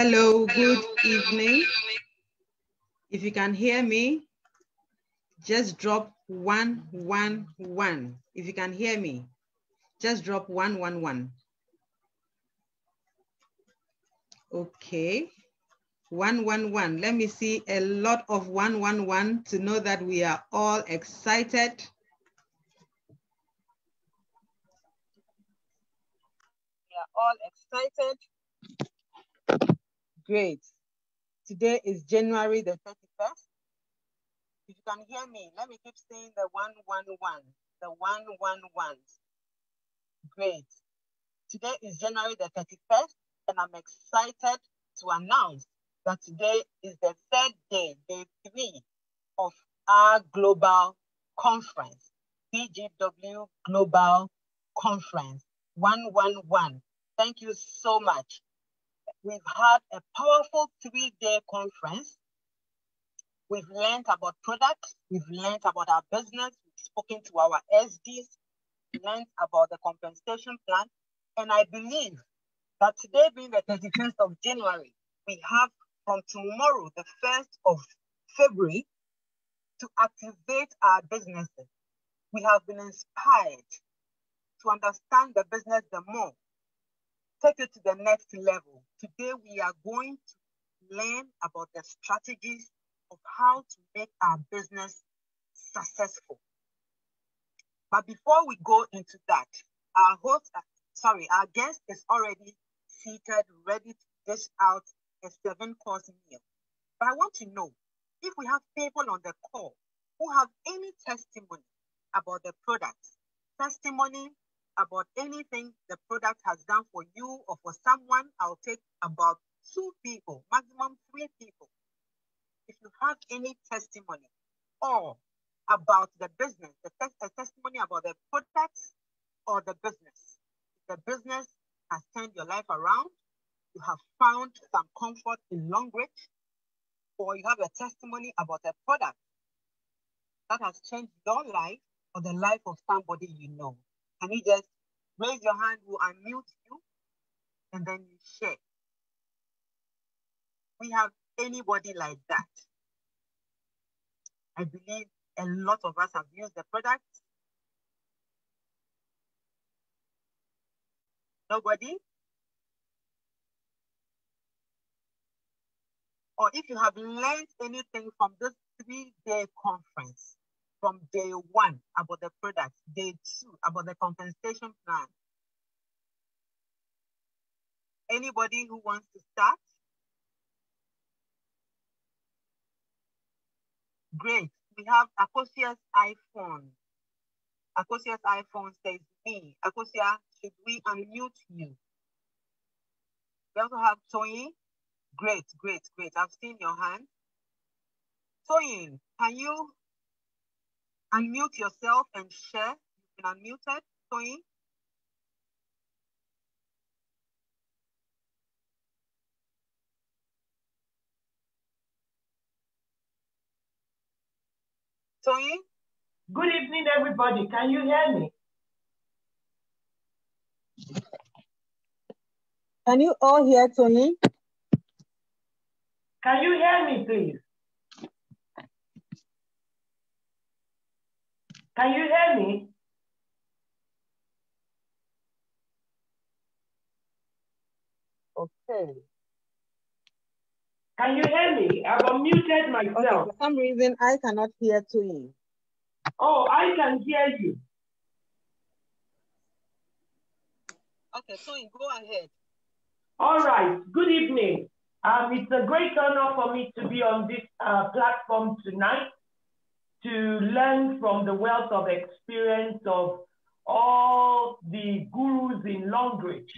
Hello, good evening. If you can hear me, just drop one, one, one. If you can hear me, just drop one, one, one. Okay, one, one, one. Let me see a lot of one, one, one to know that we are all excited. We are all excited. Great. Today is January the 31st. If you can hear me, let me keep saying the one, one, one, the one, one, one. Great. Today is January the 31st, and I'm excited to announce that today is the third day, day three of our global conference, PGW Global Conference 111. Thank you so much. We've had a powerful three-day conference. We've learned about products. We've learned about our business. We've spoken to our SDs, learned about the compensation plan. And I believe that today being the 31st of January, we have from tomorrow, the 1st of February, to activate our businesses. We have been inspired to understand the business the more take it to the next level. Today, we are going to learn about the strategies of how to make our business successful. But before we go into that, our host, uh, sorry, our guest is already seated, ready to dish out a seven course meal. But I want to know if we have people on the call who have any testimony about the product, testimony about anything the product has done for you or for someone, I'll take about two people, maximum three people. If you have any testimony or about the business, the te- a testimony about the products or the business. The business has turned your life around. You have found some comfort in Longrich, or you have a testimony about a product that has changed your life or the life of somebody you know. Can you just raise your hand? We'll unmute you and then you share. We have anybody like that. I believe a lot of us have used the product. Nobody? Or if you have learned anything from this three-day conference, from day one about the product, day two about the compensation plan. Anybody who wants to start? Great. We have Akosia's iPhone. Akosia's iPhone says me. Akosia, should we unmute you? We also have Toyin. Great, great, great. I've seen your hand. Toyin, can you unmute yourself and share? You've been unmuted, Toyin. Toyin? Good evening, everybody. Can you hear me? Can you all hear Toyin? Can you hear me, please? Can you hear me? Okay. Can you hear me? I've unmuted Okay, myself. for some reason, I cannot hear Toyin. Oh, I can hear you. Okay, Toyin, go ahead. All right. Good evening. Um, it's a great honor for me to be on this uh, platform tonight to learn from the wealth of experience of all the gurus in Longrich.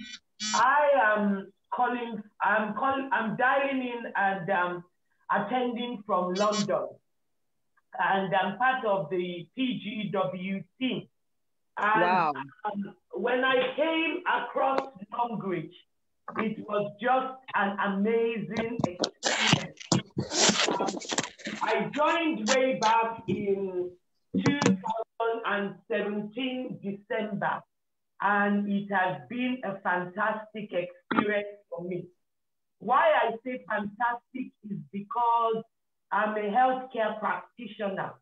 I am calling, I'm calling, I'm dialing in and um, attending from London. And I'm part of the PGW team. And Wow. um, when I came across Longrich, It was just an amazing experience. Um, I joined way back in 2017 December, and it has been a fantastic experience for me. Why I say fantastic is because I'm a healthcare practitioner.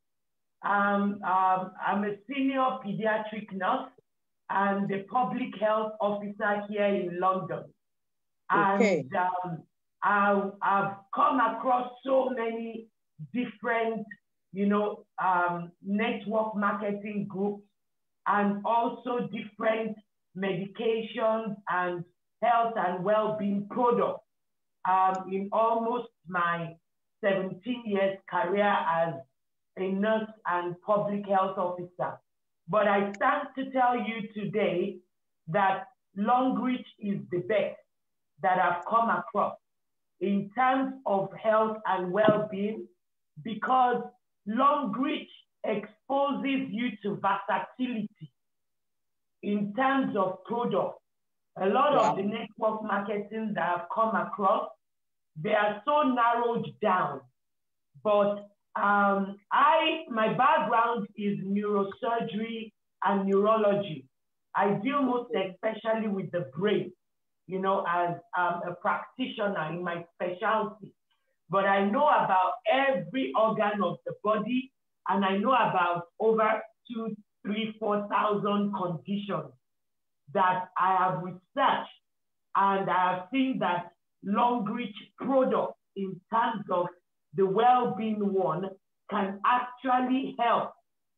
Um, um, I'm a senior pediatric nurse and the public health officer here in London. Okay. And um, I, I've come across so many different, you know, um, network marketing groups and also different medications and health and well-being products um, in almost my 17 years career as a nurse and public health officer. But I stand to tell you today that Longrich is the best that I've come across in terms of health and well-being because Longrich exposes you to versatility in terms of product. A lot Yeah. of the network marketing that I've come across, they are so narrowed down. But um, I, my background is neurosurgery and neurology. I deal most especially with the brain, you know, as um, a practitioner in my specialty. But I know about every organ of the body, and I know about over two, three, four thousand conditions that I have researched, and I have seen that Longrich product in terms of the well-being one can actually help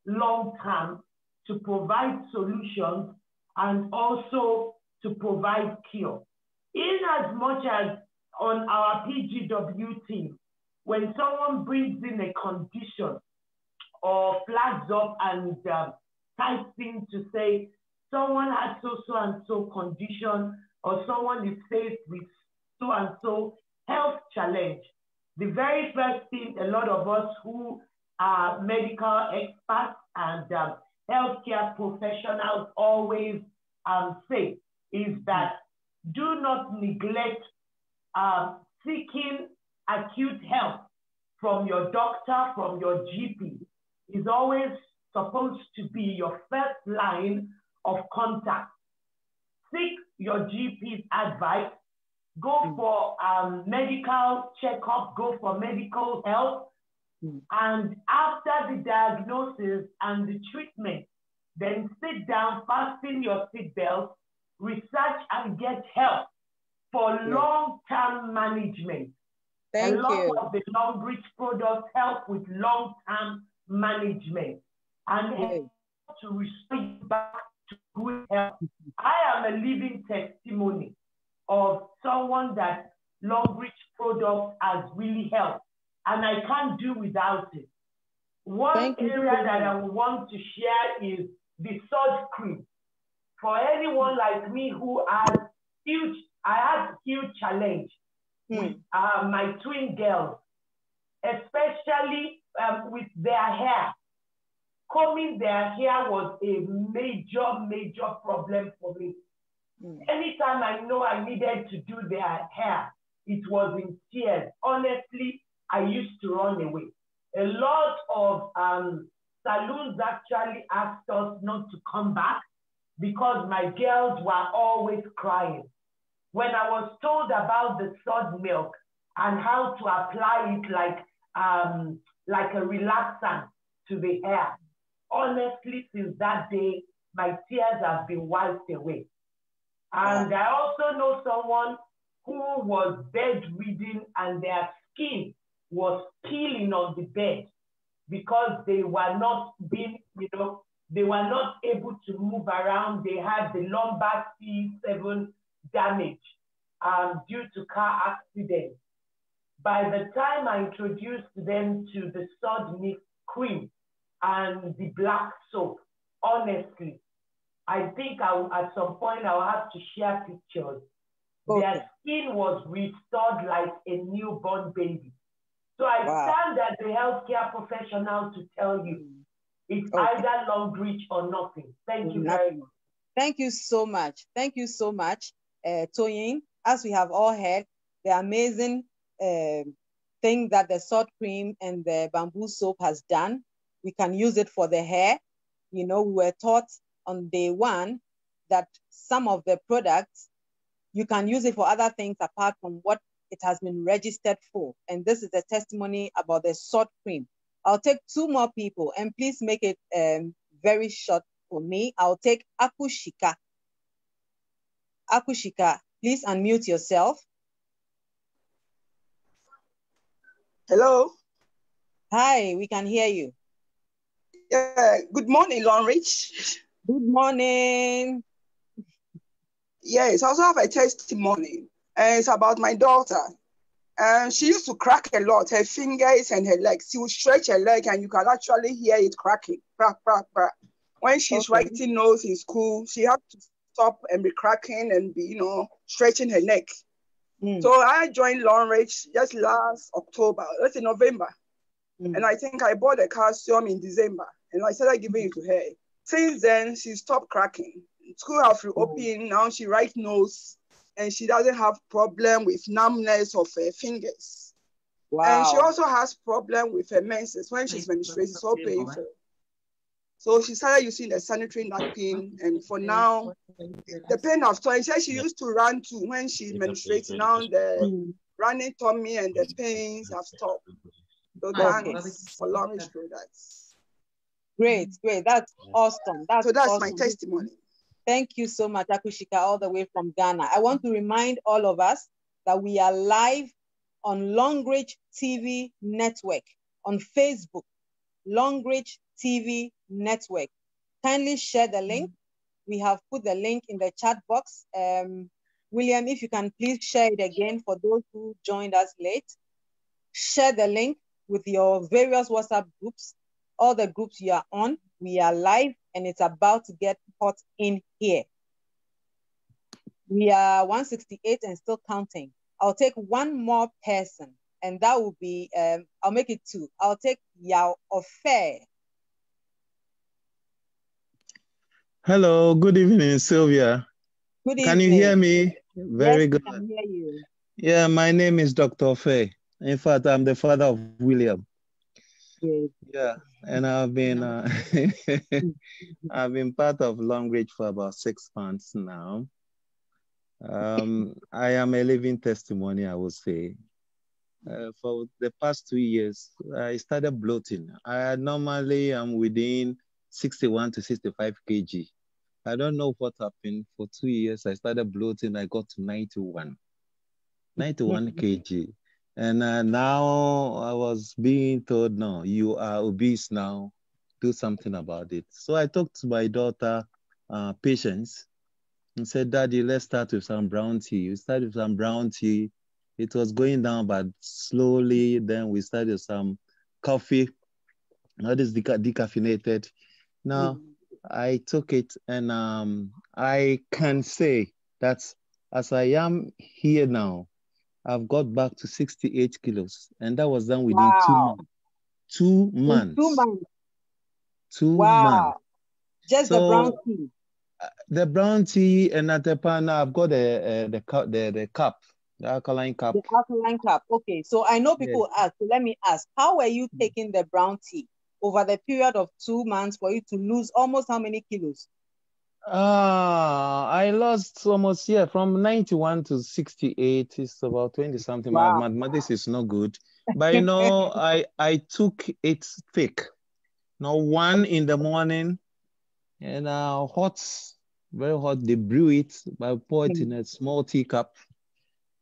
long-term to provide solutions and also to provide cure. In as much as on our PGW team, when someone brings in a condition or flags up and um, types in to say someone has so so and so condition or someone is faced with so and so health challenge, the very first thing a lot of us who are medical experts and um, healthcare professionals always um, say is that do not neglect um, seeking acute help from your doctor, from your GP, is always supposed to be your first line of contact. Seek your GP's advice, go Mm. for um, medical checkup, go for medical help, Mm. and after the diagnosis and the treatment, then sit down, fasten your seatbelt, research and get help for Yeah. long-term management. Thank a lot you. of the Longrich products help with long-term management and help to restore back to good health. I am a living testimony of someone that Longrich products has really helped, and I can't do without it. One Thank area so that I want to share is the sod cream. For anyone like me who has huge, I had huge challenge Hmm. with uh, my twin girls, especially um, with their hair. Combing their hair was a major, major problem for me. Hmm. Anytime I know I needed to do their hair, it was in tears. Honestly, I used to run away. A lot of um, saloons actually asked us not to come back because my girls were always crying. When I was told about the sod milk and how to apply it like um, like a relaxant to the hair, honestly, since that day, my tears have been wiped away. And I also know someone who was bedridden and their skin was peeling on the bed because they were not being, you know, they were not able to move around. They had the lumbar C7 damage um, due to car accident. By the time I introduced them to the sod mix cream and the black soap, honestly, I think I'll, at some point I'll have to share pictures. Okay. Their skin was restored like a newborn baby. So I Wow. stand as a healthcare professional to tell you it's Okay. either Longrich or nothing. Thank you very much. Thank you so much. Thank you so much, uh, as we have all heard, the amazing uh, thing that the salt cream and the bamboo soap has done. We can use it for the hair. You know, we were taught on day one that some of the products, you can use it for other things apart from what it has been registered for. And this is a testimony about the salt cream. I'll take two more people and please make it um, very short for me. I'll take Akushika. Akushika, please unmute yourself. Hello. Hi, we can hear you. Yeah, good morning, Longrich. Good morning. Yes, I also have a testimony. And it's about my daughter. And she used to crack a lot, her fingers and her legs. She would stretch her leg and you can actually hear it cracking. Crack, crack, crack. When she's okay. writing notes in school, she had to stop and be cracking and be, you know, stretching her neck. Mm. So I joined Longrich just last October, let's say November. Mm. And I think I bought a calcium in December and I started giving it to her. Since then, she stopped cracking. School has reopened. Mm. Now she right notes and she doesn't have problem with numbness of her fingers. Wow. And she also has problem with her menses when she's menstruating, so painful. So she started using the sanitary napkin, and for now, the pain of stopped. She she used to run to when she menstruates. Now the mm. running tummy and the pains have stopped. So oh, thanks for Longrich products. Great, great. That's awesome. That's so that's awesome. my testimony. Thank you so much, Akushika, all the way from Ghana. I want to remind all of us that we are live on Longrich TV Network on Facebook, Longrich TV Network. Kindly share the link. We have put the link in the chat box. Um, William, if you can please share it again for those who joined us late. Share the link with your various WhatsApp groups, all the groups you are on. We are live and it's about to get hot in here. We are 168 and still counting. I'll take one more person, and that will be, um, I'll make it two. I'll take Yao Ofe. Hello, good evening, Sylvia. Good evening. Can you hear me? Very yes, good. I can hear you. Yeah, my name is Dr. Fay. In fact, I'm the father of William. Yes. Yeah, and I've been uh, I've been part of Longrich for about six months now. Um, I am a living testimony, I would say. Uh, for the past two years, I started bloating. I normally am within 61 to 65 kg. I don't know what happened. For two years, I started bloating. I got to 91, 91 kg. And uh, now I was being told, no, you are obese now. Do something about it. So I talked to my daughter, uh, Patience, and said, Daddy, let's start with some brown tea. We started with some brown tea. It was going down, but slowly. Then we started some coffee. Now this deca- decaffeinated. Now, mm. I took it and um, I can say that as I am here now, I've got back to 68 kilos. And that was done within wow. two months. Two months. two months. Two wow. months. Just so, the brown tea. Uh, the brown tea and at the pan, I've got the, uh, the, cup, the, the cup, the alkaline cup. The alkaline cup. Okay. So I know people yes. ask, so let me ask, how were you taking the brown tea? Over the period of two months for you to lose almost how many kilos? Uh, I lost almost, yeah, from 91 to 68. It's about 20 something. Wow. Mathematics is not good. But you know, I, I took it thick. Now, one in the morning and uh, hot, very hot. They brew it, I pour it in a small teacup.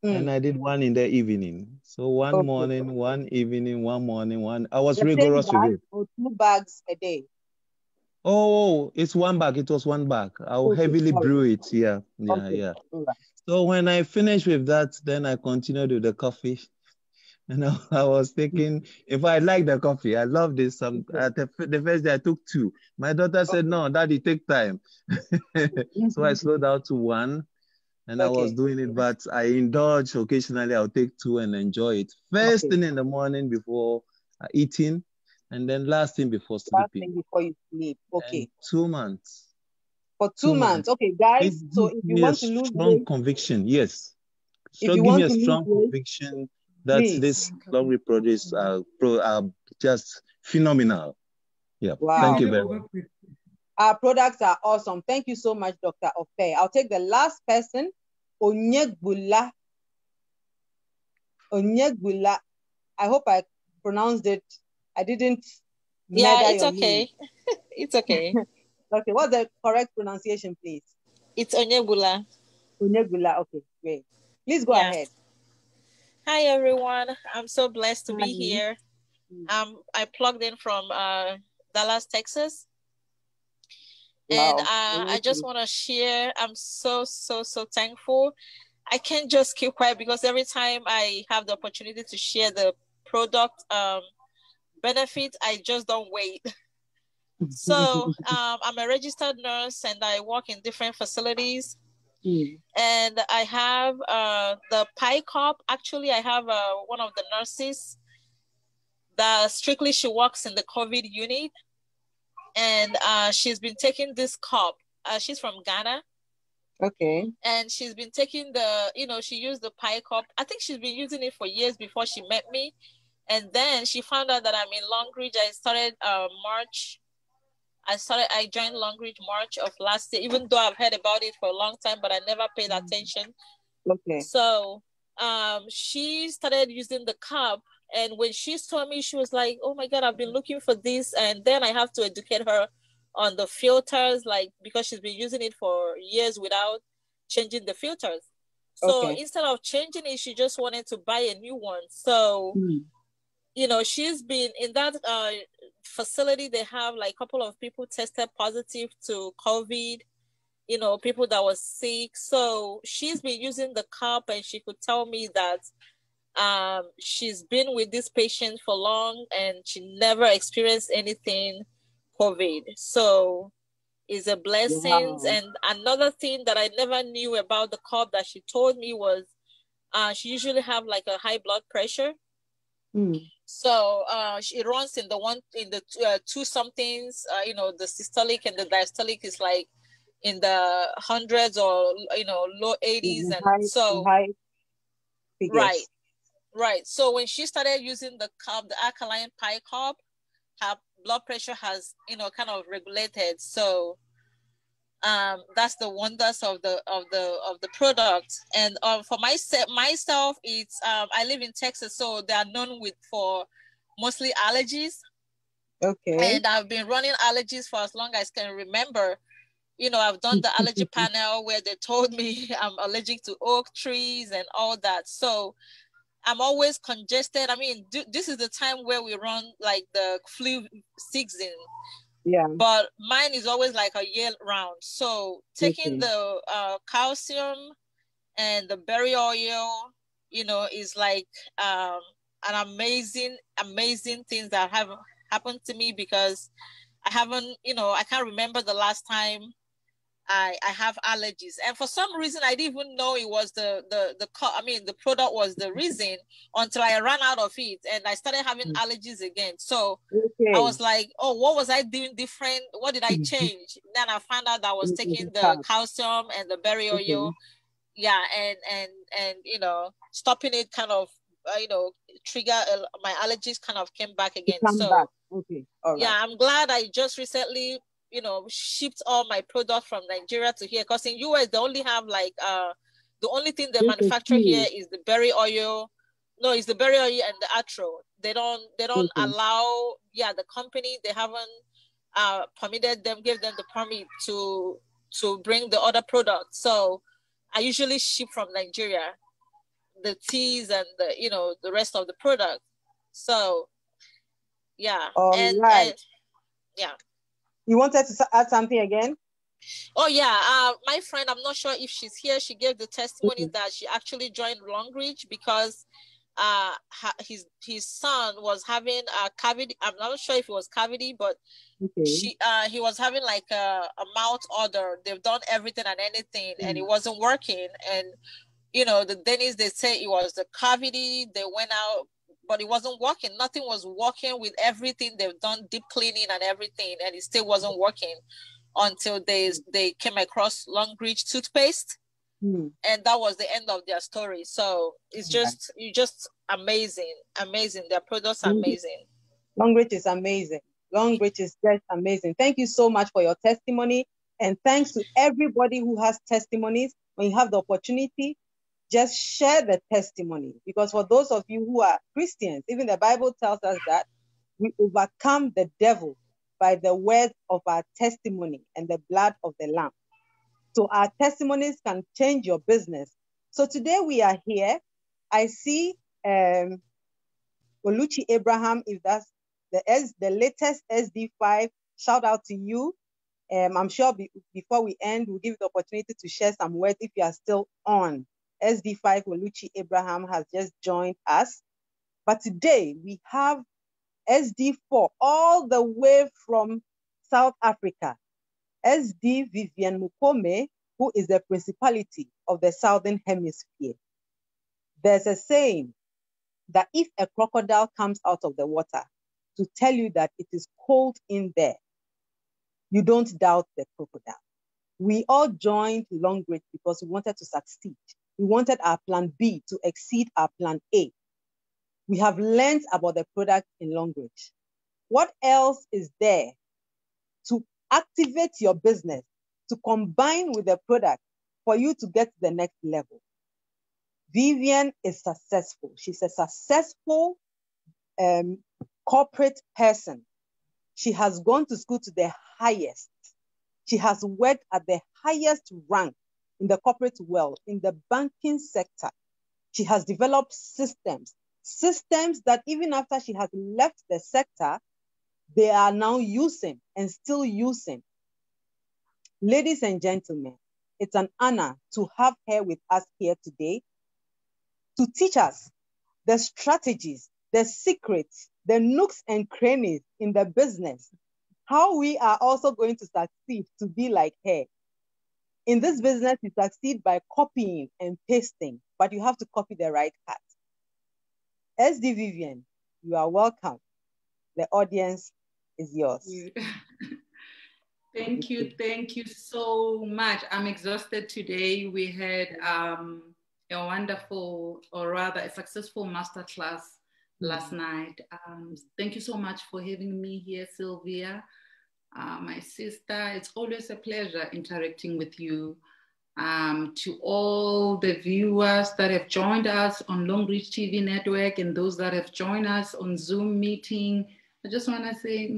Mm. And I did one in the evening. So one okay. morning, one evening, one morning, one. I was the rigorous with it. Or two bags a day. Oh, it's one bag. It was one bag. I'll okay, heavily brew it. Yeah, yeah, okay. yeah. So when I finished with that, then I continued with the coffee. And I, I was thinking, if I like the coffee, I love this. Um, the, the first day I took two. My daughter said, "No, Daddy, take time." so I slowed down to one and okay. I was doing it, but I indulge occasionally. I'll take two and enjoy it. First okay. thing in the morning before uh, eating, and then last thing before sleeping. Last thing before you sleep. Okay. And two months. For two, two months. months. Okay, guys. It so if you want to lose strong weight, conviction, yes. So give me a strong conviction that please. this long produce are, are just phenomenal. Yeah. Wow. Thank you very much. Our products are awesome. Thank you so much, Dr. Ofe. I'll take the last person, Onyegbula. Onyegbula. I hope I pronounced it. I didn't. Yeah, it's okay. it's okay. okay, what's the correct pronunciation, please? It's Onyegbula. Onyegbula. Okay, great. Please go yeah. ahead. Hi everyone. I'm so blessed to Hi. be here. Um, I plugged in from uh, Dallas, Texas. Wow. And uh, I just want to share. I'm so, so, so thankful. I can't just keep quiet because every time I have the opportunity to share the product um, benefit, I just don't wait. so um, I'm a registered nurse and I work in different facilities. Mm. And I have uh, the pie cup. Actually, I have uh, one of the nurses that strictly she works in the COVID unit. And uh, she's been taking this cup. Uh, she's from Ghana. Okay. And she's been taking the, you know, she used the pie cup. I think she's been using it for years before she met me. And then she found out that I'm in Longrich. I started uh, March I started, I joined Longrich March of last year, even though I've heard about it for a long time, but I never paid mm. attention. Okay. So um, she started using the cup. And when she saw me, she was like, oh my God, I've been looking for this. And then I have to educate her on the filters, like, because she's been using it for years without changing the filters. So okay. instead of changing it, she just wanted to buy a new one. So, mm. you know, she's been in that uh, facility they have like a couple of people tested positive to covid you know people that was sick so she's been using the cup and she could tell me that um, she's been with this patient for long and she never experienced anything covid so is a blessing wow. and another thing that i never knew about the cop that she told me was uh, she usually have like a high blood pressure mm. So uh, it runs in the one in the uh, two somethings. Uh, you know, the systolic and the diastolic is like in the hundreds or you know low 80s, and high, so high right, right. So when she started using the carb, the alkaline pie carb, her blood pressure has you know kind of regulated. So um, that's the wonders of the of the of the product. And um, for myself, myself, it's um, I live in Texas, so they are known with for mostly allergies. Okay. And I've been running allergies for as long as I can remember. You know, I've done the allergy panel where they told me I'm allergic to oak trees and all that. So I'm always congested. I mean, do, this is the time where we run like the flu season yeah. But mine is always like a year round. So taking mm-hmm. the uh, calcium and the berry oil, you know, is like um, an amazing, amazing thing that have happened to me because I haven't, you know, I can't remember the last time I, I have allergies. And for some reason, I didn't even know it was the, the, the, I mean, the product was the reason until I ran out of it and I started having mm. allergies again. So okay. I was like, oh, what was I doing different? What did I mm-hmm. change? then I found out that I was taking the calcium and the berry oil. Yeah. And, and, and, you know, stopping it kind of, uh, you know, trigger uh, my allergies kind of came back again. so, back. okay. yeah, I'm glad I just recently you know shipped all my product from Nigeria to here because in US they only have like uh the only thing they manufacture here is the berry oil. No, it's the berry oil and the atro. They don't they don't allow yeah the company they haven't uh permitted them give them the permit to to bring the other products. So I usually ship from Nigeria the teas and the you know the rest of the product. So yeah. All and, right. and yeah. You wanted to add something again? Oh yeah, uh, my friend. I'm not sure if she's here. She gave the testimony mm-hmm. that she actually joined Longrich because uh, his his son was having a cavity. I'm not sure if it was cavity, but okay. she uh, he was having like a, a mouth odor. They've done everything and anything, mm-hmm. and it mm. wasn't working. And you know, the dentist they say it was the cavity. They went out but it wasn't working. Nothing was working with everything they've done, deep cleaning and everything, and it still wasn't working until they they came across Longrich toothpaste. Mm. And that was the end of their story. So it's just you just amazing, amazing. Their products are amazing. Longrich is amazing. Longrich is just amazing. Thank you so much for your testimony. And thanks to everybody who has testimonies. When you have the opportunity, just share the testimony. Because for those of you who are Christians, even the Bible tells us that we overcome the devil by the word of our testimony and the blood of the Lamb. So our testimonies can change your business. So today we are here. I see um, Oluchi Abraham, if that's the S, the latest SD5. Shout out to you. Um, I'm sure be, before we end, we'll give you the opportunity to share some words if you are still on. SD5 Oluchi Abraham has just joined us. But today we have SD4 all the way from South Africa. SD Vivian Mukome, who is the principality of the Southern Hemisphere. There's a saying that if a crocodile comes out of the water to tell you that it is cold in there, you don't doubt the crocodile. We all joined Longrich because we wanted to succeed. We wanted our plan B to exceed our plan A. We have learned about the product in Longrich. What else is there to activate your business, to combine with the product for you to get to the next level? Vivian is successful. She's a successful um, corporate person. She has gone to school to the highest. She has worked at the highest rank in the corporate world, in the banking sector. She has developed systems, systems that even after she has left the sector, they are now using and still using. Ladies and gentlemen, it's an honor to have her with us here today to teach us the strategies, the secrets, the nooks and crannies in the business, how we are also going to succeed to be like her. In this business, you succeed by copying and pasting, but you have to copy the right cut. SD Vivian, you are welcome. The audience is yours. Thank you. Thank you so much. I'm exhausted today. We had um, a wonderful, or rather, a successful masterclass last mm-hmm. night. Um, thank you so much for having me here, Sylvia, uh, my sister. It's always a pleasure interacting with you. Um, to all the viewers that have joined us on Longrich TV network and those that have joined us on Zoom meeting, I just want to say,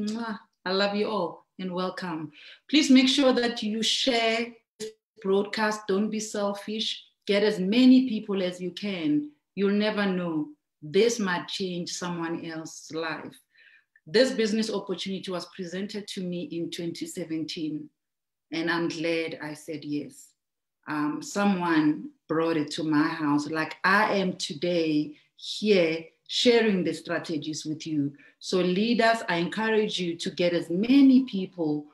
I love you all and welcome. Please make sure that you share this broadcast. Don't be selfish. Get as many people as you can. You'll never know. This might change someone else's life. This business opportunity was presented to me in 2017, and I'm glad I said yes. Um, someone brought it to my house, like I am today here sharing the strategies with you. So, leaders, I encourage you to get as many people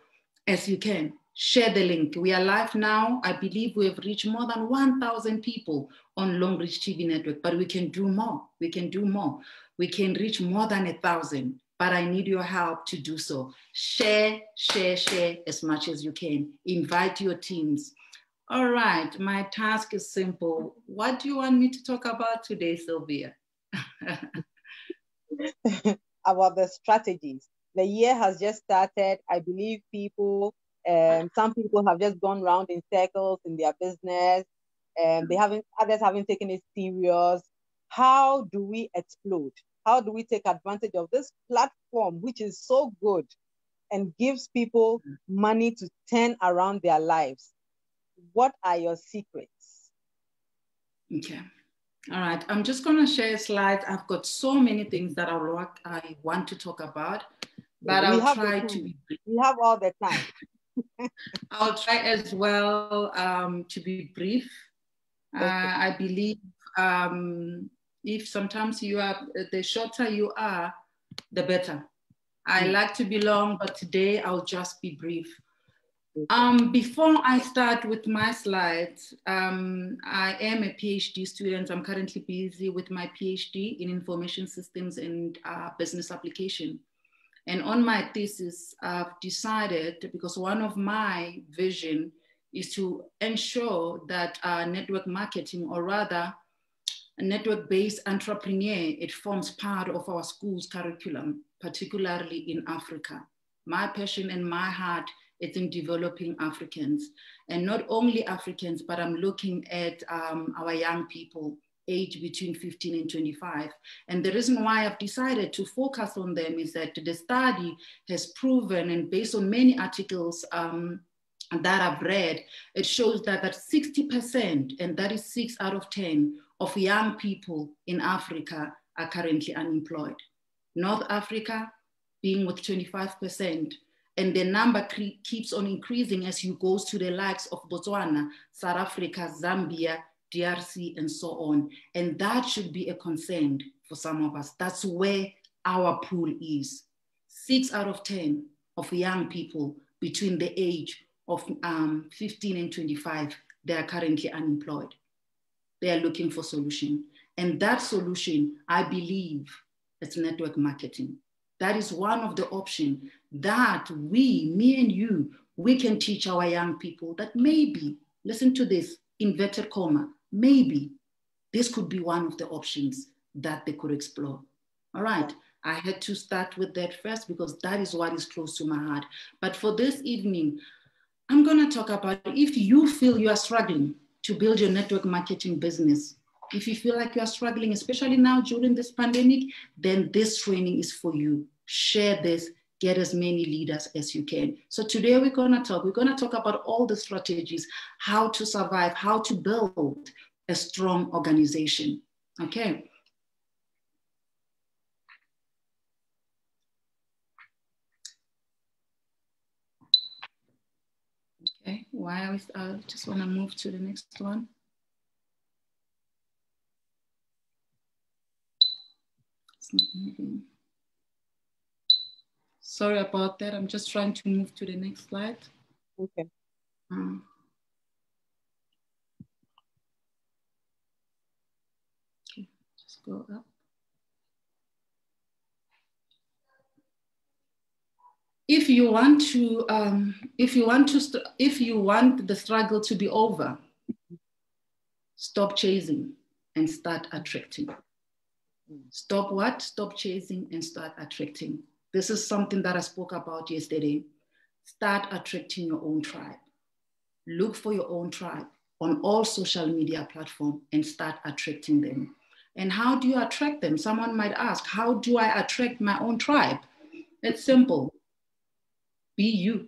as you can share the link. We are live now. I believe we have reached more than 1,000 people on Longrich TV network, but we can do more. We can do more. We can reach more than a thousand, but I need your help to do so. Share, share, share as much as you can. Invite your teams. All right, my task is simple. What do you want me to talk about today, Sylvia? about the strategies. The year has just started. I believe people um, some people have just gone round in circles in their business. and they haven't, others haven't taken it serious. How do we explode? How do we take advantage of this platform, which is so good and gives people money to turn around their lives? What are your secrets? Okay. All right. I'm just going to share slides. I've got so many things that I want to talk about, but we I'll try to. be brief. We have all the time. I'll try as well um, to be brief. Uh, I believe um, if sometimes you are, the shorter you are, the better. I mm. like to be long, but today I'll just be brief. Um, before I start with my slides, um, I am a PhD student. I'm currently busy with my PhD in information systems and uh, business application. And on my thesis, I've decided because one of my vision is to ensure that uh, network marketing, or rather, network-based entrepreneur, it forms part of our school's curriculum, particularly in Africa. My passion and my heart is in developing Africans, and not only Africans, but I'm looking at um, our young people age between 15 and 25. And the reason why I've decided to focus on them is that the study has proven, and based on many articles um, that I've read, it shows that, that 60%, and that is six out of 10, of young people in Africa are currently unemployed. North Africa being with 25%, and the number keeps on increasing as you go to the likes of Botswana, South Africa, Zambia, DRC, and so on. And that should be a concern for some of us. That's where our pool is. Six out of 10 of young people between the age of um, 15 and 25, they are currently unemployed. They are looking for solution. And that solution, I believe, is network marketing. That is one of the options that we, me and you, we can teach our young people that maybe, listen to this, inverted comma, maybe this could be one of the options that they could explore. All right, I had to start with that first because that is what is close to my heart. But for this evening, I'm going to talk about if you feel you are struggling to build your network marketing business. If you feel like you are struggling, especially now during this pandemic, then this training is for you. Share this, get as many leaders as you can. So today we're going to talk, we're going to talk about all the strategies, how to survive, how to build a strong organization. Okay. Okay, while I just want to move to the next one. Sorry about that. I'm just trying to move to the next slide. Okay. Um, okay, just go up. If you want to um, if you want to if you want the struggle to be over stop chasing and start attracting. Stop what? Stop chasing and start attracting. This is something that i spoke about yesterday. Start attracting your own tribe. Look for your own tribe on all social media platforms and start attracting them. And how do you attract them? Someone might ask how do i attract my own tribe? It's simple be you.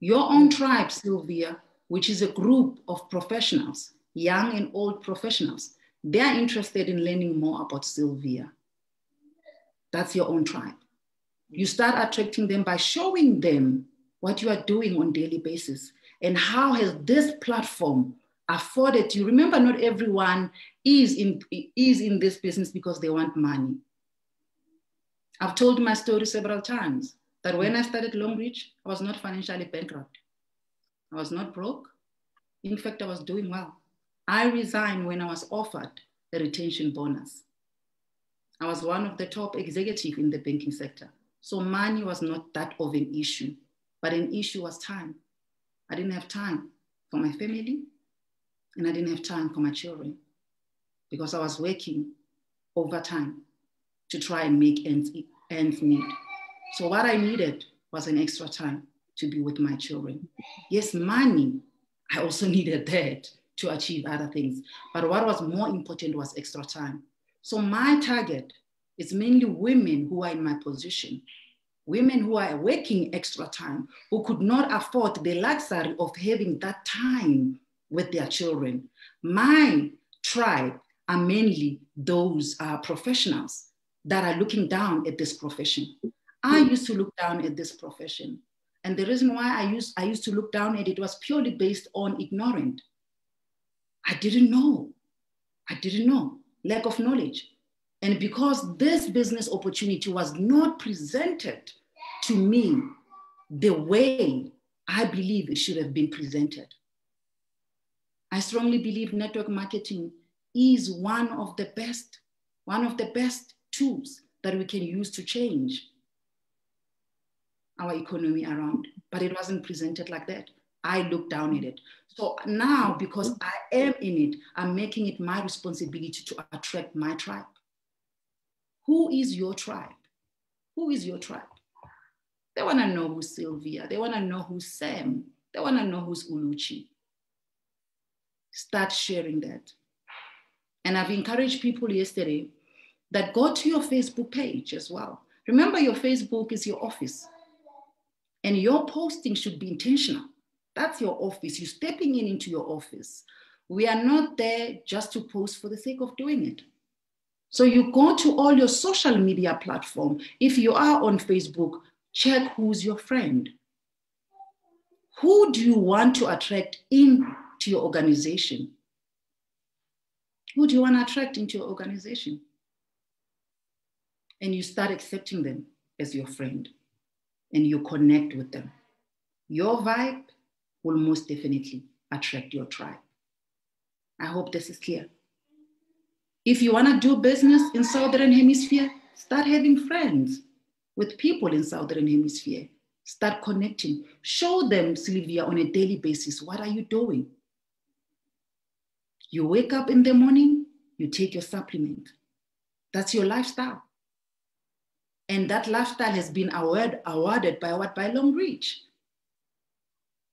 Your own mm. tribe, Sylvia, which is a group of professionals, young and old professionals, they are interested in learning more about Sylvia. That's your own tribe. You mm. start attracting them by showing them what you are doing on daily basis and how has this platform afforded you. Remember, not everyone is in, is in this business because they want money. I've told my story several times that when hmm. I started Longrich, I was not financially bankrupt. I was not broke. In fact, I was doing well. I resigned when I was offered a retention bonus. I was one of the top executive in the banking sector. So money was not that of an issue, but an issue was time. I didn't have time for my family and I didn't have time for my children because I was working overtime to try and make ends, ends meet. So what I needed was an extra time to be with my children. Yes, money, I also needed that to achieve other things. But what was more important was extra time. So my target is mainly women who are in my position, women who are working extra time, who could not afford the luxury of having that time with their children. My tribe are mainly those uh, professionals that are looking down at this profession. I used to look down at this profession. And the reason why I used, I used to look down at it was purely based on ignorant. I didn't know. I didn't know. Lack of knowledge. And because this business opportunity was not presented to me the way I believe it should have been presented. I strongly believe network marketing is one of the best, one of the best tools that we can use to change our economy around, but it wasn't presented like that. I look down at it. So now, because I am in it, I'm making it my responsibility to attract my tribe. Who is your tribe? Who is your tribe? They want to know who's Sylvia. They want to know who's Sam. They want to know who's Uluchi. Start sharing that. And I've encouraged people yesterday that go to your Facebook page as well. Remember, your Facebook is your office, and your posting should be intentional. That's your office. You're stepping in into your office. We are not there just to post for the sake of doing it. So you go to all your social media platform. If you are on Facebook, check who's your friend. Who do you want to attract into your organization? Who do you want to attract into your organization? And you start accepting them as your friend and you connect with them. Your vibe will most definitely attract your tribe. I hope this is clear. If you want to do business in Southern Hemisphere, start having friends with people in Southern Hemisphere. Start connecting. Show them, Sylvia, on a daily basis, what are you doing? You wake up in the morning, you take your supplement. That's your lifestyle. And that lifestyle has been award, awarded by what? By Longrich.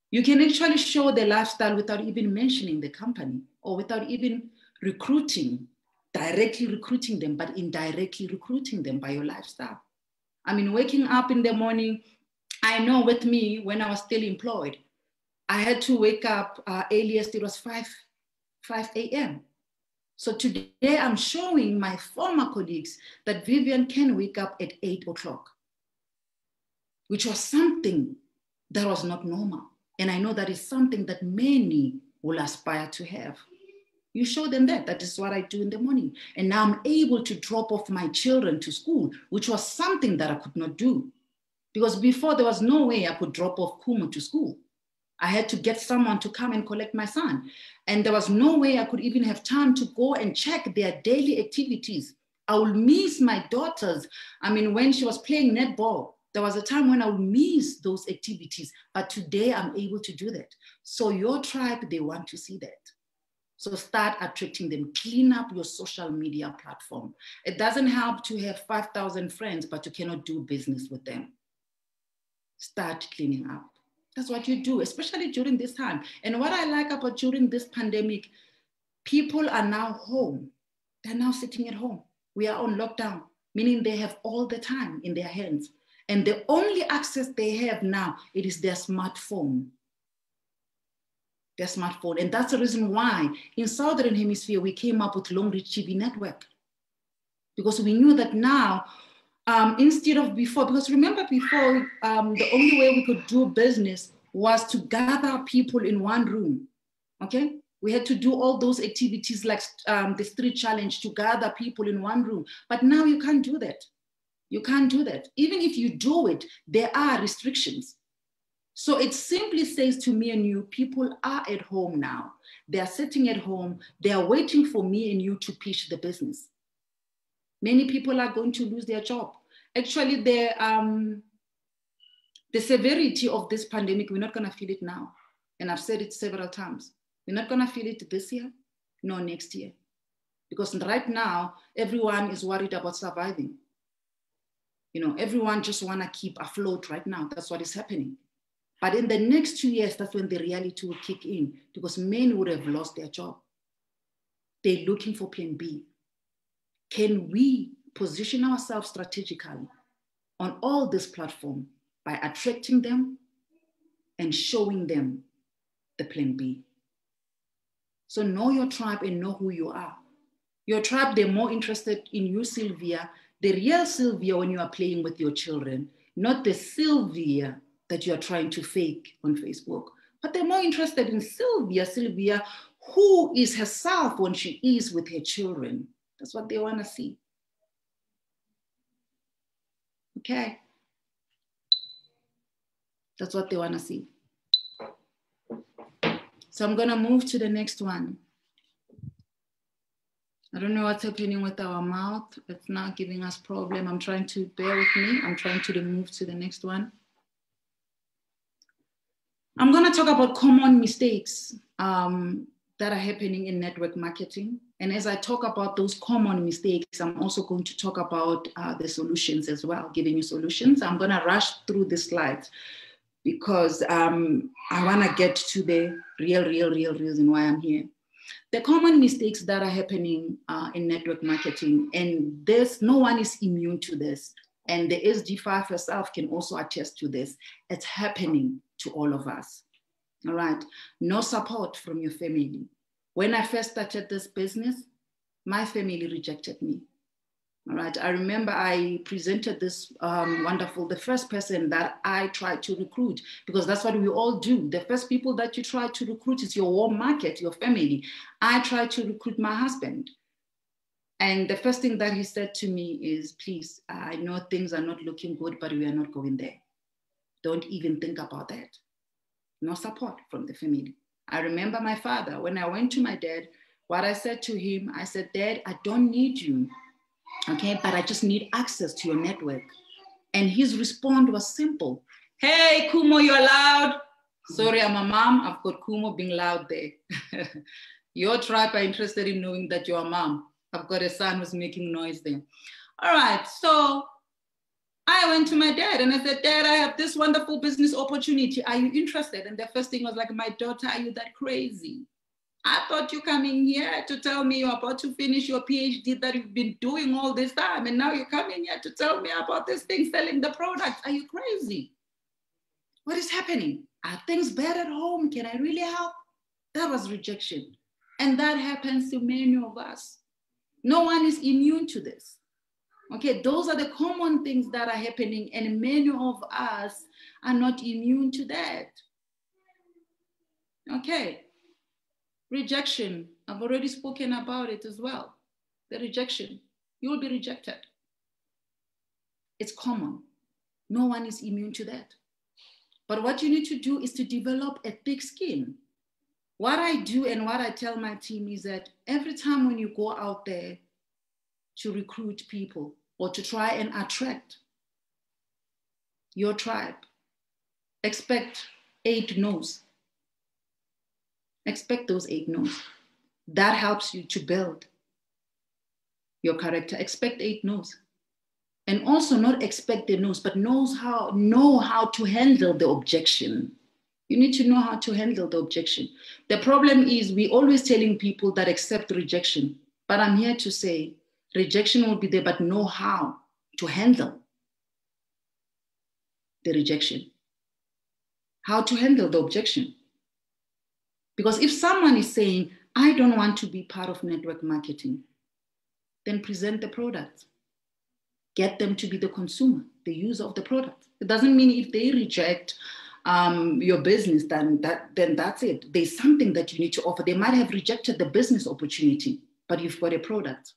You can actually show the lifestyle without even mentioning the company or without even recruiting, directly recruiting them, but indirectly recruiting them by your lifestyle. I mean, waking up in the morning, I know with me when I was still employed, I had to wake up uh, earliest, it was 5, 5 a.m. So today I'm showing my former colleagues that Vivian can wake up at 8 o'clock, which was something that was not normal. And I know that is something that many will aspire to have. You show them that. That is what I do in the morning. And now I'm able to drop off my children to school, which was something that I could not do. Because before there was no way I could drop off Kumu to school. I had to get someone to come and collect my son. And there was no way I could even have time to go and check their daily activities. I will miss my daughters. I mean, when she was playing netball, there was a time when I would miss those activities, but today I'm able to do that. So your tribe, they want to see that. So start attracting them. Clean up your social media platform. It doesn't help to have 5,000 friends, but you cannot do business with them. Start cleaning up. That's what you do, especially during this time. And what I like about during this pandemic, people are now home. They're now sitting at home. We are on lockdown, meaning they have all the time in their hands. And the only access they have now, it is their smartphone. Their smartphone. And that's the reason why in Southern Hemisphere, we came up with Longrich TV Network. Because we knew that now, um, instead of before, because remember before, um, the only way we could do business was to gather people in one room, okay? We had to do all those activities like um, the street challenge to gather people in one room. But now you can't do that. You can't do that. Even if you do it, there are restrictions. So it simply says to me and you, people are at home now. They are sitting at home. They are waiting for me and you to pitch the business. Many people are going to lose their job. Actually, the, um, the severity of this pandemic, we're not going to feel it now. And I've said it several times. We're not going to feel it this year, nor next year. Because right now, everyone is worried about surviving. You know, everyone just want to keep afloat right now. That's what is happening. But in the next two years, that's when the reality will kick in because men would have lost their job. They're looking for plan B. Can we position ourselves strategically on all this platform by attracting them and showing them the plan B? So know your tribe and know who you are. Your tribe, they're more interested in you, Sylvia, the real Sylvia when you are playing with your children, not the Sylvia that you are trying to fake on Facebook. But they're more interested in Sylvia, Sylvia, who is herself when she is with her children. That's what they want to see. Okay. That's what they want to see. So I'm going to move to the next one. I don't know what's happening with our mouth. It's not giving us problem. I'm trying to bear with me. I'm trying to move to the next one. I'm going to talk about common mistakes um, that are happening in network marketing. And as I talk about those common mistakes, I'm also going to talk about uh, the solutions as well, giving you solutions. I'm going to rush through the slides because um, I want to get to the real, real, real reason why I'm here. The common mistakes that are happening uh, in network marketing, and this, no one is immune to this. And the SG5 herself can also attest to this. It's happening to all of us. All right. No support from your family. When I first started this business, my family rejected me. All right. I remember I presented this um, wonderful, the first person that I tried to recruit, because that's what we all do. The first people that you try to recruit is your warm market, your family. I tried to recruit my husband. And the first thing that he said to me is, please, I know things are not looking good, but we are not going there. Don't even think about that. No support from the family. I remember my father, when I went to my dad, what I said to him, I said, Dad, I don't need you okay? But I just need access to your network. And his response was simple. Hey, Kumo, you're loud. Sorry, I'm a mom. I've got Kumo being loud there. your tribe are interested in knowing that you're a mom. I've got a son who's making noise there. All right, so I went to my dad and I said, Dad, I have this wonderful business opportunity. Are you interested? And the first thing was like, My daughter, are you that crazy? I thought you coming here to tell me you're about to finish your PhD that you've been doing all this time. And now you're coming here to tell me about this thing selling the product. Are you crazy? What is happening? Are things bad at home? Can I really help? That was rejection. And that happens to many of us. No one is immune to this. Okay, those are the common things that are happening, and many of us are not immune to that. Okay, Rejection, I've already spoken about it as well. The rejection, you will be rejected. It's common. No one is immune to that. But what you need to do is to develop a thick skin. What I do and what I tell my team is that every time when you go out there to recruit people or to try and attract your tribe, expect eight no's Expect those eight no's. That helps you to build your character. Expect eight no's. And also not expect the no's, but knows how know how to handle the objection. You need to know how to handle the objection. The problem is we always telling people that accept rejection. But I'm here to say rejection will be there, but know how to handle the rejection. How to handle the objection. Because if someone is saying, I don't want to be part of network marketing, then present the product. Get them to be the consumer, the user of the product. It doesn't mean if they reject um, your business, then that then that's it. There's something that you need to offer. They might have rejected the business opportunity, but you've got a product.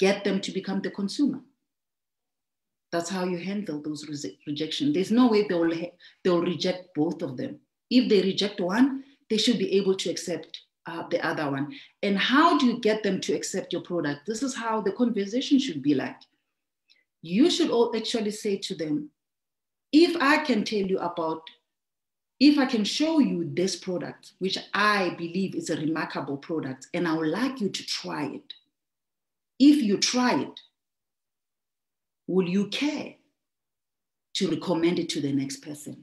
Get them to become the consumer. That's how you handle those re- rejection. There's no way they'll they'll reject both of them. If they reject one, they should be able to accept uh, the other one. And how do you get them to accept your product? This is how the conversation should be like. You should all actually say to them, if I can tell you about, if I can show you this product, which I believe is a remarkable product, and I would like you to try it. If you try it, will you care to recommend it to the next person?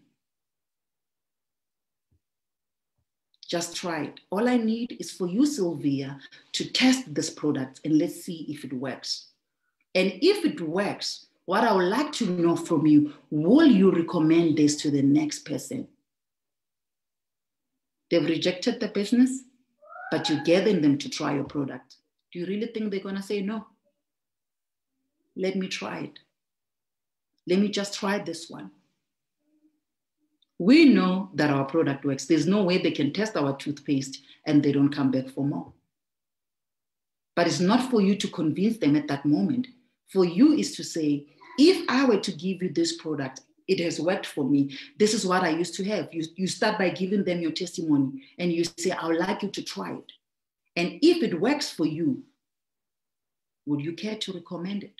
Just try it. All I need is for you, Sylvia, to test this product and let's see if it works. And if it works, what I would like to know from you, will you recommend this to the next person? They've rejected the business, but you're getting them to try your product. Do you really think they're going to say no? Let me try it. Let me just try this one. We know that our product works. There's no way they can test our toothpaste and they don't come back for more. But it's not for you to convince them at that moment. For you is to say, if I were to give you this product, it has worked for me. This is what I used to have. You, you start by giving them your testimony and you say, I would like you to try it. And if it works for you, would you care to recommend it?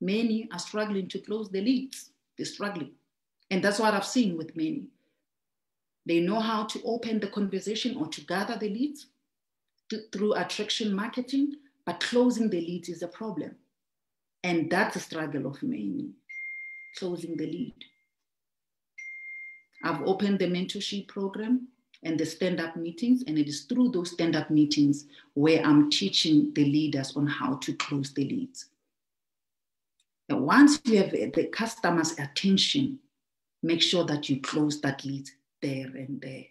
Many are struggling to close the leads. They're struggling. And that's what I've seen with many. They know how to open the conversation or to gather the leads through attraction marketing, but closing the leads is a problem. And that's a struggle of many, closing the lead. I've opened the mentorship program and the stand up meetings, and it is through those stand up meetings where I'm teaching the leaders on how to close the leads. And once you have the customer's attention, make sure that you close that lead there and there.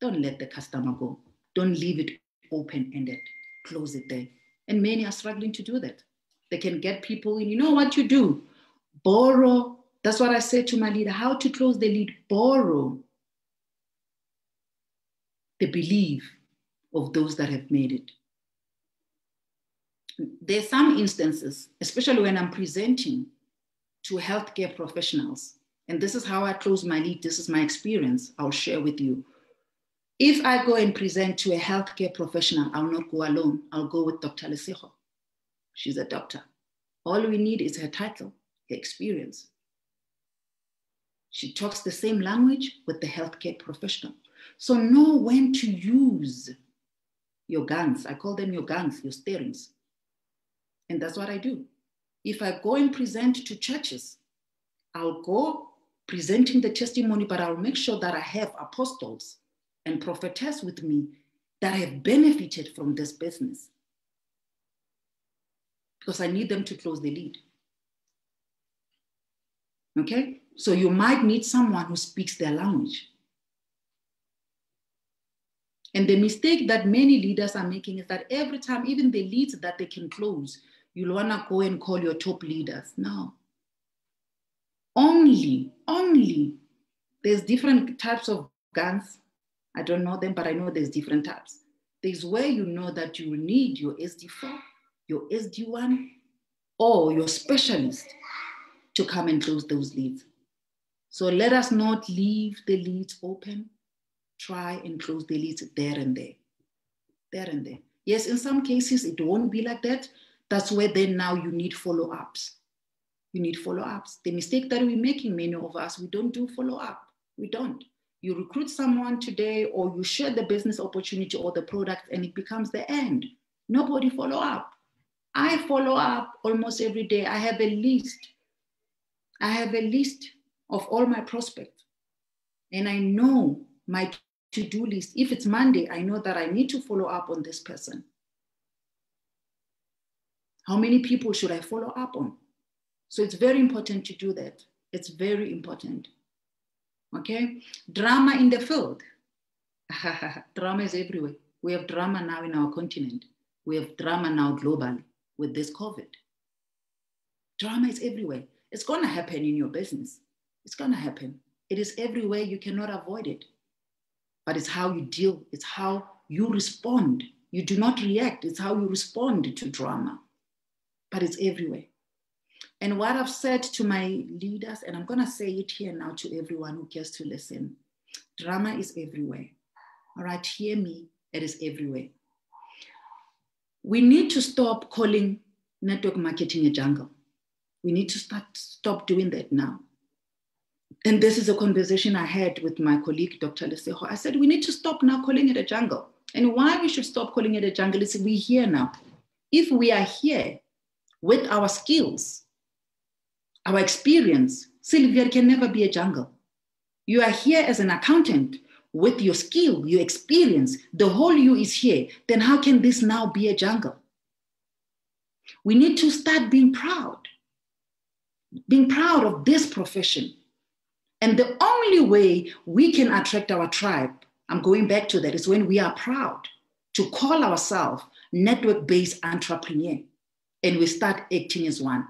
Don't let the customer go. Don't leave it open ended. Close it there. And many are struggling to do that. They can get people in. You know what you do? Borrow. That's what I said to my leader how to close the lead. Borrow the belief of those that have made it. There are some instances, especially when I'm presenting to healthcare professionals, and this is how I close my lead, this is my experience, I'll share with you. If I go and present to a healthcare professional, I'll not go alone, I'll go with Dr. Lesejo. She's a doctor. All we need is her title, her experience. She talks the same language with the healthcare professional. So know when to use your guns. I call them your guns, your steerings. And that's what I do. If I go and present to churches, I'll go presenting the testimony, but I'll make sure that I have apostles and prophetess with me that have benefited from this business. Because I need them to close the lead. Okay? So you might need someone who speaks their language. And the mistake that many leaders are making is that every time, even the leads that they can close, you'll want to go and call your top leaders. No. Only, only, there's different types of guns. I don't know them, but I know there's different types. There's where you know that you will need your SD4, your SD1, or your specialist to come and close those leads. So let us not leave the leads open try and close the leads there and there, there and there. Yes, in some cases it won't be like that. That's where then now you need follow-ups. You need follow-ups. The mistake that we're making, many of us, we don't do follow-up. We don't. You recruit someone today or you share the business opportunity or the product and it becomes the end. Nobody follow up. I follow up almost every day. I have a list. I have a list of all my prospects. And I know my to do list. If it's Monday, I know that I need to follow up on this person. How many people should I follow up on? So it's very important to do that. It's very important. Okay? Drama in the field. drama is everywhere. We have drama now in our continent. We have drama now globally with this COVID. Drama is everywhere. It's going to happen in your business. It's going to happen. It is everywhere. You cannot avoid it but it's how you deal, it's how you respond. You do not react, it's how you respond to drama. But it's everywhere. And what I've said to my leaders, and I'm going to say it here now to everyone who cares to listen drama is everywhere. All right, hear me, it is everywhere. We need to stop calling network marketing a jungle. We need to start stop doing that now and this is a conversation I had with my colleague, Dr. Lesejo. I said, we need to stop now calling it a jungle. And why we should stop calling it a jungle is we're here now. If we are here with our skills, our experience, Sylvia can never be a jungle. You are here as an accountant with your skill, your experience, the whole you is here. Then how can this now be a jungle? We need to start being proud, being proud of this profession and the only way we can attract our tribe, I'm going back to that, is when we are proud to call ourselves network based entrepreneur and we start acting as one.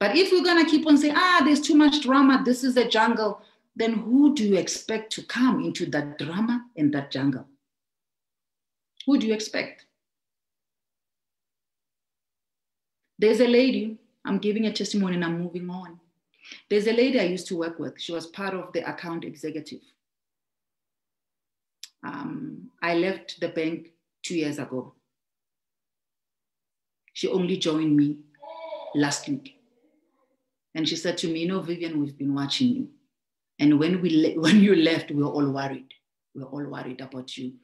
But if we're going to keep on saying, ah, there's too much drama, this is a jungle, then who do you expect to come into that drama and that jungle? Who do you expect? There's a lady, I'm giving a testimony and I'm moving on. There's a lady I used to work with. She was part of the account executive. Um, I left the bank two years ago. She only joined me last week. And she said to me, know, Vivian, we've been watching you. And when, we when you left, we were all worried. We were all worried about you.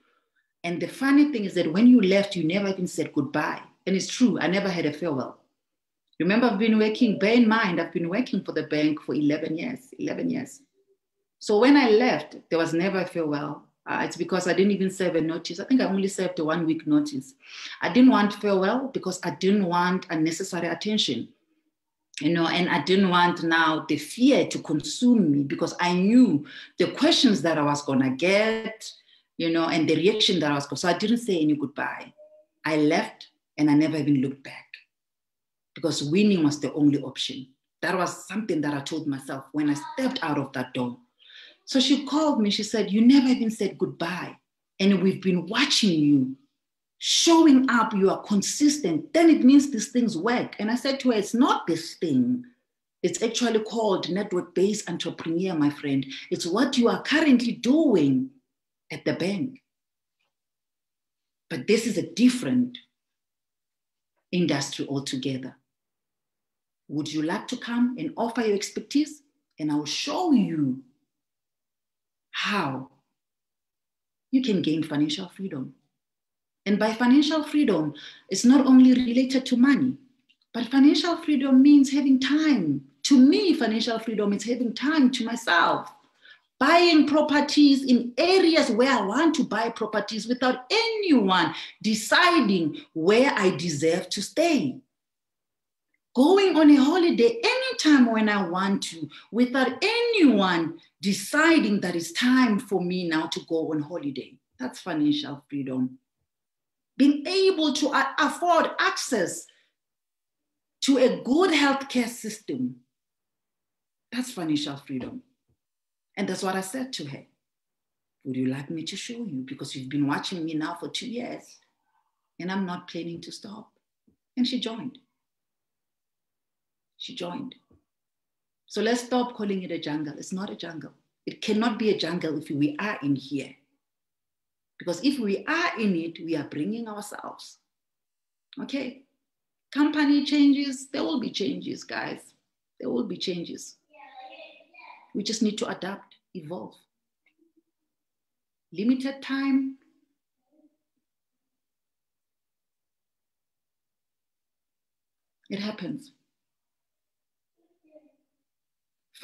And the funny thing is that when you left, you never even said goodbye. And it's true, I never had a farewell. Remember, I've been working, bear in mind, I've been working for the bank for 11 years, 11 years. So when I left, there was never a farewell. Uh, it's because I didn't even serve a notice. I think I only served a one week notice. I didn't want farewell because I didn't want unnecessary attention you know, and I didn't want now the fear to consume me because I knew the questions that I was gonna get, you know, and the reaction that I was going. To. So I didn't say any goodbye. I left and I never even looked back because winning was the only option. That was something that I told myself when I stepped out of that door. So she called me. She said, "You never even said goodbye, and we've been watching you." showing up, you are consistent, then it means these things work. And I said to her, it's not this thing. It's actually called network based entrepreneur, my friend. It's what you are currently doing at the bank. But this is a different industry altogether. Would you like to come and offer your expertise? And I will show you how you can gain financial freedom. And by financial freedom, it's not only related to money, but financial freedom means having time. To me, financial freedom is having time to myself. Buying properties in areas where I want to buy properties without anyone deciding where I deserve to stay. Going on a holiday anytime when I want to without anyone deciding that it's time for me now to go on holiday. That's financial freedom being able to afford access to a good healthcare system. That's financial freedom. And that's what I said to her. Would you like me to show you? Because you've been watching me now for two years and I'm not planning to stop. And she joined. She joined. So let's stop calling it a jungle. It's not a jungle. It cannot be a jungle if we are in here. Because if we are in it, we are bringing ourselves. Okay? Company changes, there will be changes, guys. There will be changes. We just need to adapt, evolve. Limited time. It happens.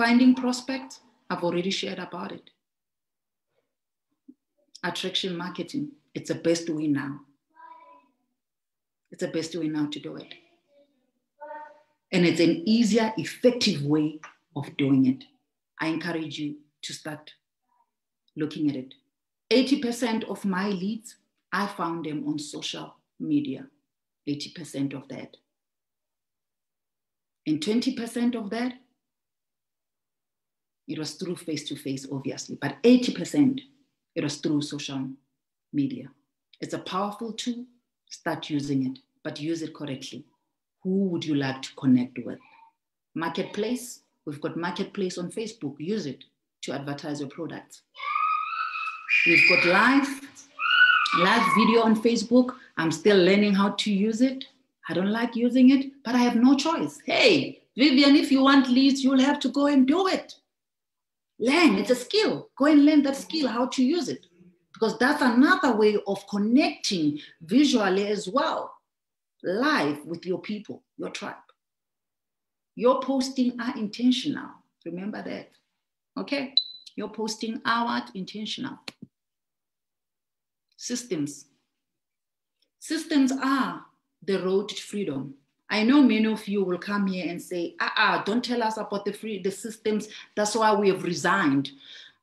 Finding prospects, I've already shared about it attraction marketing. It's the best way now. It's the best way now to do it. And it's an easier, effective way of doing it. I encourage you to start looking at it. 80% of my leads, I found them on social media. 80% of that. And 20% of that, it was through face to face, obviously, but 80% it was through social media. It's a powerful tool. Start using it, but use it correctly. Who would you like to connect with? Marketplace. We've got Marketplace on Facebook. Use it to advertise your products. We've got live, live video on Facebook. I'm still learning how to use it. I don't like using it, but I have no choice. Hey, Vivian, if you want leads, you'll have to go and do it. Learn, it's a skill. Go and learn that skill, how to use it. Because that's another way of connecting visually as well, live with your people, your tribe. Your posting are intentional. Remember that. Okay? Your posting are intentional. Systems. Systems are the road to freedom. I know many of you will come here and say, ah, ah don't tell us about the free the systems. That's why we have resigned.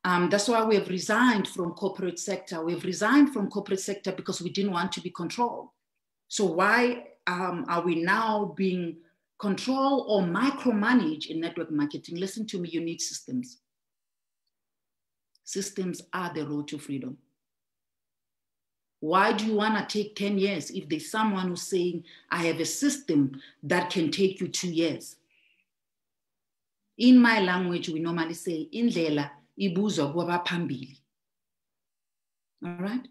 Um, that's why we have resigned from corporate sector. We have resigned from corporate sector because we didn't want to be controlled. So why um, are we now being controlled or micromanaged in network marketing? Listen to me, you need systems. Systems are the road to freedom. Why do you want to take 10 years if there's someone who's saying, I have a system that can take you two years? In my language, we normally say, indlela ibuzwa kwabapambili. All right?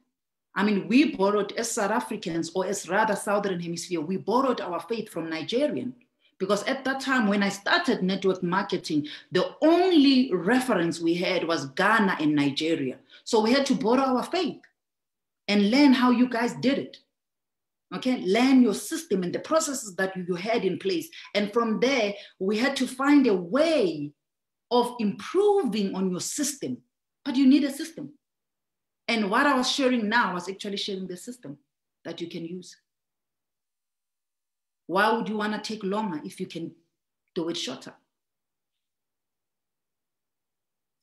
I mean, we borrowed as South Africans, or as rather Southern Hemisphere, we borrowed our faith from Nigerian Because at that time, when I started network marketing, the only reference we had was Ghana and Nigeria. So we had to borrow our faith and learn how you guys did it. Okay, learn your system and the processes that you had in place. And from there, we had to find a way of improving on your system. But you need a system. And what I was sharing now was actually sharing the system that you can use. Why would you want to take longer if you can do it shorter?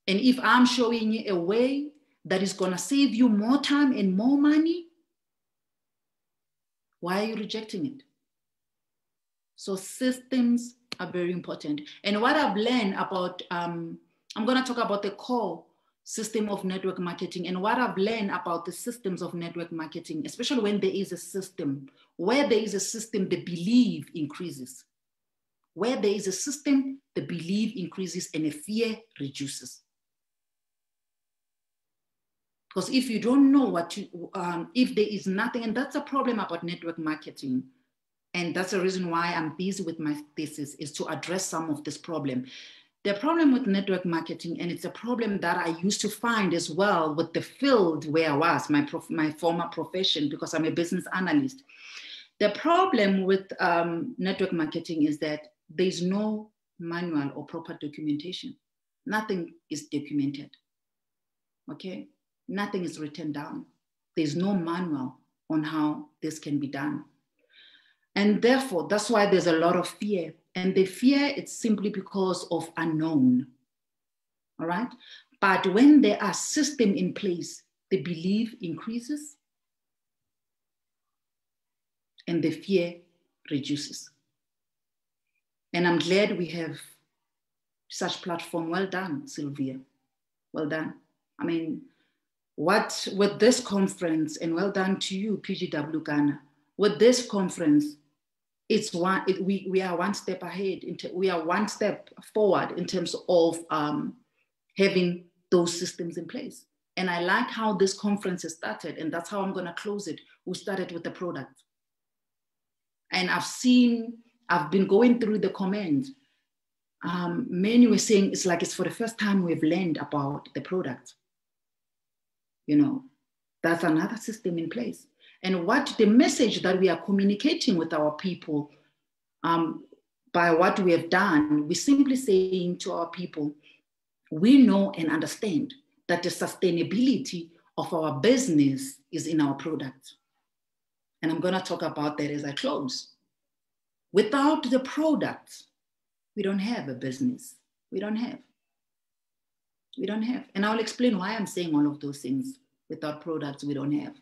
And if I'm showing you a way that is going to save you more time and more money, why are you rejecting it? So systems are very important. And what I've learned about, um, I'm going to talk about the core system of network marketing and what I've learned about the systems of network marketing, especially when there is a system. Where there is a system, the belief increases. Where there is a system, the belief increases and the fear reduces. Because if you don't know what to, um, if there is nothing, and that's a problem about network marketing, and that's the reason why I'm busy with my thesis, is to address some of this problem. The problem with network marketing, and it's a problem that I used to find as well with the field where I was, my, prof- my former profession, because I'm a business analyst. The problem with um, network marketing is that there's no manual or proper documentation. Nothing is documented. Okay? Nothing is written down. There's no manual on how this can be done. And therefore, that's why there's a lot of fear and the fear, it's simply because of unknown. All right. But when there are system in place, the belief increases and the fear reduces. And I'm glad we have such platform. Well done, Sylvia. Well done. I mean, what with this conference, and well done to you, PGW Ghana, with this conference, it's one it, we, we are one step ahead into, we are one step forward in terms of um, having those systems in place. And i like how this conference has started and that's how i'm going to close it. We started with the product. And i've seen i've been going through the comments um, many were saying it's like it's for the first time we've learned about the product you know that's another system in place and what the message that we are communicating with our people um, by what we have done, we're simply saying to our people, we know and understand that the sustainability of our business is in our product. And I'm going to talk about that as I close. Without the product, we don't have a business. We don't have. We don't have. And I'll explain why I'm saying all of those things. Without products, we don't have.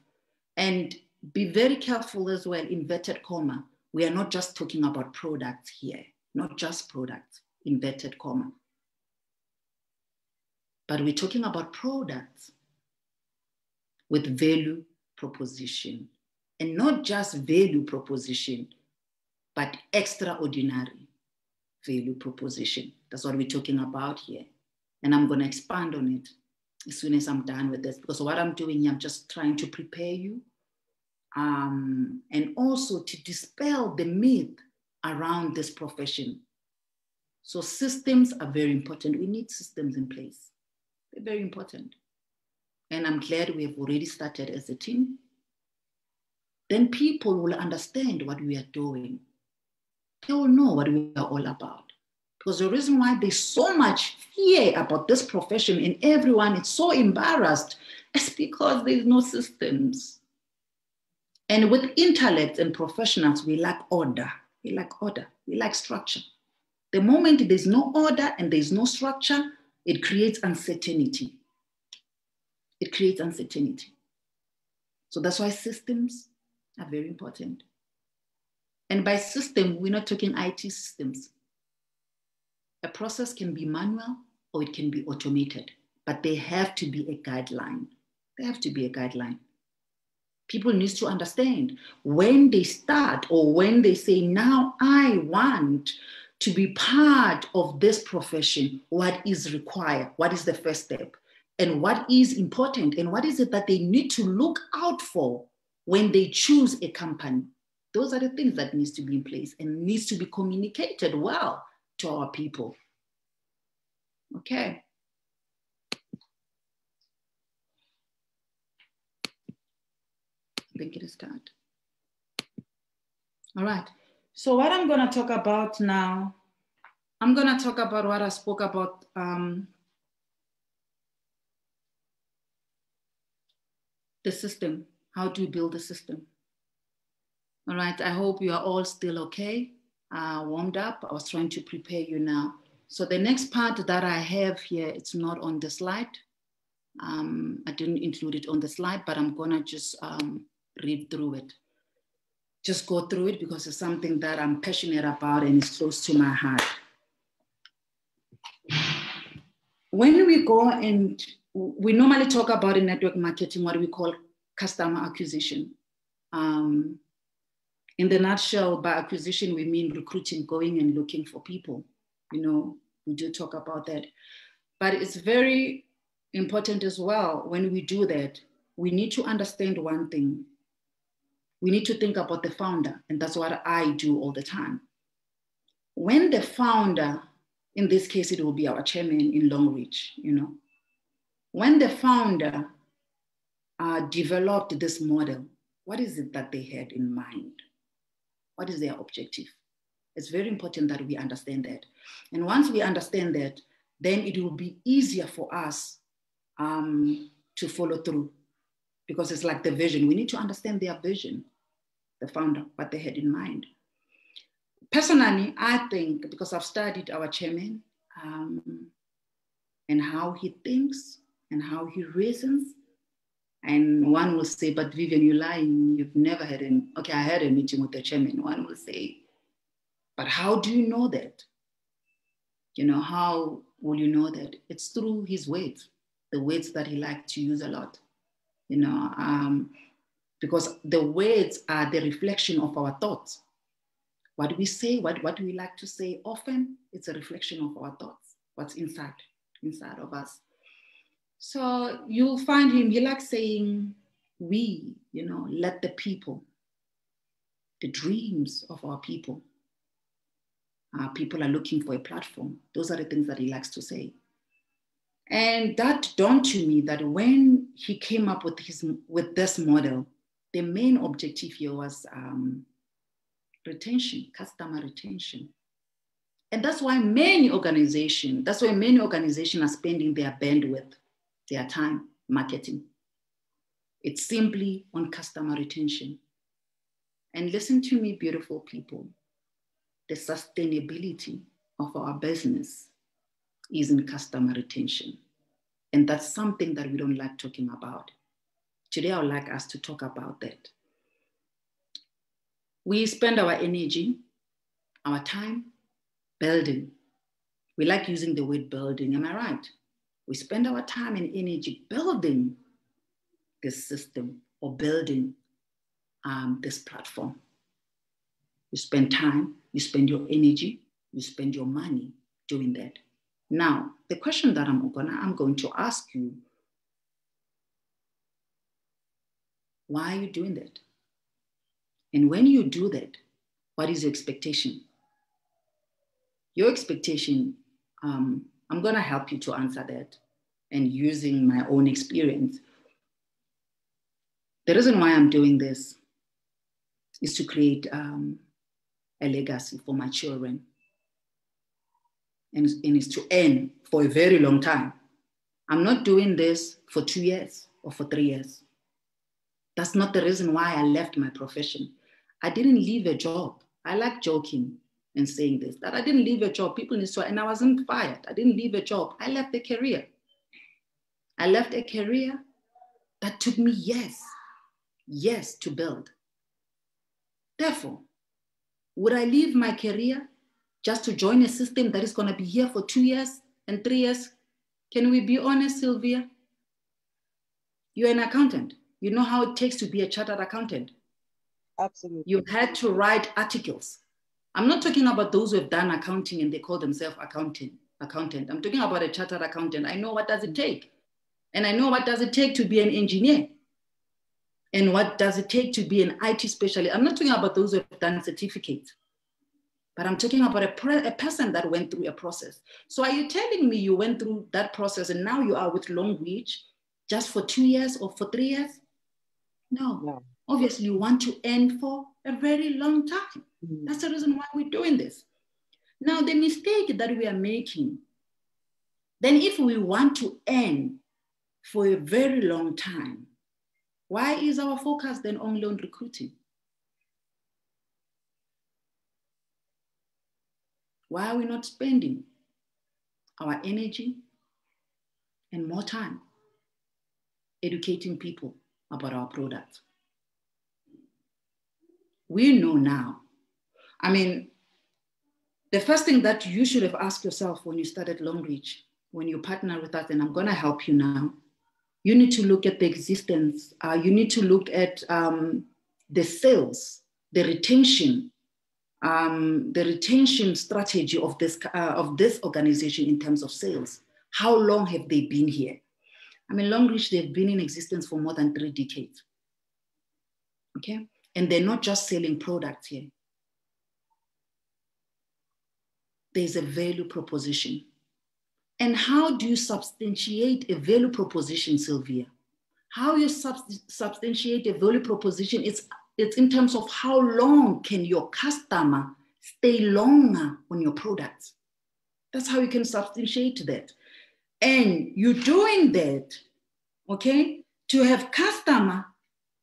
And be very careful as well, inverted comma. We are not just talking about products here, not just products, inverted comma. But we're talking about products with value proposition. And not just value proposition, but extraordinary value proposition. That's what we're talking about here. And I'm going to expand on it as soon as I'm done with this, because what I'm doing here, I'm just trying to prepare you um, and also to dispel the myth around this profession. So systems are very important. We need systems in place. They're very important. And I'm glad we have already started as a team. Then people will understand what we are doing. They will know what we are all about. Because the reason why there's so much fear about this profession and everyone is so embarrassed is because there's no systems. And with intellect and professionals, we lack order. We lack order. We lack structure. The moment there's no order and there's no structure, it creates uncertainty. It creates uncertainty. So that's why systems are very important. And by system, we're not talking IT systems. A process can be manual or it can be automated, but they have to be a guideline. They have to be a guideline. People need to understand when they start or when they say now i want to be part of this profession what is required? What is the first step? And what is important? And what is it that they need to look out for when they choose a company? Those are the things that needs to be in place and needs to be communicated well to our people. Okay. I think it is time. All right. So what I'm going to talk about now, I'm going to talk about what I spoke about um, the system. How do you build a system? All right. I hope you are all still okay, uh, warmed up. I was trying to prepare you now. So the next part that I have here, it's not on the slide. Um, I didn't include it on the slide, but I'm gonna just um, read through it. Just go through it because it's something that I'm passionate about and it's close to my heart. When we go and we normally talk about in network marketing what we call customer acquisition. Um, in the nutshell, by acquisition, we mean recruiting, going and looking for people. You know, we do talk about that. But it's very important as well when we do that, we need to understand one thing we need to think about the founder. And that's what I do all the time. When the founder, in this case, it will be our chairman in Longrich, you know, when the founder uh, developed this model, what is it that they had in mind? What is their objective? It's very important that we understand that. And once we understand that, then it will be easier for us um, to follow through because it's like the vision. We need to understand their vision the founder, what they had in mind. Personally, I think because I've studied our chairman um, and how he thinks and how he reasons, and one will say, but Vivian, you're lying. You've never had an, okay, I had a meeting with the chairman. One will say, but how do you know that? You know, how will you know that? It's through his words, the words that he liked to use a lot. You know, um, because the words are the reflection of our thoughts. What we say, what, what we like to say often, it's a reflection of our thoughts, what's inside, inside of us. So you'll find him, he likes saying, we, you know, let the people, the dreams of our people. Uh, people are looking for a platform. Those are the things that he likes to say. And that dawned to me that when he came up with his with this model, the main objective here was um, retention, customer retention. And that's why many organizations, that's why many organizations are spending their bandwidth, their time marketing. It's simply on customer retention. And listen to me, beautiful people. The sustainability of our business is in customer retention. And that's something that we don't like talking about. Today, I would like us to talk about that. We spend our energy, our time building. We like using the word building, am I right? We spend our time and energy building this system or building um, this platform. You spend time, you spend your energy, you spend your money doing that. Now, the question that I'm gonna I'm going to ask you Why are you doing that? And when you do that, what is your expectation? Your expectation, um, I'm going to help you to answer that and using my own experience. The reason why I'm doing this is to create um, a legacy for my children. And, and to end for a very long time. I'm not doing this for two years or for three years. That's not the reason why I left my profession. I didn't leave a job. I like joking and saying this that I didn't leave a job. People need to, and I wasn't fired. I didn't leave a job. I left a career. I left a career that took me years, years to build. Therefore, would I leave my career just to join a system that is going to be here for two years and three years? Can we be honest, Sylvia? You're an accountant. You know how it takes to be a chartered accountant? Absolutely. You had to write articles. I'm not talking about those who have done accounting and they call themselves accounting, accountant. I'm talking about a chartered accountant. I know what does it take. And I know what does it take to be an engineer. And what does it take to be an IT specialist? I'm not talking about those who have done certificates, but I'm talking about a, a person that went through a process. So are you telling me you went through that process and now you are with Longrich just for two years or for three years? No. no. Obviously, you want to end for a very long time. Mm. That's the reason why we're doing this. Now, the mistake that we are making, then if we want to end for a very long time, why is our focus then only on recruiting? Why are we not spending our energy and more time educating people about our product? We know now. I mean, the first thing that you should have asked yourself when you started Longrich, when you partner with us, and I'm going to help you now, you need to look at the existence. Uh, you need to look at um, the sales, the retention, um, the retention strategy of this uh, of this organization in terms of sales. How long have they been here? I mean, Longrich, they've been in existence for more than three decades. Okay, and they're not just selling products here. There's a value proposition and how do you substantiate a value proposition, Sylvia? How you sub- substantiate a value proposition, it's, it's in terms of how long can your customer stay longer on your products. That's how you can substantiate that. And you're doing that, okay, to have customer,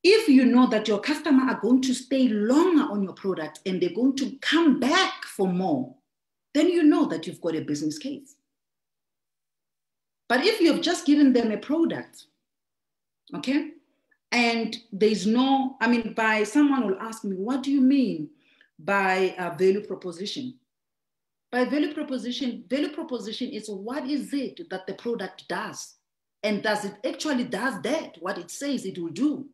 if you know that your customer are going to stay longer on your product and they're going to come back for more, then you know that you've got a business case. But if you've just given them a product, okay, and there's no, I mean, by someone will ask me, what do you mean by a value proposition? By value proposition, value proposition is what is it that the product does? And does it actually does that, what it says it will do?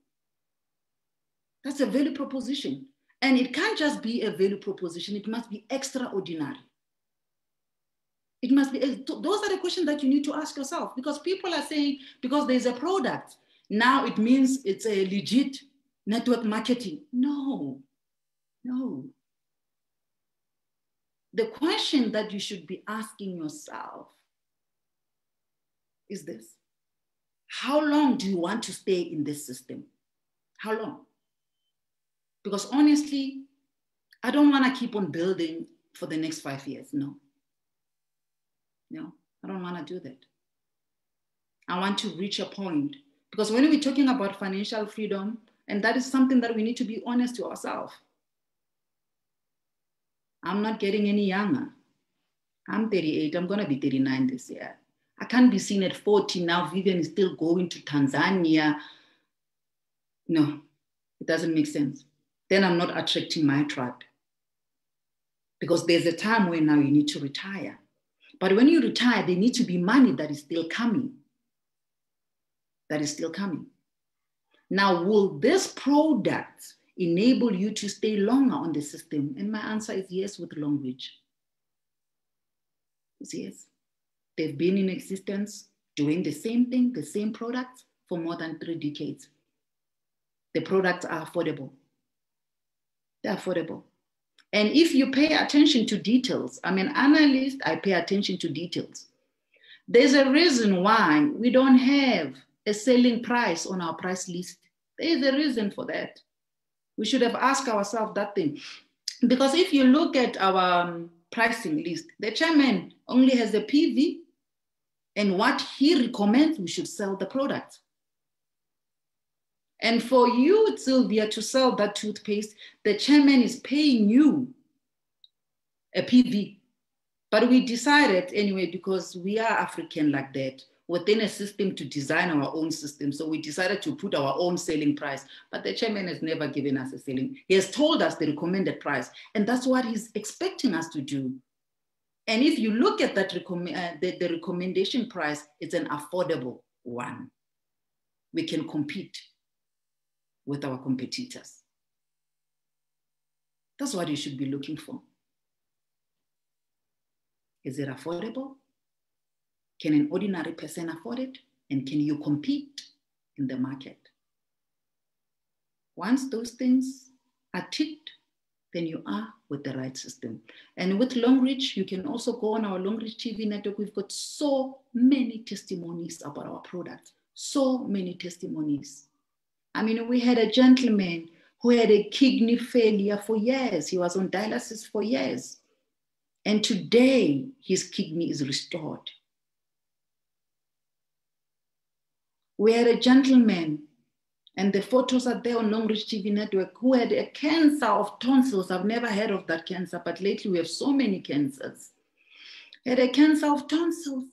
That's a value proposition. And it can't just be a value proposition, it must be extraordinary. It must be, eh, those are the questions that you need to ask yourself because people are saying, because there's a product, now it means it's a legit network marketing. No, no. The question that you should be asking yourself is this How long do you want to stay in this system? How long? Because honestly, I don't want to keep on building for the next five years. No. No, I don't want to do that. I want to reach a point because when we're talking about financial freedom, and that is something that we need to be honest to ourselves. I'm not getting any younger. I'm 38, I'm going to be 39 this year. I can't be seen at 40 now. Vivian is still going to Tanzania. No, it doesn't make sense. Then I'm not attracting my tribe. Because there's a time when now you need to retire. But when you retire, there needs to be money that is still coming. That is still coming. Now, will this product enable you to stay longer on the system? And my answer is yes with Longrich. It's yes. They've been in existence doing the same thing, the same products for more than three decades. The products are affordable. They're affordable. And if you pay attention to details, I'm an analyst, I pay attention to details. There's a reason why we don't have a selling price on our price list. There's a reason for that. We should have asked ourselves that thing. Because if you look at our um, pricing list, the chairman only has a PV and what he recommends we should sell the product. And for you, Sylvia, to sell that toothpaste, the chairman is paying you a PV. But we decided anyway, because we are African like that, within a system to design our own system. So we decided to put our own selling price. But the chairman has never given us a selling. He has told us the recommended price. And that's what he's expecting us to do. And if you look at that uh, the, the recommendation price, it's an affordable one. We can compete with our competitors. That's what you should be looking for. Is it affordable? Can an ordinary person afford it? And can you compete in the market? Once those things are ticked, then you are with the right system. And with Longrich, you can also go on our Longrich TV network. We've got so many testimonies about our product, so many testimonies. I mean, we had a gentleman who had a kidney failure for years. He was on dialysis for years. And today, his kidney is restored. We had a gentleman, and the photos are there on Longrich TV network, who had a cancer of tonsils. I've never heard of that cancer, but lately we have so many cancers. Had a cancer of tonsils.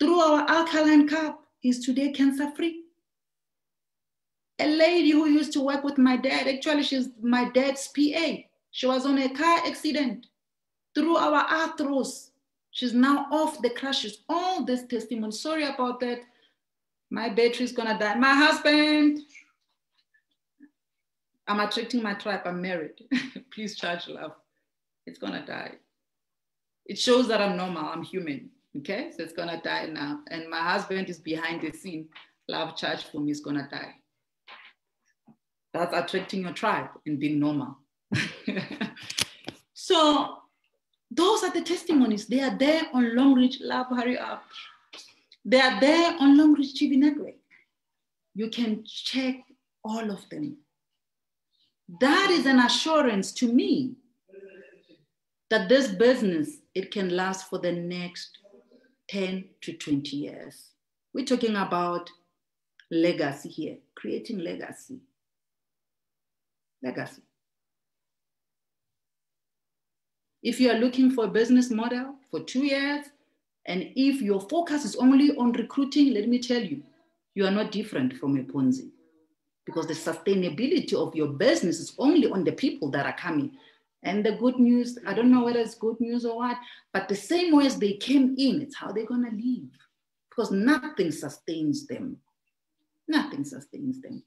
Through our alkaline cup, he's today cancer free. A lady who used to work with my dad, actually, she's my dad's PA. She was on a car accident. Through our arthros, she's now off the crashes. All this testimony. Sorry about that my battery's gonna die. My husband, I'm attracting my tribe, I'm married. Please charge love. It's gonna die. It shows that I'm normal, I'm human. Okay, so it's gonna die now. And my husband is behind the scene. Love charge for me is gonna die. That's attracting your tribe and being normal. so those are the testimonies. They are there on Longrich. Love, hurry up. They are there on Longrich TV network. You can check all of them. That is an assurance to me that this business, it can last for the next 10 to 20 years. We're talking about legacy here, creating legacy. Legacy. If you are looking for a business model for two years, and if your focus is only on recruiting, let me tell you, you are not different from a Ponzi because the sustainability of your business is only on the people that are coming. And the good news, I don't know whether it's good news or what, but the same way as they came in, it's how they're going to leave because nothing sustains them. Nothing sustains them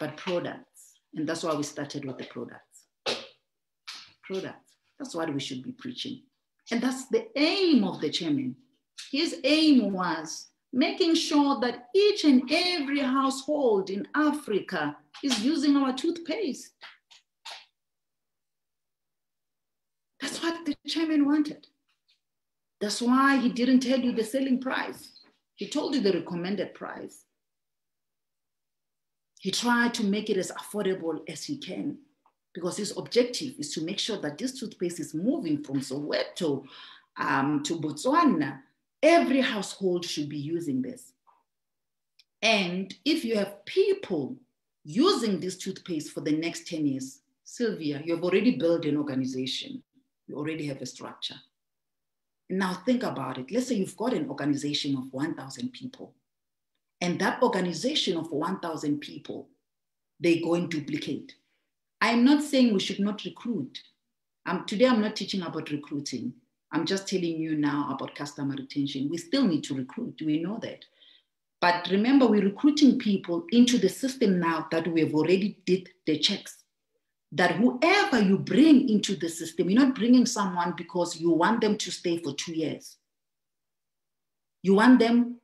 but products. And that's why we started with the products. Products. That's what we should be preaching. And that's the aim of the chairman. His aim was making sure that each and every household in Africa is using our toothpaste. That's what the chairman wanted. That's why he didn't tell you the selling price. He told you the recommended price. He tried to make it as affordable as he can because his objective is to make sure that this toothpaste is moving from Soweto um, to Botswana. Every household should be using this. And if you have people using this toothpaste for the next 10 years, Sylvia, you have already built an organization. You already have a structure. Now think about it. Let's say you've got an organization of 1,000 people. And that organization of 1,000 people, they go and duplicate I'm not saying we should not recruit. Um, today, I'm not teaching about recruiting. I'm just telling you now about customer retention. We still need to recruit. We know that. But remember, we're recruiting people into the system now that we have already did the checks. That whoever you bring into the system, you're not bringing someone because you want them to stay for two years. You want them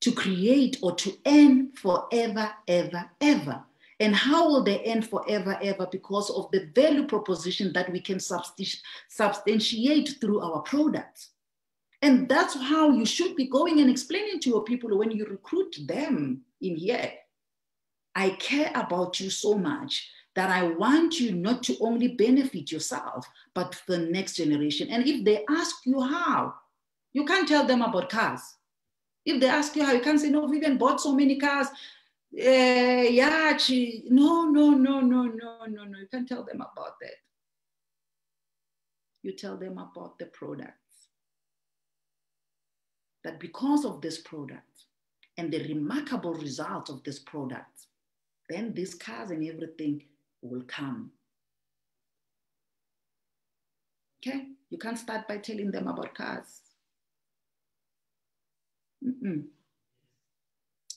to create or to end forever, ever, ever. And how will they end forever, ever? Because of the value proposition that we can substantiate through our products. And that's how you should be going and explaining to your people when you recruit them in here. I care about you so much that I want you not to only benefit yourself, but the next generation. And if they ask you how, you can't tell them about cars. If they ask you how, you can't say, no, Vivian bought so many cars uh, yeah, she, no, no, no, no, no, no, no. You can't tell them about that. You tell them about the products. That because of this product and the remarkable result of this product, then these cars and everything will come. Okay? You can't start by telling them about cars. Mm-mm.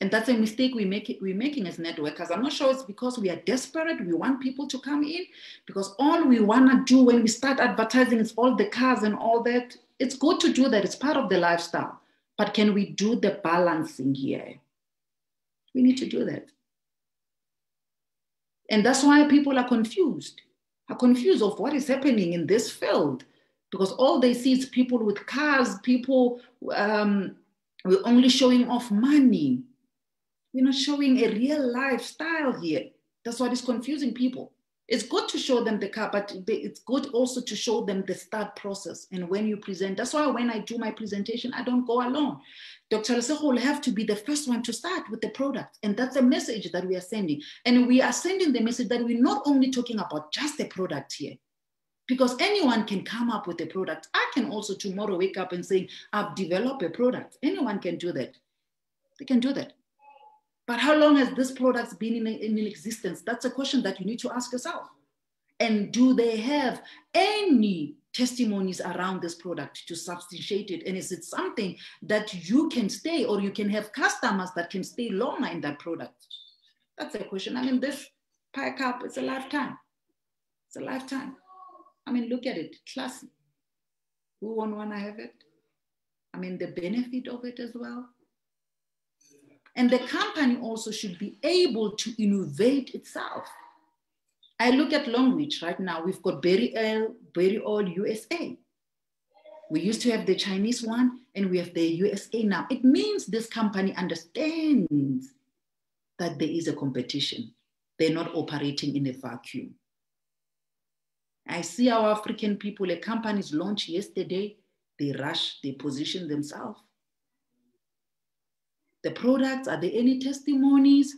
And that's a mistake we make, we're making as networkers. I'm not sure it's because we are desperate. We want people to come in because all we want to do when we start advertising is all the cars and all that. It's good to do that. It's part of the lifestyle. But can we do the balancing here? We need to do that. And that's why people are confused, are confused of what is happening in this field because all they see is people with cars, people um, we're only showing off money. We're not showing a real lifestyle here. That's what is confusing people. It's good to show them the car, but it's good also to show them the start process. And when you present, that's why when I do my presentation, I don't go alone. Dr. Lesego will have to be the first one to start with the product. And that's the message that we are sending. And we are sending the message that we're not only talking about just the product here, because anyone can come up with a product. I can also tomorrow wake up and say, I've developed a product. Anyone can do that. They can do that. But how long has this product been in, in existence? That's a question that you need to ask yourself. And do they have any testimonies around this product to substantiate it? And is it something that you can stay or you can have customers that can stay longer in that product? That's a question. I mean, this pie cup, it's a lifetime. It's a lifetime. I mean, look at it, classy. Who won't want to have it? I mean, the benefit of it as well. And the company also should be able to innovate itself. I look at Longrich right now, we've got Berry Oil, Berry Oil USA. We used to have the Chinese one and we have the USA now. It means this company understands that there is a competition. They're not operating in a vacuum. I see our African people, a company's launched yesterday, they rush, they position themselves the products? Are there any testimonies?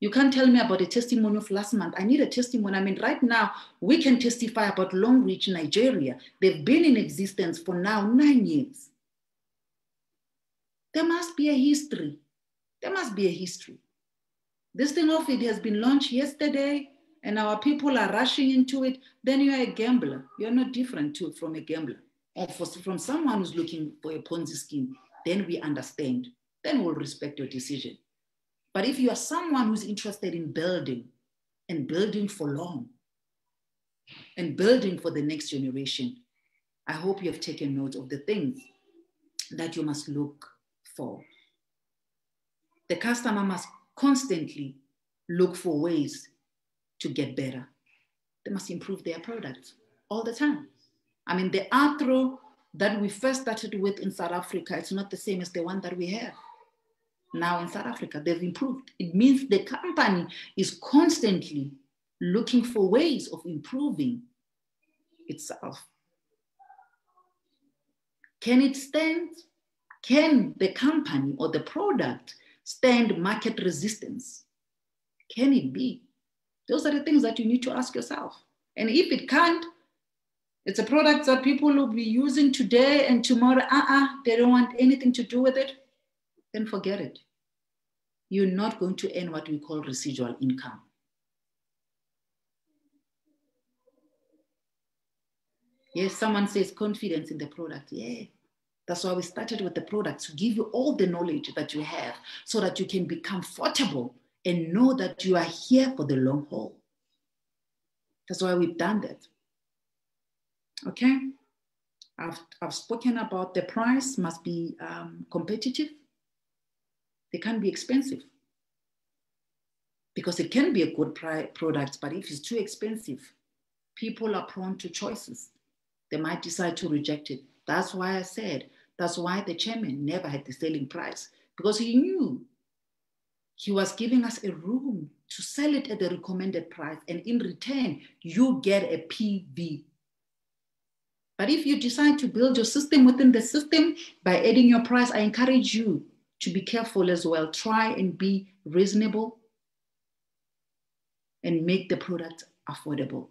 You can't tell me about a testimony of last month. I need a testimony. I mean, right now, we can testify about Longrich Nigeria. They've been in existence for now nine years. There must be a history. There must be a history. This thing of it has been launched yesterday and our people are rushing into it. Then you're a gambler. You're not different to, from a gambler or for, from someone who's looking for a Ponzi scheme. Then we understand then we'll respect your decision. But if you are someone who's interested in building and building for long and building for the next generation, I hope you have taken note of the things that you must look for. The customer must constantly look for ways to get better. They must improve their products all the time. I mean, the Arthro that we first started with in South Africa, it's not the same as the one that we have now in South Africa. They've improved. It means the company is constantly looking for ways of improving itself. Can it stand? Can the company or the product stand market resistance? Can it be? Those are the things that you need to ask yourself. And if it can't, it's a product that people will be using today and tomorrow, uh-uh, they don't want anything to do with it then forget it. You're not going to earn what we call residual income. Yes, someone says confidence in the product. Yeah, that's why we started with the product to give you all the knowledge that you have so that you can be comfortable and know that you are here for the long haul. That's why we've done that. Okay, I've, I've spoken about the price must be um, competitive. They can't be expensive because it can be a good product, but if it's too expensive, people are prone to choices. They might decide to reject it. That's why I said, that's why the chairman never had the selling price because he knew he was giving us a room to sell it at the recommended price. And in return, you get a PV. But if you decide to build your system within the system by adding your price, I encourage you to be careful as well. Try and be reasonable and make the product affordable.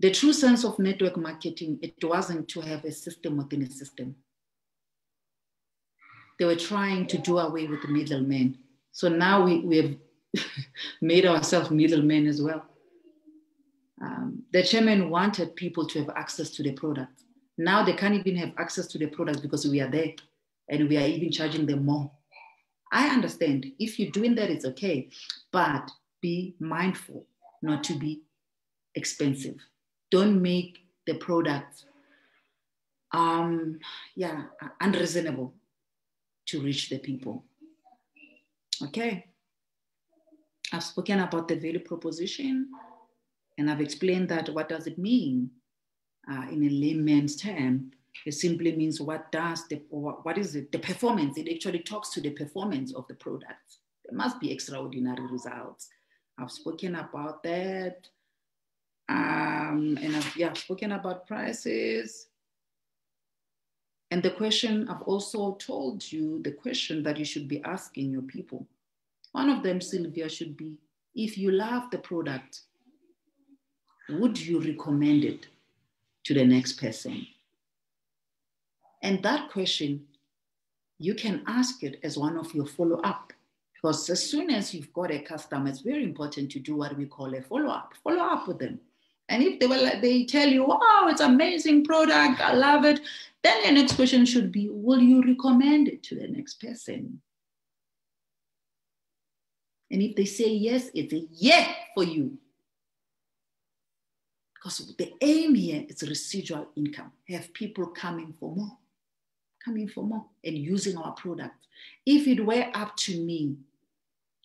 The true sense of network marketing, it wasn't to have a system within a system. They were trying to do away with the middlemen. So now we, we have made ourselves middlemen as well. Um, the chairman wanted people to have access to the product. Now they can't even have access to the product because we are there and we are even charging them more. I understand if you're doing that, it's okay, but be mindful not to be expensive. Don't make the product, um, yeah, unreasonable to reach the people. Okay. I've spoken about the value proposition and I've explained that what does it mean uh, in a layman's term. It simply means what does the, what is it, the performance. It actually talks to the performance of the product. There must be extraordinary results. I've spoken about that. Um, and I've yeah, spoken about prices. And the question I've also told you the question that you should be asking your people. One of them, Sylvia, should be if you love the product, would you recommend it to the next person? And that question, you can ask it as one of your follow up. Because as soon as you've got a customer, it's very important to do what we call a follow up. Follow up with them. And if they will, they tell you, "Wow, it's amazing product, I love it," then the next question should be, "Will you recommend it to the next person?" And if they say yes, it's a yeah for you. Because the aim here is residual income. Have people coming for more, coming for more, and using our product. If it were up to me,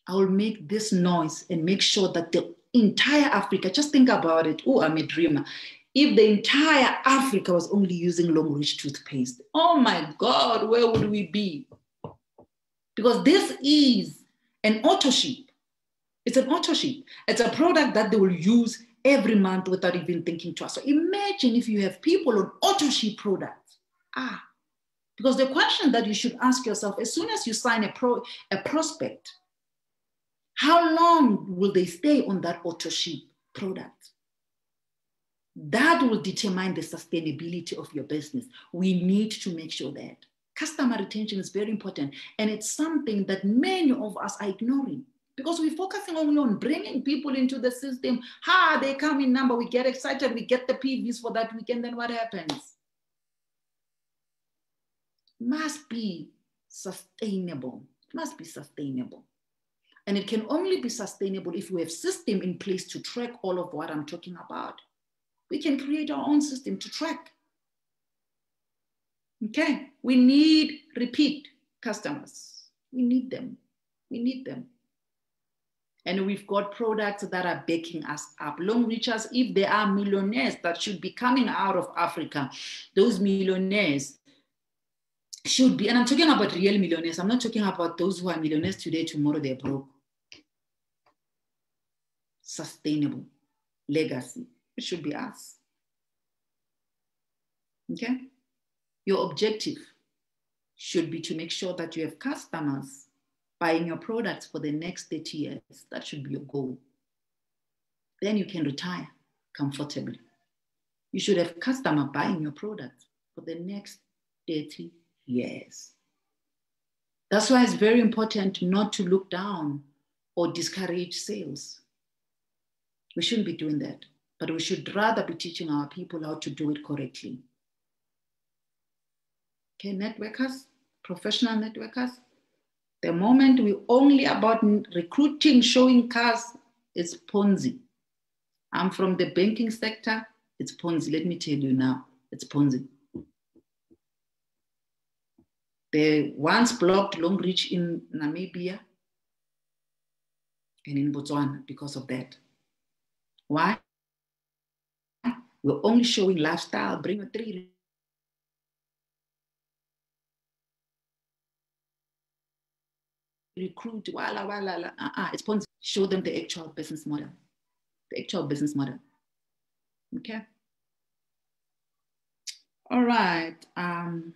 I will make this noise and make sure that the entire Africa, just think about it. Oh, I'm a dreamer. If the entire Africa was only using Longrich toothpaste, oh my God, where would we be? Because this is an auto ship. It's an auto ship. It's a product that they will use every month without even thinking twice. So imagine if you have people on auto ship products. Ah, because the question that you should ask yourself as soon as you sign a pro a prospect, how long will they stay on that auto ship product? That will determine the sustainability of your business. We need to make sure that customer retention is very important. And it's something that many of us are ignoring because we're focusing only on bringing people into the system. Ha, they come in number, we get excited, we get the PVs for that weekend, then what happens? Must be sustainable. Must be sustainable. And it can only be sustainable if we have system in place to track all of what I'm talking about. We can create our own system to track. Okay, we need repeat customers. We need them. We need them. And we've got products that are backing us up. Longrichers, if there are millionaires that should be coming out of Africa, those millionaires should be, and I'm talking about real millionaires. I'm not talking about those who are millionaires today, tomorrow they're broke. Sustainable legacy. It should be us. Okay? Your objective should be to make sure that you have customers buying your products for the next 30 years. That should be your goal. Then you can retire comfortably. You should have customer buying your products for the next 30 years. That's why it's very important not to look down or discourage sales. We shouldn't be doing that, but we should rather be teaching our people how to do it correctly. Okay, networkers, professional networkers. The moment we only about recruiting, showing cars, it's Ponzi. I'm from the banking sector, it's Ponzi. Let me tell you now, it's Ponzi. They once blocked Longrich in Namibia and in Botswana because of that. Why? We're only showing lifestyle, bring a three recruit, wala, wala, la. Uh-uh. It's show them the actual business model, the actual business model. Okay. All right. Um,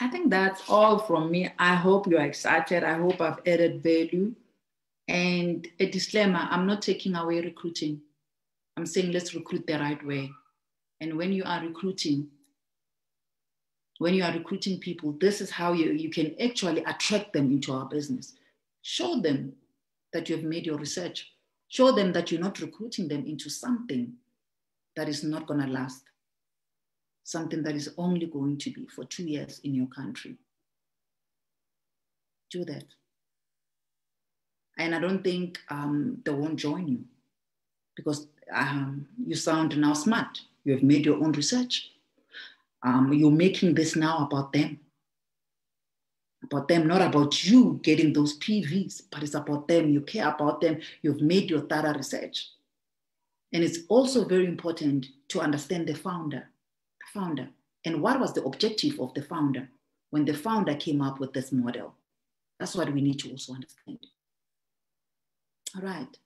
I think that's all from me. I hope you're excited. I hope I've added value. And a disclaimer I'm not taking away recruiting. I'm saying let's recruit the right way. And when you are recruiting, when you are recruiting people, this is how you, you can actually attract them into our business. Show them that you have made your research. Show them that you're not recruiting them into something that is not going to last, something that is only going to be for two years in your country. Do that. And I don't think um, they won't join you because um, you sound now smart. You have made your own research um, you're making this now about them. about them, not about you getting those PVs, but it's about them. You care about them. You've made your thorough research. And it's also very important to understand the founder, the founder, and what was the objective of the founder when the founder came up with this model. That's what we need to also understand. All right,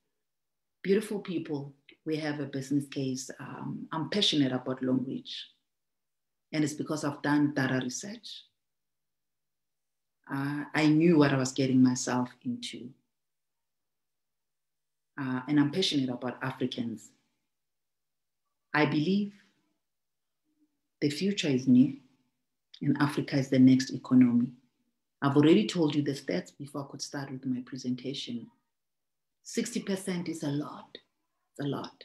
beautiful people, we have a business case. Um, I'm passionate about Longrich, and it's because I've done data research. Uh, I knew what I was getting myself into. Uh, and I'm passionate about Africans. I believe the future is near and Africa is the next economy. I've already told you the stats before I could start with my presentation. 60% is a lot, it's a lot.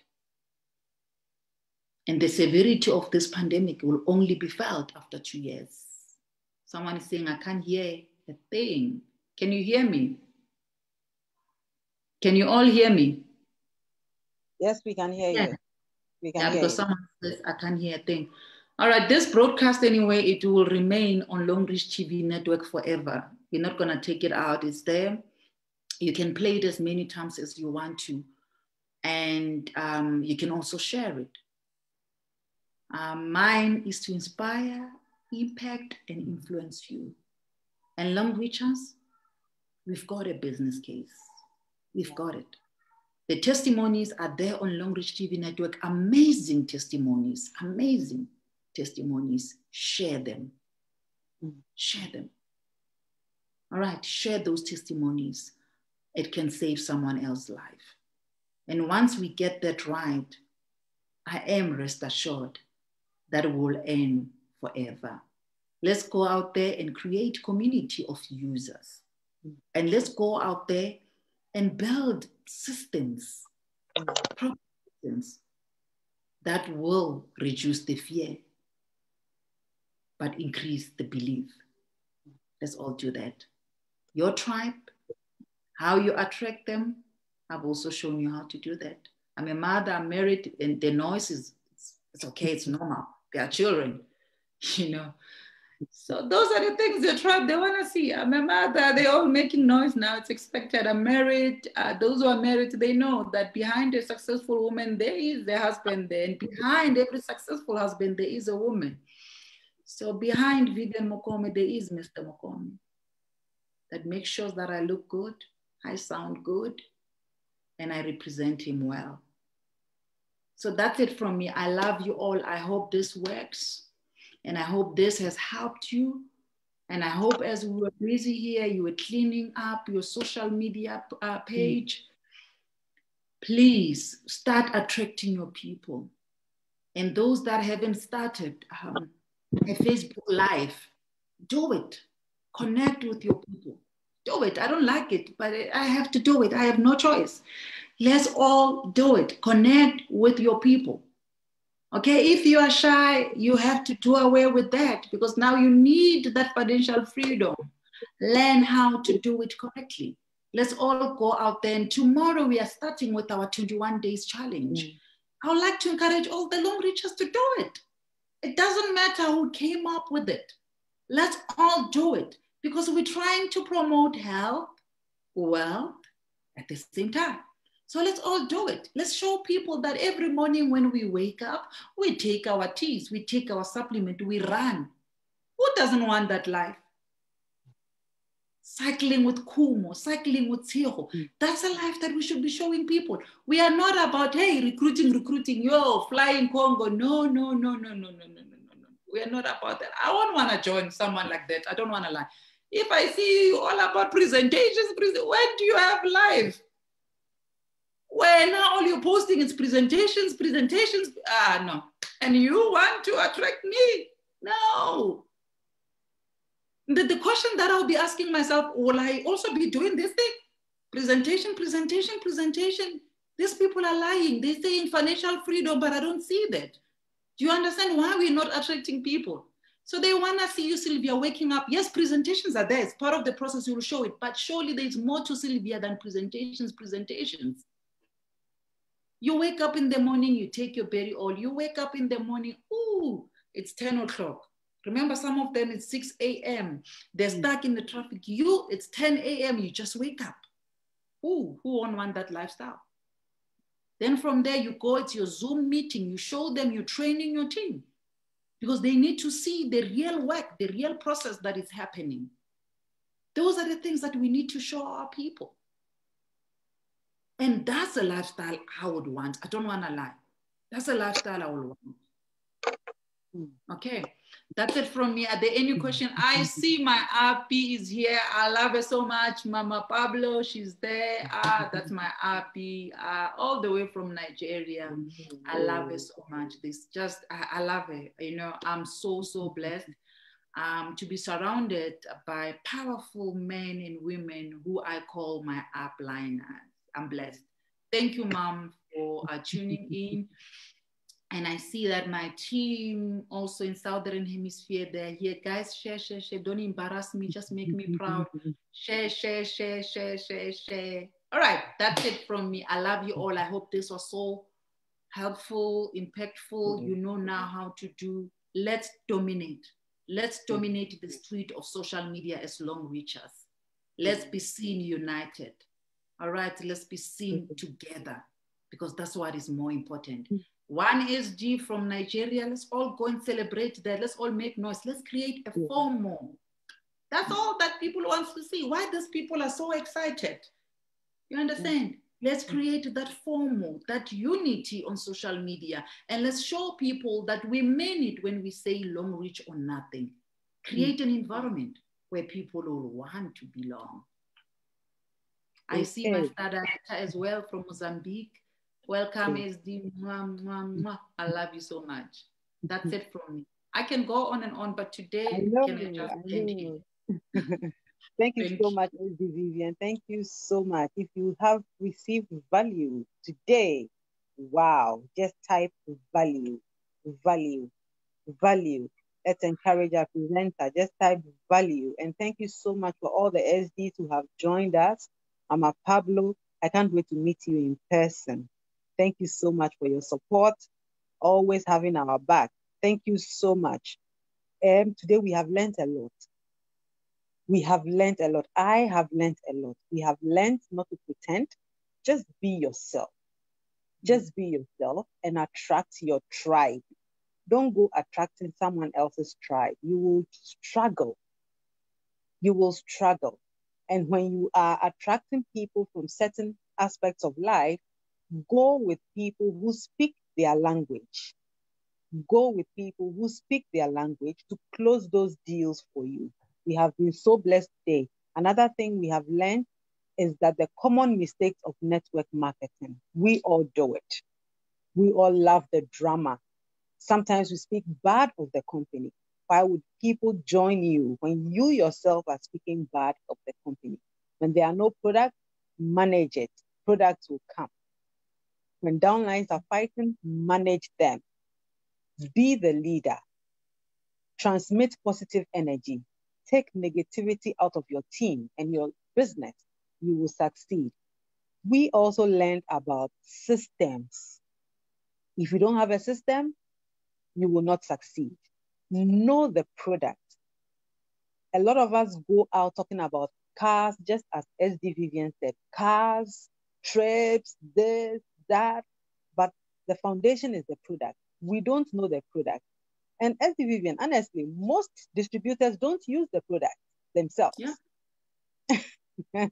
And the severity of this pandemic will only be felt after two years. Someone is saying, I can't hear a thing. Can you hear me? Can you all hear me? Yes, we can hear Yeah. you. We can Yeah, hear because you. someone says I can't hear a thing. All right, this broadcast anyway, it will remain on Longrich TV network forever. We're not gonna take it out. It's there. You can play it as many times as you want to, and um, you can also share it. Um, mine is to inspire, impact, and influence you. And Longrichers, we've got a business case. We've got it. The testimonies are there on Longrich TV network. Amazing testimonies, amazing testimonies. Share them. Share them. All right, share those testimonies. It can save someone else's life. And once we get that right, I am rest assured that it will end forever. Let's go out there and create community of users. And let's go out there and build systems, systems that will reduce the fear, but increase the belief. Let's all do that. Your tribe, how you attract them, I've also shown you how to do that. I'm a mother, I'm married, and the noise is it's, okay, it's normal. They are children, you know. So those are the things the tribe they want to see. I'm a mother. They're all making noise now. It's expected. I'm married. Uh, those who are married, they know that behind a successful woman there is the husband there, and behind every successful husband there is a woman. So behind Vivian Mokome there is Mr. Mokome. That makes sure that I look good, I sound good, and I represent him well. So that's it from me. I love you all. I hope this works. And I hope this has helped you. And I hope as we were busy here, you were cleaning up your social media uh, page. Please start attracting your people. And those that haven't started um, a Facebook Live, do it. Connect with your people. Do it. I don't like it, but I have to do it. I have no choice. Let's all do it. Connect with your people. Okay, if you are shy, you have to do away with that because now you need that financial freedom. Learn how to do it correctly. Let's all go out there. And tomorrow we are starting with our 21 days challenge. Mm. I would like to encourage all the Longrichers to do it. It doesn't matter who came up with it. Let's all do it because we're trying to promote health, wealth at the same time. So let's all do it. Let's show people that every morning when we wake up, we take our teas, we take our supplement, we run. Who doesn't want that life? Cycling with Kumo, cycling with Tiho. Mm. That's a life that we should be showing people. We are not about, hey, recruiting, recruiting, yo, flying Congo. No, no, no, no, no, no, no, no, no, no. We are not about that. I don't want to join someone like that. I don't want to lie. If I see you all about presentations, when do you have life? where now all you're posting is presentations, presentations. Ah, no. And you want to attract me? No. The, the question that I'll be asking myself, will I also be doing this thing? Presentation, presentation, presentation. These people are lying. They say in financial freedom, but I don't see that. Do you understand why we're not attracting people? So they want to see you, Sylvia, waking up. Yes, presentations are there. It's part of the process. You will show it. But surely there's more to Sylvia than presentations, presentations. You wake up in the morning, you take your berry oil. You wake up in the morning, ooh, it's 10 o'clock. Remember, some of them it's 6 a.m. They're mm. stuck in the traffic. You, it's 10 a.m. You just wake up. Who, who won't want that lifestyle? Then from there, you go, it's your Zoom meeting. You show them you're training your team because they need to see the real work, the real process that is happening. Those are the things that we need to show our people. And that's a lifestyle I would want. I don't want to lie. That's a lifestyle I would want. Hmm. Okay. That's it from me. Are there any question? I see my RP is here. I love her so much. Mama Pablo, she's there. Ah, that's my RP. Ah, all the way from Nigeria. I love her so much. This just, I, I love her. You know, I'm so, so blessed um, to be surrounded by powerful men and women who I call my upliners. I'm blessed. Thank you, Mom, for uh, tuning in and I see that my team also in Southern Hemisphere, they're here. Guys, share, share, share. Don't embarrass me. Just make me proud. Share, share, share, share, share, share. All right, that's it from me. I love you all. I hope this was so helpful, impactful. Mm-hmm. You know now how to do. Let's dominate. Let's mm-hmm. dominate the street of social media as Longrichers. Let's be seen united. All right, let's be seen mm-hmm. together because that's what is more important. One SG from Nigeria. Let's all go and celebrate that. Let's all make noise. Let's create a FOMO. That's all that people want to see. Why these people are so excited? You understand? Let's create that FOMO, that unity on social media, and let's show people that we mean it when we say Longrich or nothing. Create an environment where people will want to belong. I see my father as well from Mozambique. Welcome, SD. I love you so much. That's it from me. I can go on and on, but today, I can I just thank you? Thank you so much, SD Vivian. Thank you so much. If you have received value today, wow, just type value, value, value. Let's encourage our presenter. Just type value. And thank you so much for all the SDs who have joined us. I'm a Pablo. I can't wait to meet you in person. Thank you so much for your support, always having our back. Thank you so much. Um, today we have learned a lot. We have learned a lot. I have learned a lot. We have learned not to pretend. Just be yourself. Just be yourself and attract your tribe. Don't go attracting someone else's tribe. You will struggle. You will struggle. And when you are attracting people from certain aspects of life, Go with people who speak their language. Go with people who speak their language to close those deals for you. We have been so blessed today. Another thing we have learned is that the common mistakes of network marketing, we all do it. We all love the drama. Sometimes we speak bad of the company. Why would people join you when you yourself are speaking bad of the company? When there are no products, manage it. Products will come. When downlines are fighting, manage them. Be the leader. Transmit positive energy. Take negativity out of your team and your business. You will succeed. We also learned about systems. If you don't have a system, you will not succeed. Know the product. A lot of us go out talking about cars, just as SD Vivian said, cars, trips, this, that, but the foundation is the product. We don't know the product. And as the Vivian, honestly, most distributors don't use the product themselves. Yeah.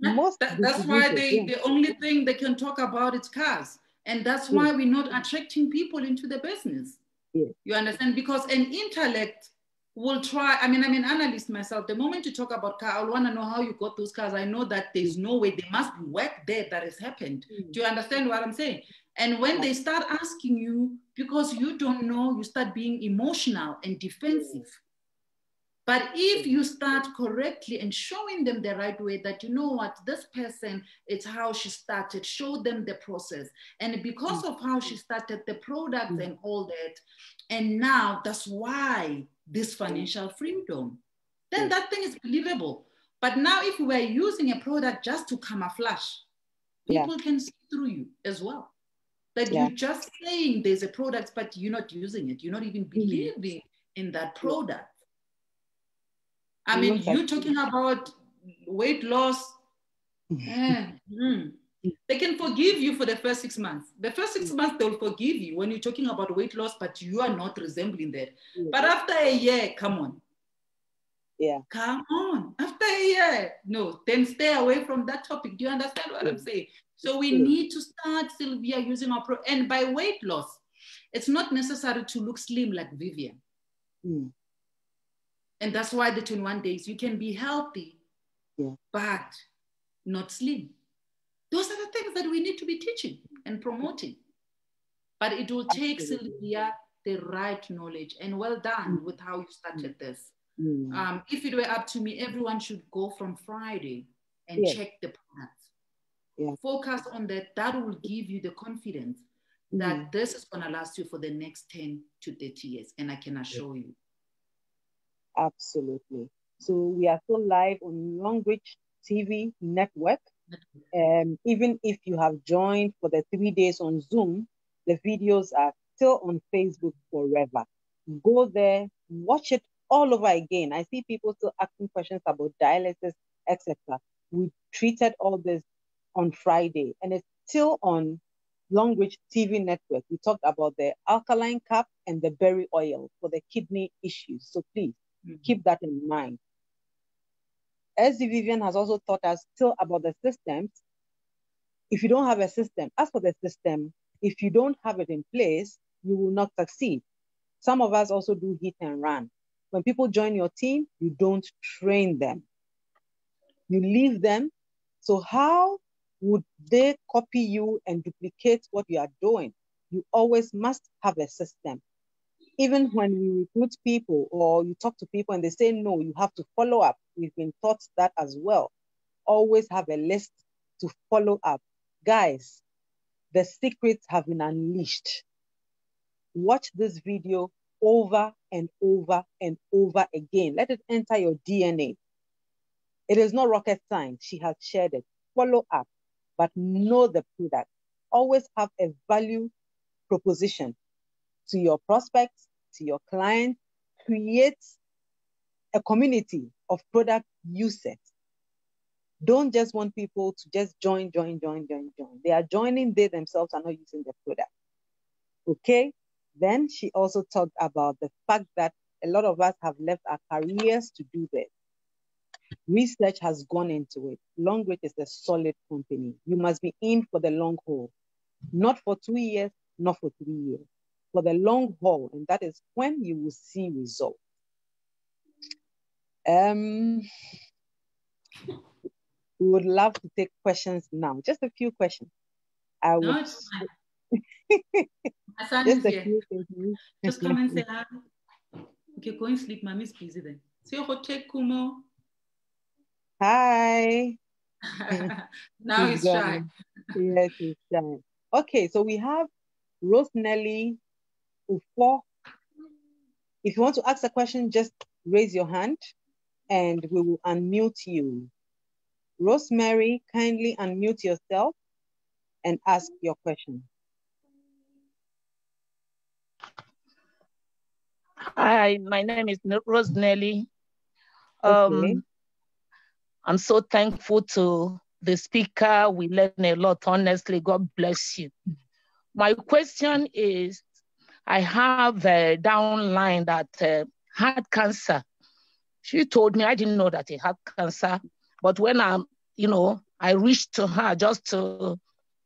most that, that's why they, the only thing they can talk about is cars. And that's hmm. why we're not attracting people into the business. Yes. You understand? Because an intellect will try. I mean, I'm an analyst myself. The moment you talk about car, I want to know how you got those cars. I know that there's no way there must be work there that has happened. Mm. Do you understand what I'm saying? And when they start asking you, because you don't know, you start being emotional and defensive. But if you start correctly and showing them the right way that you know what, this person, it's how she started, show them the process. And because mm. of how she started the product mm. and all that, and now that's why this financial freedom, then that thing is believable. But now, if we are using a product just to camouflage, people yeah. can see through you as well. That yeah. you're just saying there's a product, but you're not using it. You're not even mm-hmm. believing in that product. I mean, you're talking about weight loss. eh, mm. They can forgive you for the first six months. The first six months, they'll forgive you when you're talking about weight loss, but you are not resembling that. But after a year, come on. Yeah. Come on. After a year, no, then stay away from that topic. Do you understand what I'm saying? So we need to start, Sylvia, using our pro. And by weight loss, it's not necessary to look slim like Vivian. Mm. And that's why the 21 days, you can be healthy, Yeah. but not slim. Those are the things that we need to be teaching and promoting. But it will take Absolutely. Sylvia the right knowledge. And well done with how you started this. Mm. Um, if it were up to me, everyone should go from Friday and Yes. check the. Yeah. Focus on that. That will give you the confidence Mm. that this is going to last you for the next 10 to 30 years. And I can assure you. Absolutely. So we are still live on Longrich TV network. Um, even if you have joined for the three days on Zoom, the videos are still on Facebook forever. Go there, watch it all over again. I see people still asking questions about dialysis, etc. We treated all this on Friday, and it's still on Longrich TV network. We talked about the alkaline cup and the berry oil for the kidney issues. So please keep that in mind. As Vivian has also taught us still about the systems, if you don't have a system, as for the system, if you don't have it in place, you will not succeed. Some of us also do hit and run. When people join your team, you don't train them. You leave them. So how would they copy you and duplicate what you are doing? You always must have a system even when we recruit people or you talk to people and they say no, you have to follow up. We've been taught that as well. Always have a list to follow up. Guys, the secrets have been unleashed. Watch this video over and over and over again. Let it enter your DNA. It is not rocket science. She has shared it. Follow up, but know the product. Always have a value proposition to your prospects, to your clients, create a community of product users. Don't just want people to just join, join, join, join, join. They are joining, they themselves are not using the product. Okay? Then she also talked about the fact that a lot of us have left our careers to do this. Research has gone into it. Longrich is a solid company. You must be in for the long haul, not for two years, not for three years for the long haul, and that is when you will see results. Um, we would love to take questions now. Just a few questions. I would it's fine. My son just is a here. few things. Just come and say hi. Okay, go and sleep. Mommy's busy then. Say hotel Kumo. Hi. now He's shy. Yes, he's shy. Okay, so we have Rosenelly Ufo. If you want to ask a question, just raise your hand and we will unmute you. Rosemary, kindly unmute yourself and ask your question. Hi, my name is Rose Nelly. Okay. Um, I'm so thankful to the speaker. We learn a lot, honestly. God bless you. My question is I have a downline that uh, had cancer. She told me, I didn't know that he had cancer. But when I'm, you know, I reached to her just to,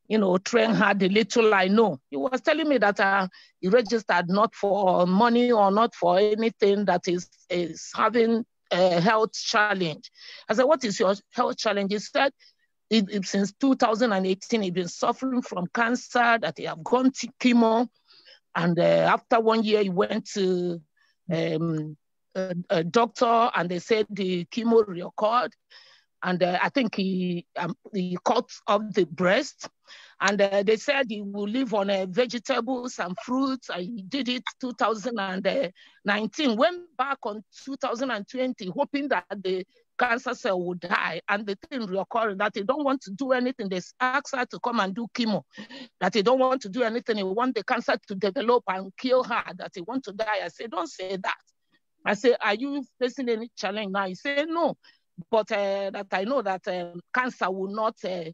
you know, train her the little I know. He was telling me that uh, he registered not for money or not for anything that is, is having a health challenge. I said, what is your health challenge? He said, it, it- since 2018, he's been suffering from cancer, that he have gone to chemo. And uh, after one year, he went to um, a, a doctor and they said the chemo reoccurred. And uh, I think he, um, he cut off the breast. And uh, they said he will live on uh, vegetables and fruits. I did it 2019. Went back on 2020, hoping that the cancer cell would die. And the thing reoccurring that they don't want to do anything. They ask her to come and do chemo. That they don't want to do anything. They want the cancer to develop and kill her. That they want to die. I say, don't say that. I say, are you facing any challenge now? He said, no, but uh, that I know that um, cancer will not, uh,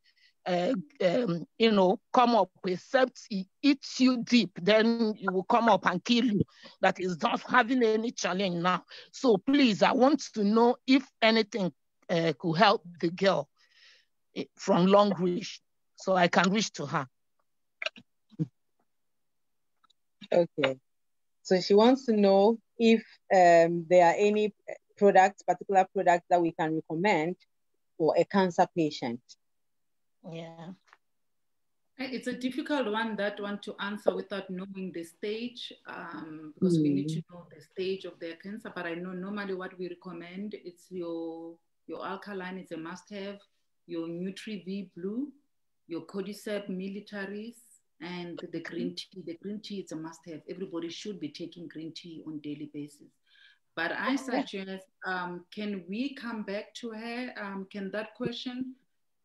uh, um, you know, come up except it eats you deep. Then it will come up and kill you. That is not having any challenge now. So please, I want to know if anything uh, could help the girl eh, from Longrich, so I can reach to her. Okay. So she wants to know if um, there are any products, particular products that we can recommend for a cancer patient. Yeah. It's a difficult one, that one to answer without knowing the stage, um, because mm. we need to hmm. know the stage of their cancer. But I know normally what we recommend, it's your, your alkaline, it's a must have, your Nutri-V Blue, your Cordyceps militaris, and the green tea. The green tea is a must have. Everybody should be taking green tea on daily basis. But I suggest, um, can we come back to her? Um, can that question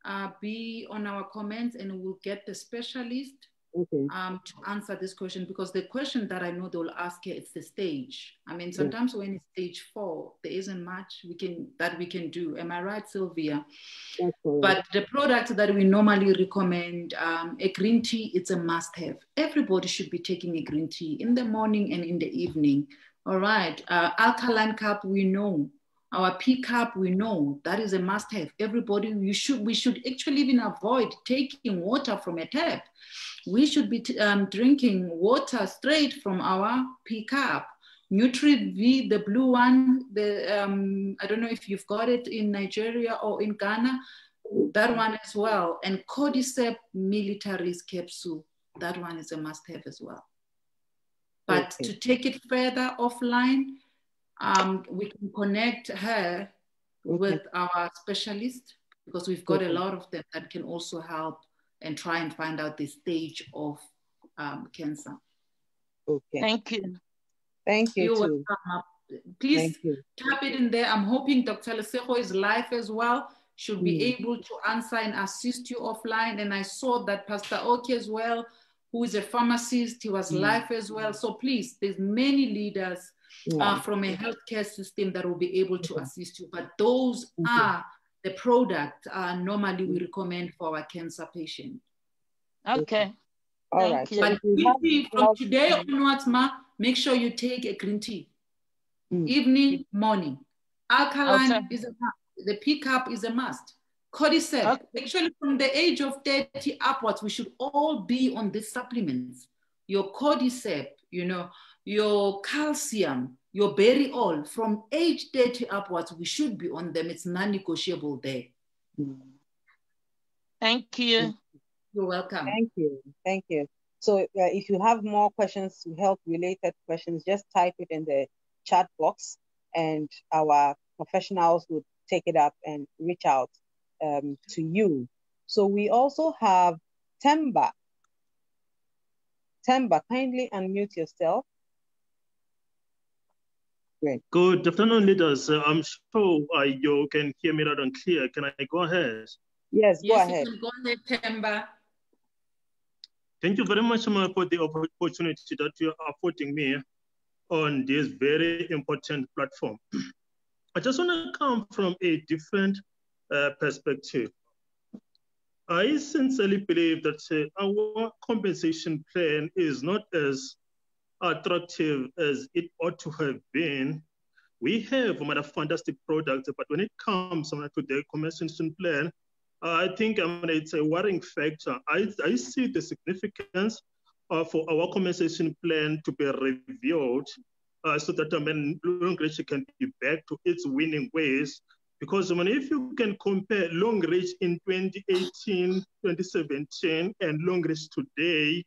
uh, be on our comments and we'll get the specialist okay. um, to answer this question because the question that I know they'll ask her, it's the stage. I mean, sometimes yeah. when it's stage four, there isn't much we can that we can do. Am I right, Sylvia? But the product that we normally recommend, um, a green tea, it's a must-have. Everybody should be taking a green tea in the morning and in the evening. All right, uh, alkaline cup, we know our P cup, we know that is a must have. Everybody, you should, we should actually even avoid taking water from a tap. We should be um, drinking water straight from our P cup. Nutri V, the blue one, the um, I don't know if you've got it in Nigeria or in Ghana, that one as well. And Cordyceps militaris capsule, that one is a must have as well. But okay. to take it further offline, um, we can connect her okay. with our specialist because we've got okay. a lot of them that can also help and try and find out the stage of um, cancer. Okay. Thank you. Thank you. Too. Please you. tap it in there. I'm hoping Dr. Lesejo is live as well. Should be mm. able to answer and assist you offline. And I saw that Pastor Oke as well, who is a pharmacist, he was mm. live as well. So please, there's many leaders yeah. uh, from a healthcare system that will be able to assist you. But those are the product uh, normally we recommend for our cancer patient. Okay. All right. But tea, from today onwards, ma, make sure you take a green tea. Mm. Evening, morning. Alkaline okay. is a the pickup is a must. Cordyceps, okay. actually from the age of 30 upwards, we should all be on these supplements. Your cordyceps, you know, your calcium, your berry oil, from age 30 upwards, we should be on them. It's non-negotiable there. Thank you. You're welcome. Thank you. Thank you. So uh, if you have more questions, health related questions, just type it in the chat box and our professionals would take it up and reach out um, to you. So we also have Temba. Temba, kindly unmute yourself. Great. Good afternoon, leaders. Uh, I'm sure uh, you can hear me loud and clear. Can I go ahead? Yes, go yes, ahead. go ahead, Temba. Thank you very much for the opportunity that you are affording me on this very important platform. I just want to come from a different uh, perspective. I sincerely believe that uh, our compensation plan is not as attractive as it ought to have been. We have a fantastic product, but when it comes to the compensation plan, I think it's a worrying factor. I, I see the significance uh, for our compensation plan to be reviewed uh, so that I Longrich can be back to its winning ways. Because if you can compare Longrich in 2018, 2017, and Longrich today,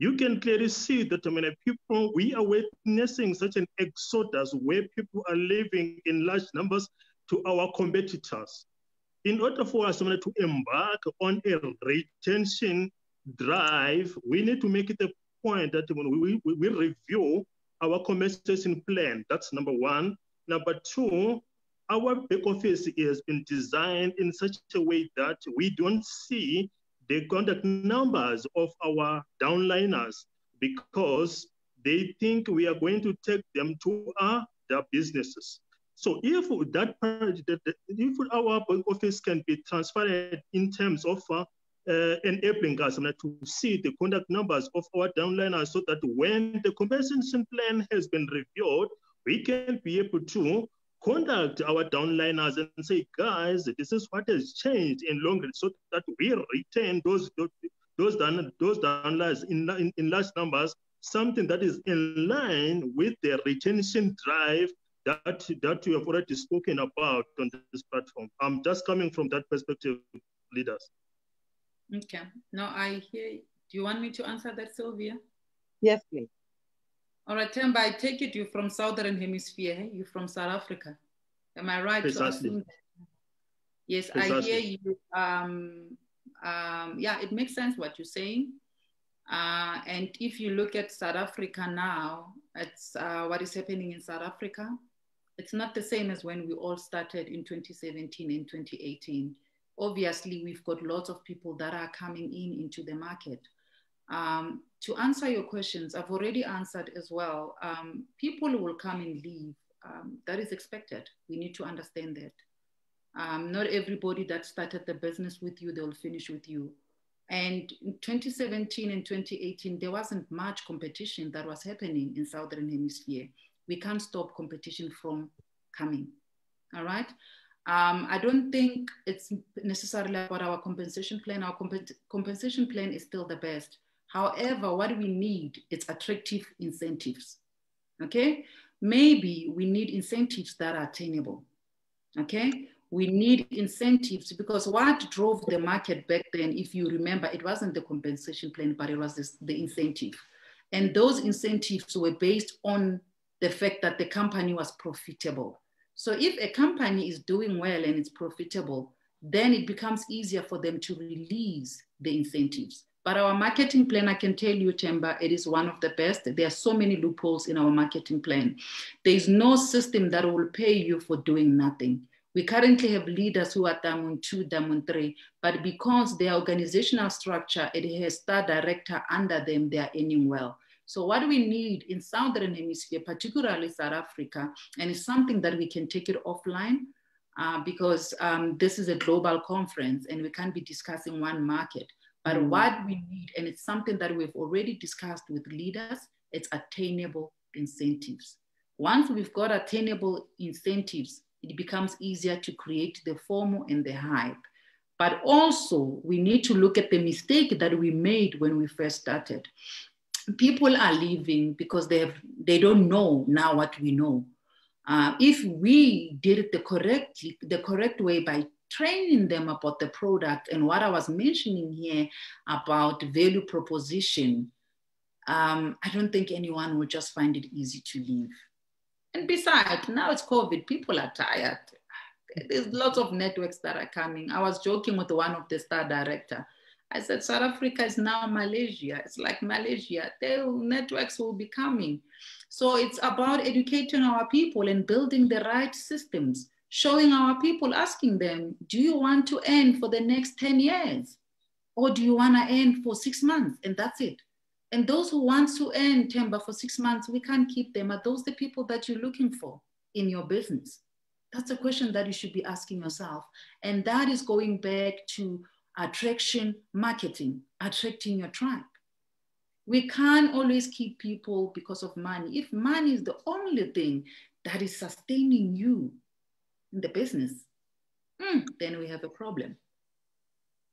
you can clearly see that I mean, people, we are witnessing such an exodus where people are living in large numbers to our competitors. In order for us I mean, to embark on a retention drive, we need to make it a point that when we, we, we review our compensation plan, that's number one. Number two, our back office has been designed in such a way that we don't see the contact numbers of our downliners because they think we are going to take them to a their businesses. So if that if our office can be transferred in terms of uh, uh, enabling us to see the contact numbers of our downliners so that when the compensation plan has been reviewed, we can be able to contact our downliners and say, guys, this is what has changed in Longrich so that we retain those those down, those downliners in, in, in large numbers, something that is in line with the retention drive that that you have already spoken about on this platform. I'm just coming from that perspective, leaders. Okay. Now I hear. Do you want me to answer that, Sylvia? Yes, please. All right, Temba, I take it you're from Southern Hemisphere. You're from South Africa. Am I right Precisely. Yes, Precisely. I hear you. Um, um, yeah, it makes sense what you're saying. Uh, and if you look at South Africa now, it's uh, what is happening in South Africa. It's not the same as when we all started in 2017 and 2018 obviously we've got lots of people that are coming in into the market. Um, to answer your questions, I've already answered as well. Um, people will come and leave. Um, that is expected. We need to understand that. Um, not everybody that started the business with you, they'll finish with you. And in 2017 and 2018, there wasn't much competition that was happening in Southern Hemisphere. We can't stop competition from coming. All right. Um, I don't think it's necessarily about our compensation plan. Our comp- compensation plan is still the best. However, what we need is attractive incentives. Okay, maybe we need incentives that are attainable. Okay, we need incentives because what drove the market back then, if you remember, it wasn't the compensation plan, but it was this, the incentive. And those incentives were based on the fact that the company was profitable. So if a company is doing well and it's profitable, then it becomes easier for them to release the incentives. But our marketing plan, I can tell you, Temba, it is one of the best. There are so many loopholes in our marketing plan. There is no system that will pay you for doing nothing. We currently have leaders who are Diamond 2, Diamond 3, but because their organizational structure, it has star director under them, they are earning well. So what we need in Southern Hemisphere, particularly South Africa, and it's something that we can take it offline uh, because um, this is a global conference and we can't be discussing one market. But mm. what we need, and it's something that we've already discussed with leaders, it's attainable incentives. Once we've got attainable incentives, it becomes easier to create the FOMO and the hype. But also, we need to look at the mistake that we made when we first started people are leaving because they have they don't know now what we know. Uh, if we did it the correct the correct way by training them about the product and what I was mentioning here about value proposition, um, I don't think anyone will just find it easy to leave. And besides, now it's COVID, people are tired. There's lots of networks that are coming. I was joking with one of the star director I said, South Africa is now Malaysia. It's like Malaysia. Their networks will be coming. So it's about educating our people and building the right systems, showing our people, asking them, do you want to end for the next 10 years? Or do you want to end for six months? And that's it. And those who want to earn Temba for six months, we can't keep them. Are those the people that you're looking for in your business? That's a question that you should be asking yourself. And that is going back to attraction marketing, attracting your tribe. We can't always keep people because of money. If money is the only thing that is sustaining you in the business, mm, then we have a problem.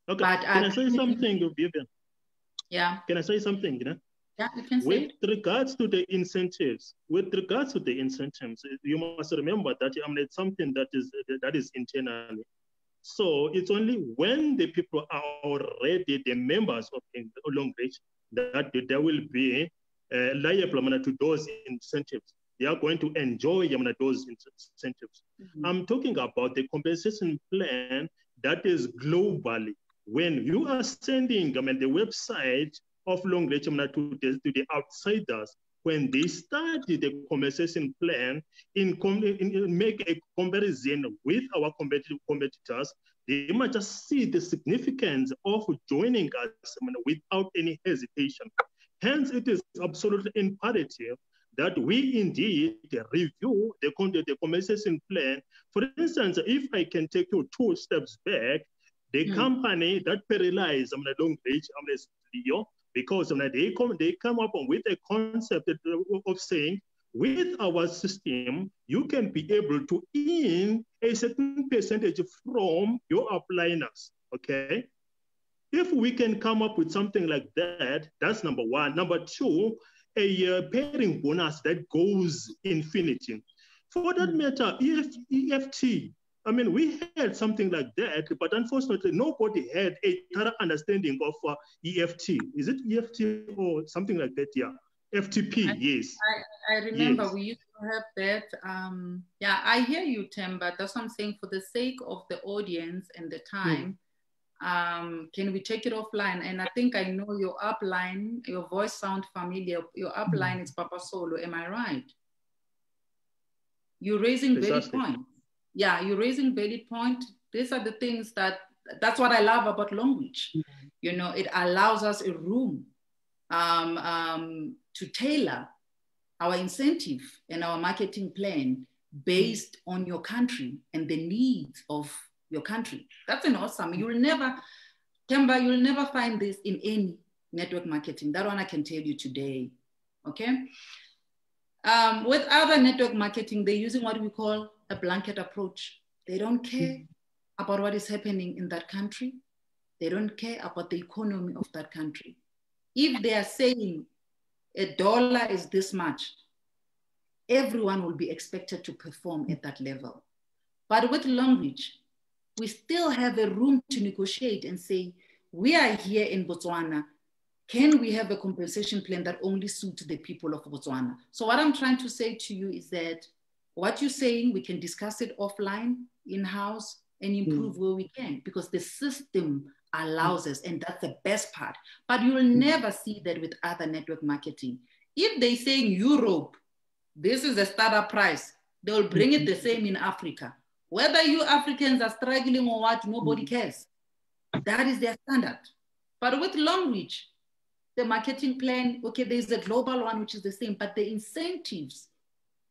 Okay. But can I, I say something, Vivian? Yeah. Can I say something? You know? Yeah, you can say With it. regards to the incentives, with regards to the incentives, you must remember that I mean, it's something that is that is internally. So it's only when the people are already the members of the Longrich that there will be uh, liable to those incentives. They are going to enjoy those incentives. Mm-hmm. I'm talking about the compensation plan that is globally. When you are sending I mean, the website of Longrich to the, to the outsiders, when they start the compensation plan in, in, make a comparison with our competitors, they might just see the significance of joining us without any hesitation. Hence, it is absolutely imperative that we indeed review the, the compensation plan. For instance, if I can take you two steps back, the mm. company that paralyzed I mean, Longrich I mean, because I mean, they come they come up with a concept of saying with our system, you can be able to in a certain percentage from your upliners, okay? If we can come up with something like that, that's number one. Number two, a uh, pairing bonus that goes infinity. For that hmm. matter, EF, EFT, I mean, we had something like that, but unfortunately, nobody had a thorough understanding of uh, EFT. Is it EFT or something like that? Yeah. FTP, I, yes. I, I remember yes. we used to have that. Um, yeah, I hear you, Tim, but that's what I'm saying. For the sake of the audience and the hmm. time, um, can we take it offline? And I think I know your upline, your voice sound familiar. Your upline is Papa Solo, am I right? You're raising valid point. Yeah, you're raising valid point. These are the things that, that's what I love about Longrich. Mm-hmm. You know, it allows us a room um, um, to tailor our incentive and our marketing plan based on your country and the needs of your country. That's an awesome. You will never, Kemba, you'll never find this in any network marketing. That one I can tell you today. Okay. Um, with other network marketing, they're using what we call a blanket approach. They don't care mm-hmm. about what is happening in that country. They don't care about the economy of that country. If they are saying a dollar is this much, everyone will be expected to perform at that level. But with Longrich, we still have a room to negotiate and say, we are here in Botswana. Can we have a compensation plan that only suits the people of Botswana? So what I'm trying to say to you is that what you're saying, we can discuss it offline, in-house, and improve mm. where we can, because the system allows mm. us, and that's the best part. But you will mm. never see that with other network marketing. If they say in Europe, this is the startup price, they will bring it the mm-hmm. same in Africa. Whether you Africans are struggling or what, nobody mm. cares. That is their standard. But with Longrich, the marketing plan, okay, there's a global one which is the same, but the incentives,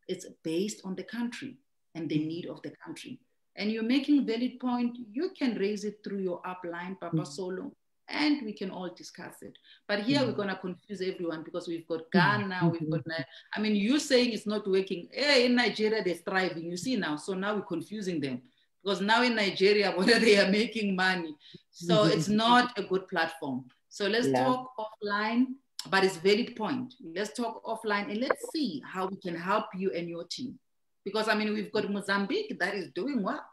it's based on the country and the mm. need of the country. And you're making valid point, you can raise it through your upline, Papa mm. Solo, and we can all discuss it. But here mm-hmm. we're going to confuse everyone because we've got Ghana, mm-hmm. we've got, I mean, you saying it's not working. Hey, in Nigeria, they're thriving. You see now. So now we're confusing them because now in Nigeria, whether they are making money. So mm-hmm. it's not a good platform. So let's yeah. talk offline, but it's valid point. Let's talk offline and let's see how we can help you and your team. Because I mean, we've got Mozambique that is doing well.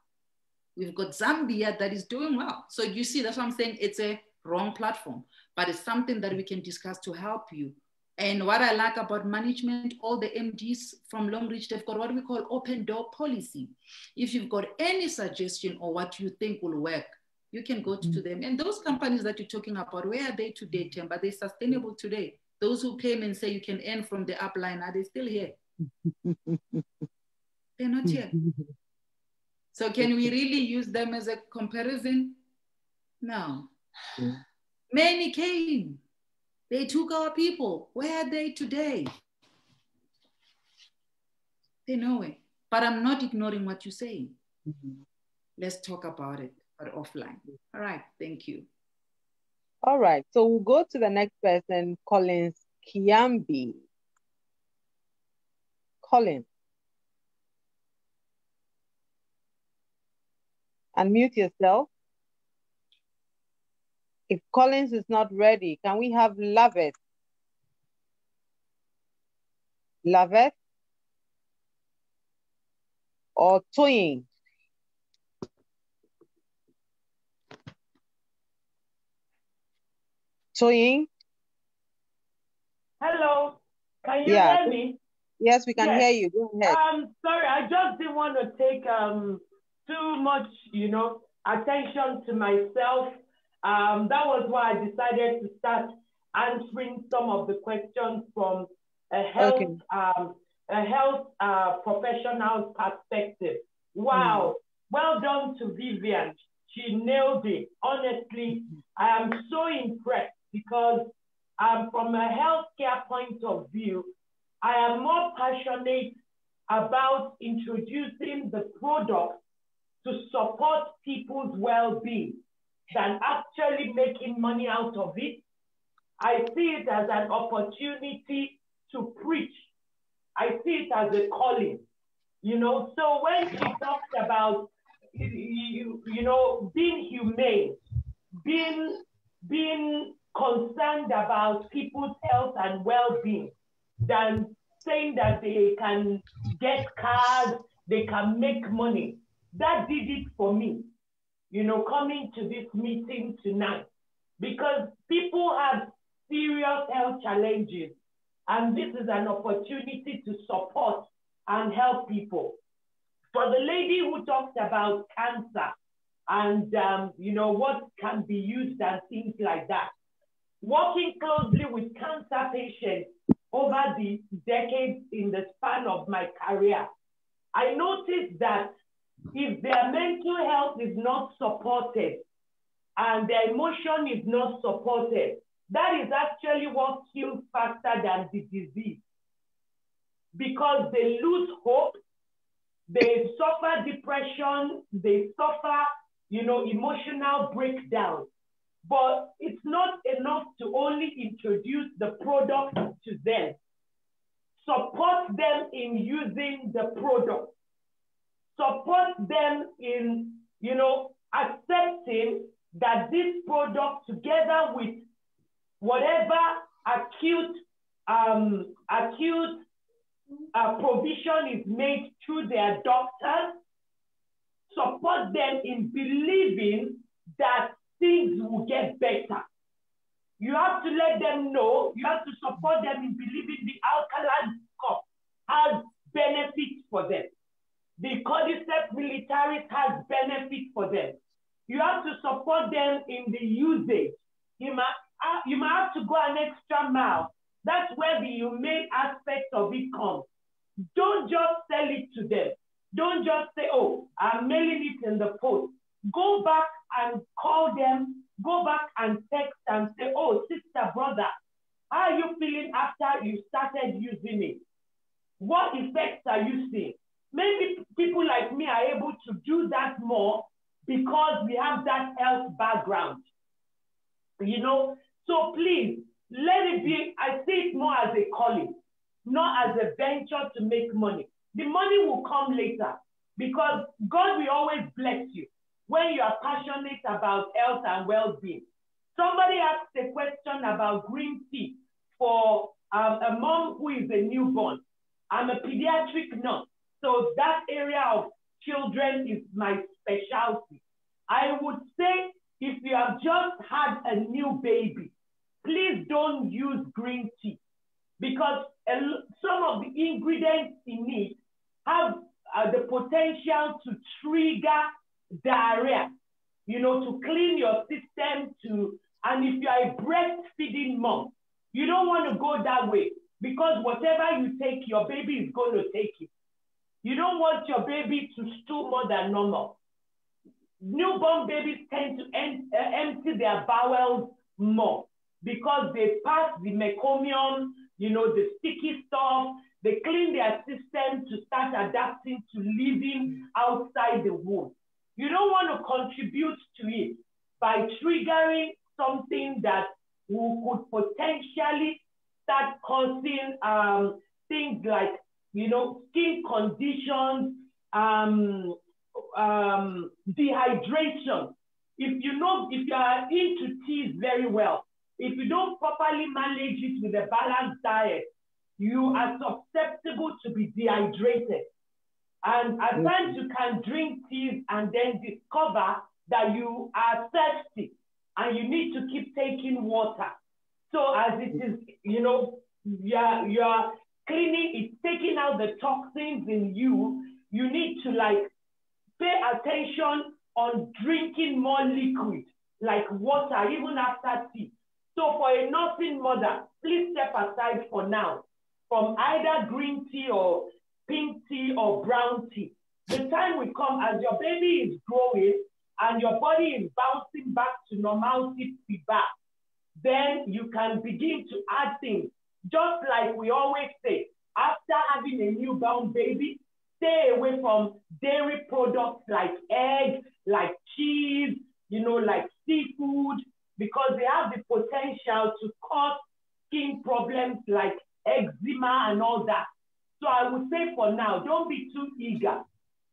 We've got Zambia that is doing well. So you see, that's what I'm saying. It's a wrong platform, but it's something that we can discuss to help you. And what I like about management, all the MDs from Longrich, they've got what we call open door policy. If you've got any suggestion or what you think will work, you can go to mm-hmm. them. And those companies that you're talking about, where are they today, Tim? Are they sustainable today? Those who came and say you can earn from the upline, are they still here? They're not here. So can we really use them as a comparison? No. Many came. They took our people. Where are they today? They know it. But I'm not ignoring what you're saying. Mm-hmm. Let's talk about it, but offline. All right. Thank you. All right. So we'll go to the next person, Collins Kiambi. Collins. Unmute yourself. If Collins is not ready, can we have Lovett? Lovett? Or Toying? Toying? Hello, can you yeah. hear me? Yes, we can yes. hear you. Go ahead. Um, sorry, I just didn't want to take um too much, you know, attention to myself um, that was why I decided to start answering some of the questions from a health, okay. um, a health uh, professional perspective. Wow. Mm. Well done to Vivian. She nailed it. Honestly, I am so impressed because um, from a healthcare point of view, I am more passionate about introducing the product to support people's well-being than actually making money out of it. I see it as an opportunity to preach. I see it as a calling, you know. So when she talks about, you, you know, being humane, being being concerned about people's health and well-being, than saying that they can get cars, they can make money. That did it for me, you know, coming to this meeting tonight because people have serious health challenges. And this is an opportunity to support and help people. For the lady who talked about cancer and, um, you know, what can be used and things like that, working closely with cancer patients over the decades in the span of my career, I noticed that if their mental health is not supported and their emotion is not supported, that is actually what kills faster than the disease. Because they lose hope, they suffer depression, they suffer, you know, emotional breakdown. But it's not enough to only introduce the product to them. Support them in using the product. Support them in, you know, accepting that this product together with whatever acute um, acute uh, provision is made through their doctors, support them in believing that things will get better. You have to let them know, you have to support them in believing the alkaline cup has benefits for them. The cordyceps militaris has benefits for them. You have to support them in the usage. You might uh, you might have to go an extra mile. That's where the humane aspect of it comes. Don't just sell it to them. Don't just say, oh, I'm mailing it in the post. Go back and call them. Go back and text and say, oh, sister, brother, how are you feeling after you started using it? What effects are you seeing? Maybe people like me are able to do that more because we have that health background. You know, so please, let it be, I see it more as a calling, not as a venture to make money. The money will come later because God will always bless you when you are passionate about health and well-being. Somebody asked a question about green tea for um, a mom who is a newborn. I'm a pediatric nurse, so that area of children is my specialty. I would say if you have just had a new baby, please don't use green tea because some of the ingredients in it have uh, the potential to trigger diarrhea, you know, to clean your system to, and if you are a breastfeeding mom, you don't want to go that way because whatever you take, your baby is going to take it. You don't want your baby to stool more than normal. Newborn babies tend to end, uh, empty their bowels more because they pass the meconium, you know, the sticky stuff. They clean their system to start adapting to living outside the womb. You don't want to contribute to it by triggering something that could potentially start causing um, things like, you know, skin conditions, um, um, dehydration. If you know, if you are into teas very well, if you don't properly manage it with a balanced diet, you are susceptible to be dehydrated. And at mm-hmm. times you can drink teas and then discover that you are thirsty and you need to keep taking water. So as it is, you know, you're, you're cleaning, is taking out the toxins in you. You need to like pay attention on drinking more liquid, like water, even after tea. So for a nursing mother, please step aside for now from either green tea or pink tea or brown tea. The time will come as your baby is growing and your body is bouncing back to normality back. Then you can begin to add things. Just like we always say, after having a newborn baby, stay away from dairy products like egg, like cheese, you know, like seafood, because they have the potential to cause skin problems like eczema and all that. So I would say for now, don't be too eager.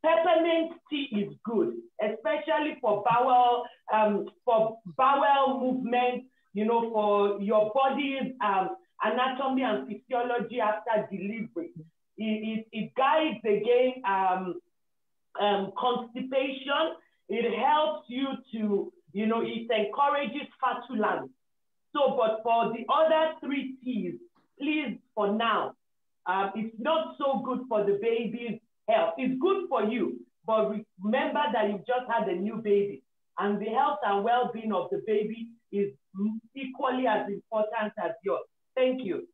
Peppermint tea is good, especially for bowel, um, for bowel movement, you know, for your body's um, anatomy and physiology after delivery. It, it, it guides against um, um, constipation. It helps you to, you know, it encourages flatulence. So, but for the other three T's, please, for now, um, it's not so good for the baby's health. It's good for you, but remember that you just had a new baby, and the health and well-being of the baby is equally as important as yours. Thank you.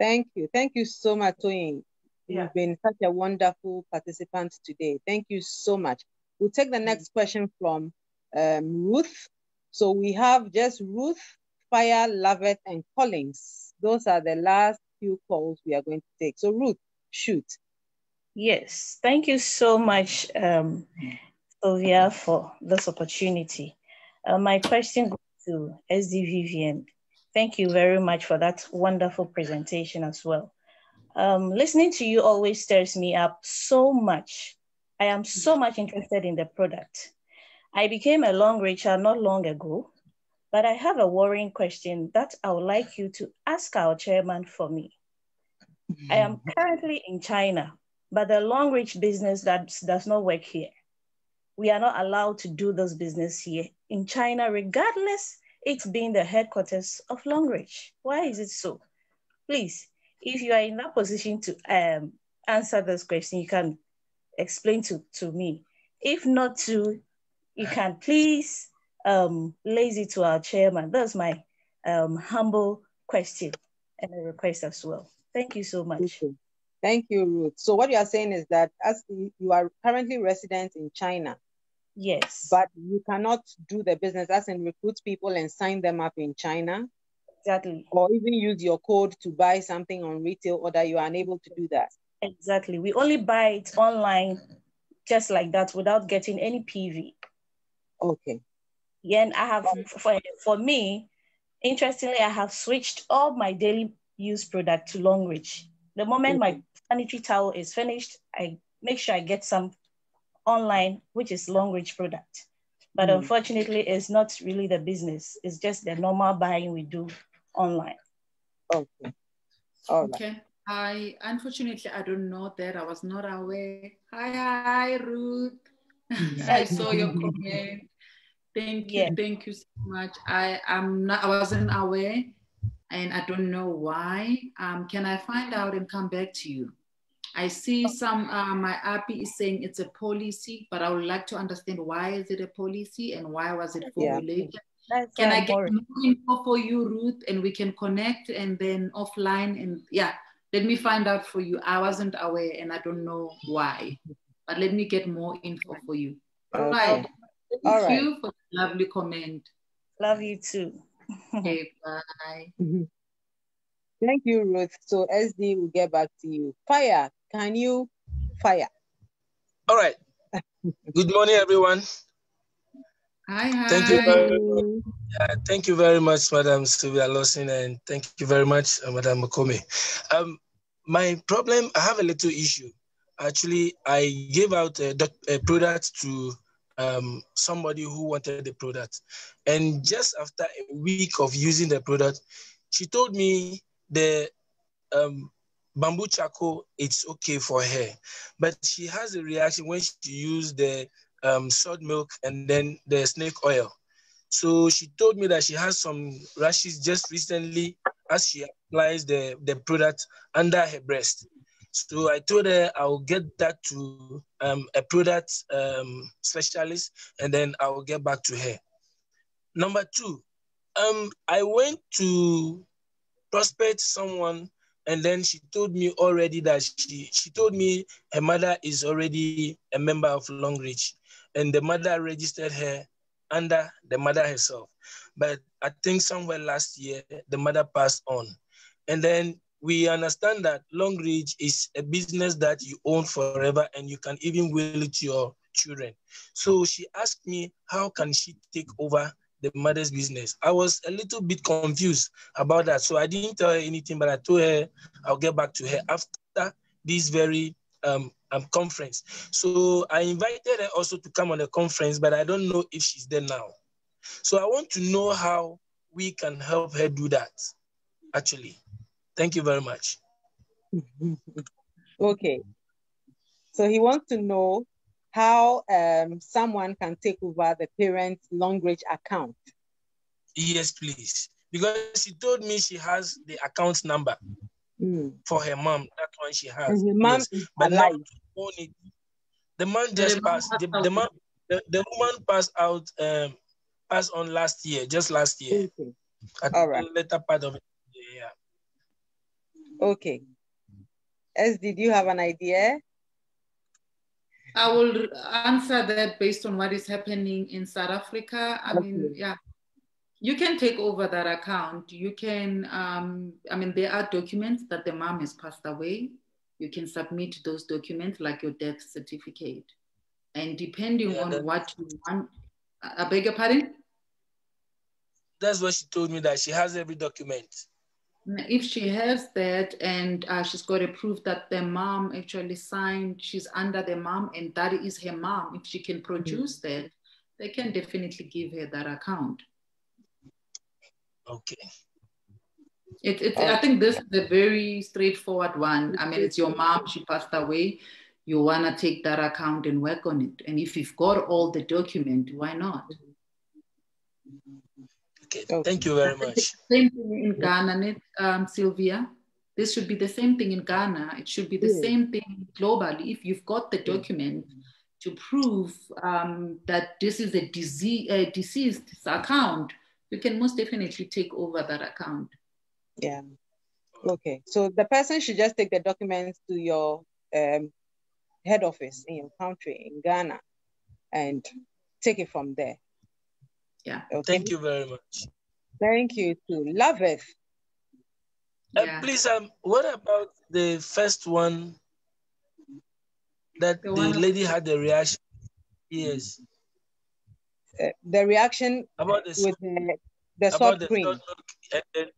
Thank you. Thank you so much, Toyin. Yeah. You've been such a wonderful participant today. Thank you so much. We'll take the next question from um, Ruth. So we have just Ruth, Fire, Lovett, and Collins. Those are the last few calls we are going to take. So Ruth, shoot. Yes, thank you so much, um, Sylvia, for this opportunity. Uh, my question goes to SD Vivian. Thank you very much for that wonderful presentation as well. Um, listening to you always stirs me up so much. I am so much interested in the product. I became a Longricher not long ago, but I have a worrying question that I would like you to ask our chairman for me. I am currently in China, but the Longrich business that does not work here. We are not allowed to do this business here in China, regardless it being the headquarters of Longrich. Why is it so? Please, if you are in that position to um, answer this question, you can explain to, to me. If not to, you can please um, lazy to our chairman. That's my um, humble question and a request as well. Thank you so much. Thank you, Ruth. So what you are saying is that as you are currently resident in China, Yes. But you cannot do the business as in recruit people and sign them up in China. Exactly. Or even use your code to buy something on retail or that You are unable to do that. Exactly. We only buy it online just like that without getting any PV. Okay. Yeah, and I have for, for me, interestingly, I have switched all my daily use product to Longrich. The moment okay. my sanitary towel is finished, I make sure I get some online, which is Longrich product. But mm. unfortunately, it's not really the business. It's just the normal buying we do online. Okay. All right. Okay. I unfortunately I don't know that. I was not aware. Hi, hi, Ruth. I saw your comment. Thank you, yeah. thank you so much. I am not. I wasn't aware, and I don't know why. Um, can I find out and come back to you? I see some, uh, my API is saying it's a policy, but I would like to understand why is it a policy and why was it formulated? Yeah. Can I get more info for you, Ruth, and we can connect and then offline and yeah, let me find out for you. I wasn't aware and I don't know why, but let me get more info for you. All okay. right. Thank All right. you for the lovely comment. Love you too. okay, bye. Thank you, Ruth. So SD will get back to you. Fire, can you fire? All right. Good morning, everyone. Hi, hi. Thank you very much. Yeah, thank you very much, Madam Sylvia Lawson, and thank you very much, uh, Madam Makome. Um, my problem, I have a little issue. Actually, I gave out a, a product to um, somebody who wanted the product. And just after a week of using the product, she told me the um, bamboo charcoal, it's okay for her. But she has a reaction when she used the um, salt milk and then the snake oil. So she told me that she has some rashes just recently as she applies the, the product under her breast. So I told her I'll get that to um, a product um, specialist and then I will get back to her. Number two, um, I went to prospect someone and then she told me already that she she told me her mother is already a member of Longrich, and the mother registered her under the mother herself. But I think somewhere last year the mother passed on, and then we understand that Longrich is a business that you own forever and you can even will it to your children. So she asked me, how can she take over the mother's business? I was a little bit confused about that. So I didn't tell her anything, but I told her I'll get back to her after this very um, um, conference. So I invited her also to come on the conference, but I don't know if she's there now. So I want to know how we can help her do that, actually. Thank you very much. okay. So he wants to know how um, someone can take over the parent's Longrich account. Yes, please. Because she told me she has the account number mm. for her mom. That one she has. And her mom yes. but alive. It, the man just passed. The, the, man, the, the woman passed out, um, passed on last year, just last year. Okay. At All right. Later part of it. Yeah. Okay. S, did you have an idea? I will answer that based on what is happening in South Africa. I okay. mean, yeah, you can take over that account. You can, um, I mean, there are documents that the mom has passed away. You can submit those documents like your death certificate. And depending yeah, on what you want, I beg your pardon? That's what she told me that she has every document. If she has that and uh, she's got a proof that the mom actually signed, she's under the mom and that is her mom, if she can produce mm-hmm. that, they can definitely give her that account. Okay. It, it, I think this is a very straightforward one. I mean, it's your mom, she passed away. You want to take that account and work on it. And if you've got all the document, why not? Okay, thank you very much. Same thing in Ghana, um, Sylvia. This should be the same thing in Ghana. It should be the yeah. same thing globally. If you've got the document to prove um, that this is a, disease, a deceased account, you can most definitely take over that account. Yeah. Okay. So the person should just take the documents to your um, head office in your country, in Ghana, and take it from there. Yeah. Okay. Thank you very much. Thank you too. Love it. Uh, yeah. please, um, what about the first one that the, the lady had the reaction? Yes. Uh, the reaction about the, with the, the salt cream. The,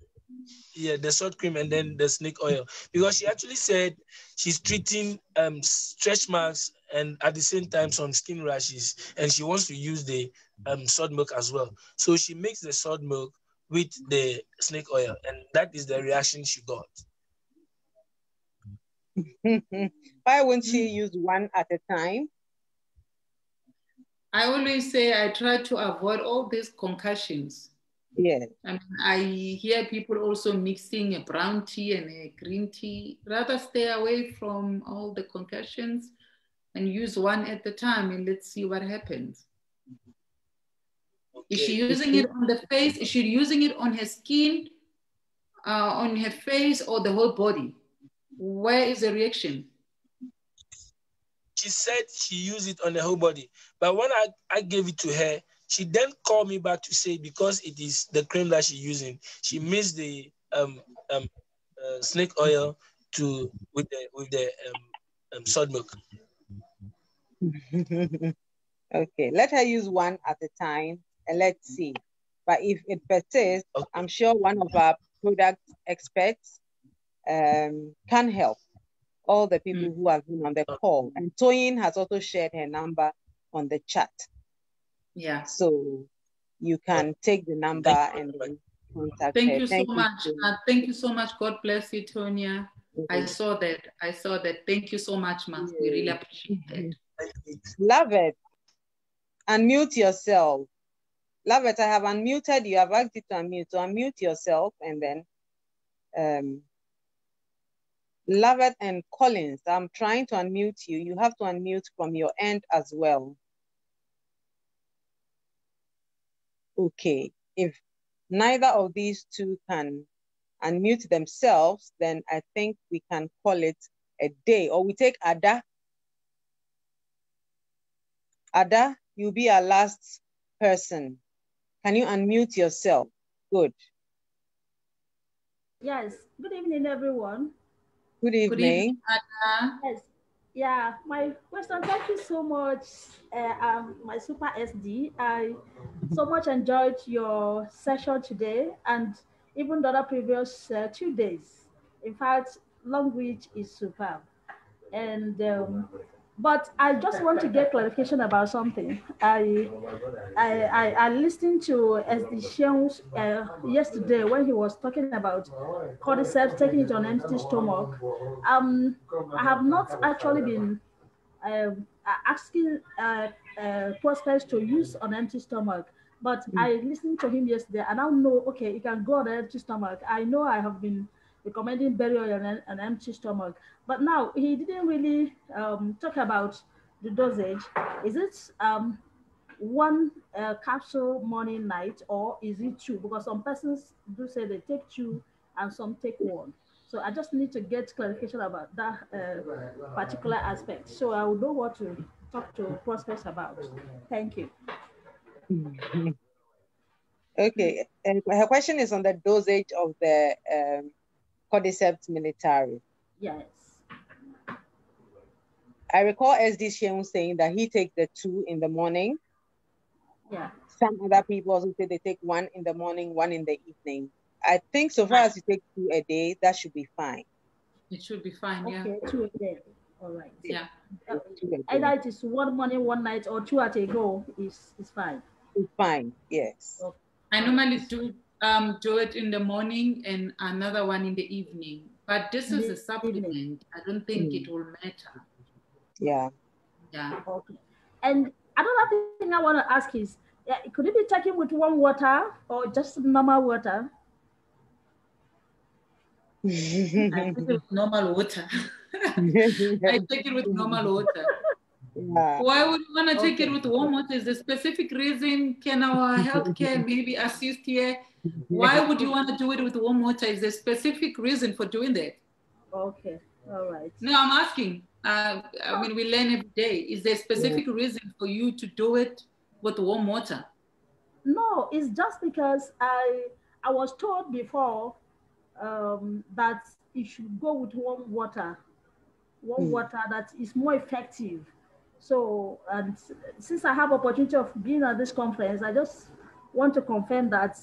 yeah, the salt cream and then the snake oil. Because she actually said she's treating um, stretch marks and at the same time some skin rashes, and she wants to use the um, salt milk as well. So she makes the salt milk with the snake oil, and that is the reaction she got. Why won't she use one at a time? I always say I try to avoid all these concussions. Yeah. I mean, I hear people also mixing a brown tea and a green tea. Rather stay away from all the concussions and use one at a time and let's see what happens. Okay. Is she using it on the face? Is she using it on her skin, uh, on her face, or the whole body? Where is the reaction? She said she used it on the whole body. But when I, I gave it to her, she then called me back to say because it is the cream that she's using, she mixed the um, um, uh, snake oil to with the with the um, um, salt milk. okay, let her use one at a time and let's see. But if it persists, okay. I'm sure one of our product experts um, can help all the people mm. who have been on the call. And Toyin has also shared her number on the chat. Yeah. So you can take the number and contact Thank her. you thank so you much. Uh, thank you so much. God bless you, Toyin. Mm-hmm. I saw that. I saw that. Thank you so much, ma. Yeah. We really appreciate it. Love it. Unmute yourself. Love it. I have unmuted you. I've asked you to unmute. So unmute yourself and then um, Lovett and Collins, I'm trying to unmute you. You have to unmute from your end as well. Okay, if neither of these two can unmute themselves, then I think we can call it a day or we take Ada Ada, you'll be our last person. Can you unmute yourself? Good. Yes. Good evening, everyone. Good evening. Good evening Yes. Yeah, my question. Thank you so much, uh, um, my super SD. I so much enjoyed your session today, and even the other previous uh, two days. In fact, language is superb, and um, but I just want to get clarification about something. I I, I, I listened to SD Sheung's uh, yesterday when he was talking about cordyceps taking it on empty stomach. Um, I have not actually been uh, asking uh, uh, prospects to use on empty stomach, but mm. I listened to him yesterday and I know, okay, you can go on empty stomach. I know I have been recommending burial on an, an empty stomach. But now he didn't really um, talk about the dosage. Is it um, one uh, capsule morning, night, or is it two? Because some persons do say they take two and some take one. So I just need to get clarification about that uh, particular aspect. So I will know what to talk to prospects about. Thank you. Okay, and her question is on the dosage of the um, cordyceps military. Yes. I recall SD Sheung saying that he takes the two in the morning. Yeah. Some other people also say they take one in the morning, one in the evening. I think so far as you take two a day, that should be fine. It should be fine, yeah. Okay, two a day. All right. Yeah. Uh, either it is one morning, one night, or two at a go is is fine. It's fine. Yes. Okay. I normally do um, do it in the morning and another one in the evening. But this is a supplement. I don't think mm. it will matter. Yeah. Yeah. Okay. And another thing I want to ask is, could it be taken with warm water or just normal water? I take it with normal water. I take it with normal water. Yeah. Why would you want to take it with warm water? Is there a specific reason? Can our healthcare maybe assist here? Why would you want to do it with warm water? Is there a specific reason for doing that? Okay, all right. No, I'm asking. Uh, I mean, we learn every day. Is there a specific yeah. reason for you to do it with warm water? No, it's just because I I was told before um, that you should go with warm water, warm mm. water that is more effective. So, and since I have opportunity of being at this conference, I just want to confirm that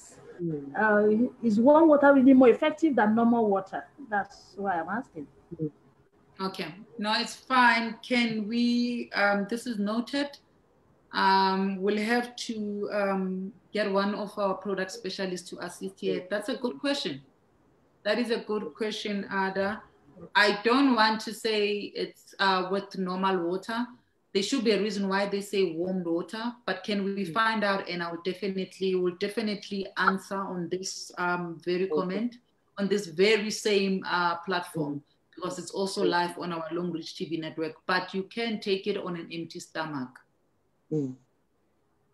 uh, is warm water really more effective than normal water? That's why I'm asking. Okay, no, it's fine. Can we, um, this is noted. Um, we'll have to um, get one of our product specialists to assist here. That's a good question. That is a good question, Ada. I don't want to say it's uh, with normal water there should be a reason why they say warm water, but can we mm. find out? And I will definitely will definitely answer on this um, very okay. comment on this very same uh, platform mm. because it's also live on our Longrich TV network. But you can take it on an empty stomach. Mm.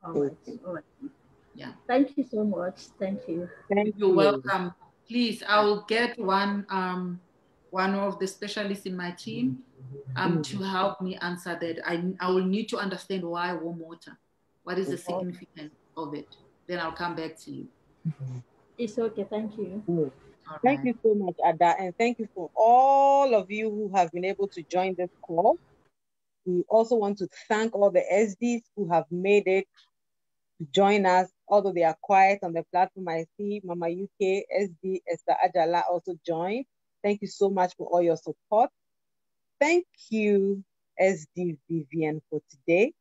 All right. All right. Yeah. Thank you so much. Thank you. Thank You're you. welcome. Please, I will get one um, one of the specialists in my team um, to help me answer that. I, I will need to understand why warm water. What is the significance of it? Then I'll come back to you. It's okay. Thank you. thank right. you so much, Ada. And thank you for all of you who have been able to join this call. We also want to thank all the SDs who have made it to join us, although they are quiet on the platform. I see Mama UK, SD, Esther Ajala also joined. Thank you so much for all your support. Thank you, SD Vivian, for today.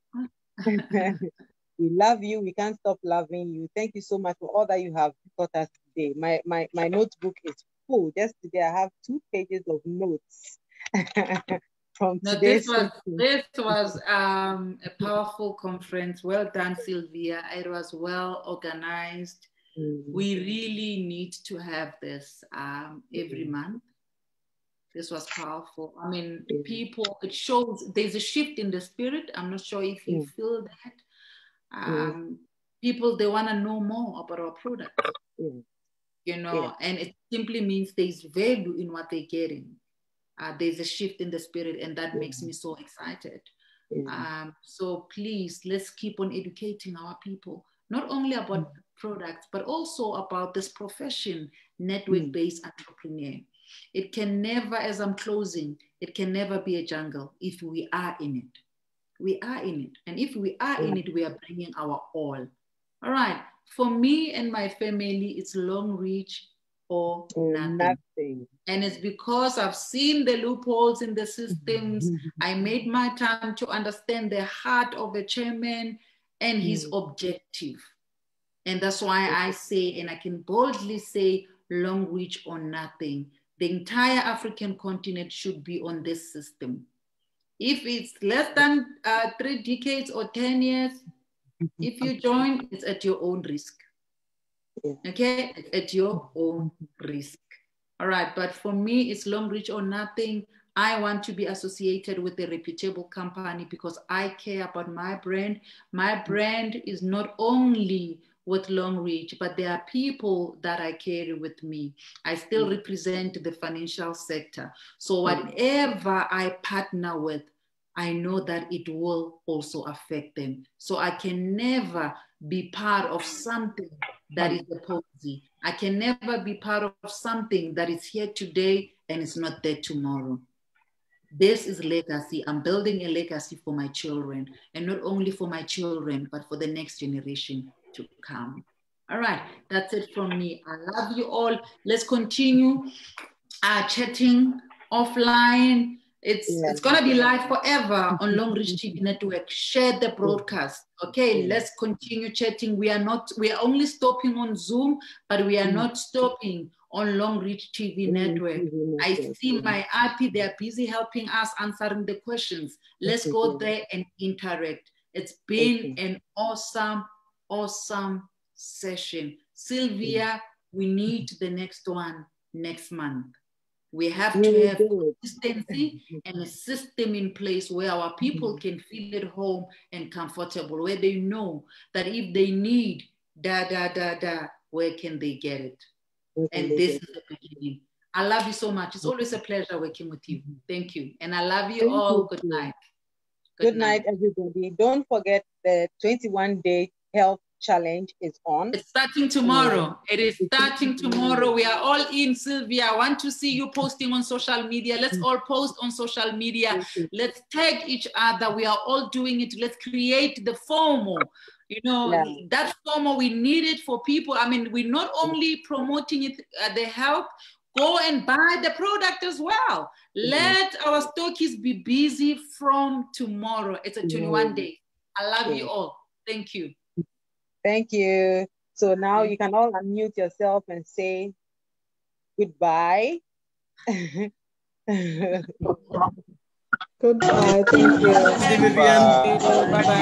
we love you. We can't stop loving you. Thank you so much for all that you have taught us today. My, my, my notebook is full. Just today, I have two pages of notes. from no, this was this was um, a powerful conference. Well done, Sylvia. It was well organized. Mm. We really need to have this um, every mm. month. This was powerful. I mean, people, it shows there's a shift in the spirit. I'm not sure if you mm. feel that. Um, people, they want to know more about our product, you know, yeah. and it simply means there's value in what they're getting. Uh, there's a shift in the spirit, and that makes me so excited. Um, so please, let's keep on educating our people, not only about products, but also about this profession, network-based entrepreneur. It can never, as I'm closing, it can never be a jungle if we are in it. We are in it. And if we are in it, we are bringing our all. All right. For me and my family, it's Longrich or nothing. Nothing. And it's because I've seen the loopholes in the systems. I made my time to understand the heart of the chairman and his mm. objective. And that's why I say, and I can boldly say, Longrich or nothing. The entire African continent should be on this system. If it's less than uh, three decades or 10 years, if you join, it's at your own risk. Okay, at your own risk. All right, but for me, it's Longrich or nothing. I want to be associated with a reputable company because I care about my brand. My brand is not only with Longrich, but there are people that I carry with me. I still mm. represent the financial sector. So mm. whatever I partner with, I know that it will also affect them. So I can never be part of something that mm. is a policy. I can never be part of something that is here today and is not there tomorrow. This is legacy. I'm building a legacy for my children, and not only for my children, but for the next generation to come. All right, that's it from me. I love you all. Let's continue uh, chatting offline. It's Yeah. it's gonna be live forever on Longrich TV Network. Share the broadcast. Okay, let's continue chatting. We are not we are only stopping on Zoom, but we are not stopping on Longrich TV Network. I see my IP, they're busy helping us answering the questions. Let's go there and interact. It's been an awesome, awesome session. Sylvia, we need the next one next month. We have to have consistency and a system in place where our people mm-hmm. can feel at home and comfortable, where they know that if they need da da da da, where can they get it? And this is the beginning. I love you so much. It's always a pleasure working with you. Mm-hmm. Thank you. And I love you Thank all. you. Good night. Good night, everybody. Don't forget the 21 day health challenge is on. It's starting tomorrow. It is starting tomorrow. We are all in, Sylvia. I want to see you posting on social media. Let's all post on social media. Let's tag each other. We are all doing it. Let's create the FOMO. You know, Yeah. that FOMO, we need it for people. I mean, we're not only promoting it, uh, the help, go and buy the product as well. Let our stockists be busy from tomorrow. It's a 21 day. I love you all. Thank you. Thank you. So now you can all unmute yourself and say goodbye. goodbye. Thank you. Bye. Bye.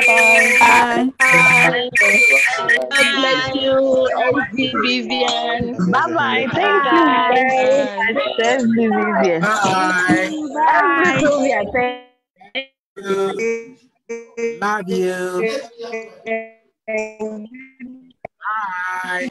Bye. Bye. God bless you, LG Vivian. Bye bye. Thank you, guys. LG Vivian. Bye. Bye. Sylvia, thank Love you. Bye.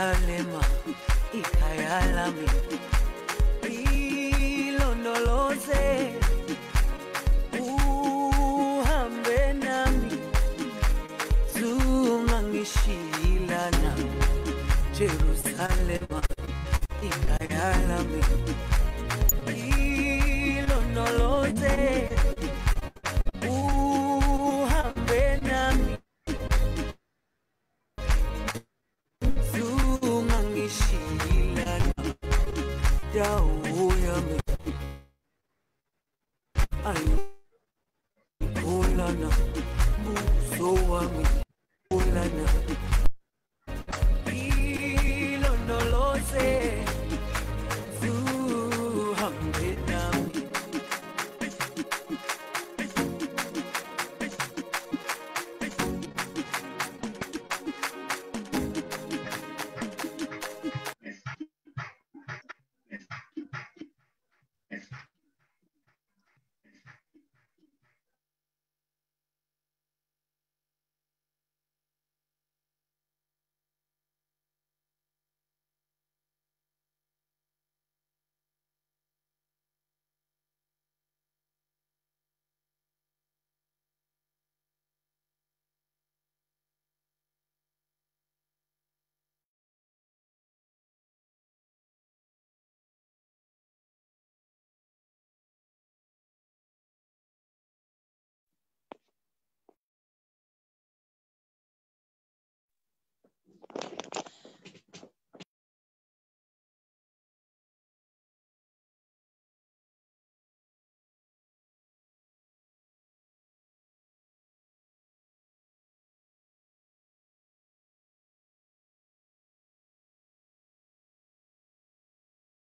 Jerusalema ikayalami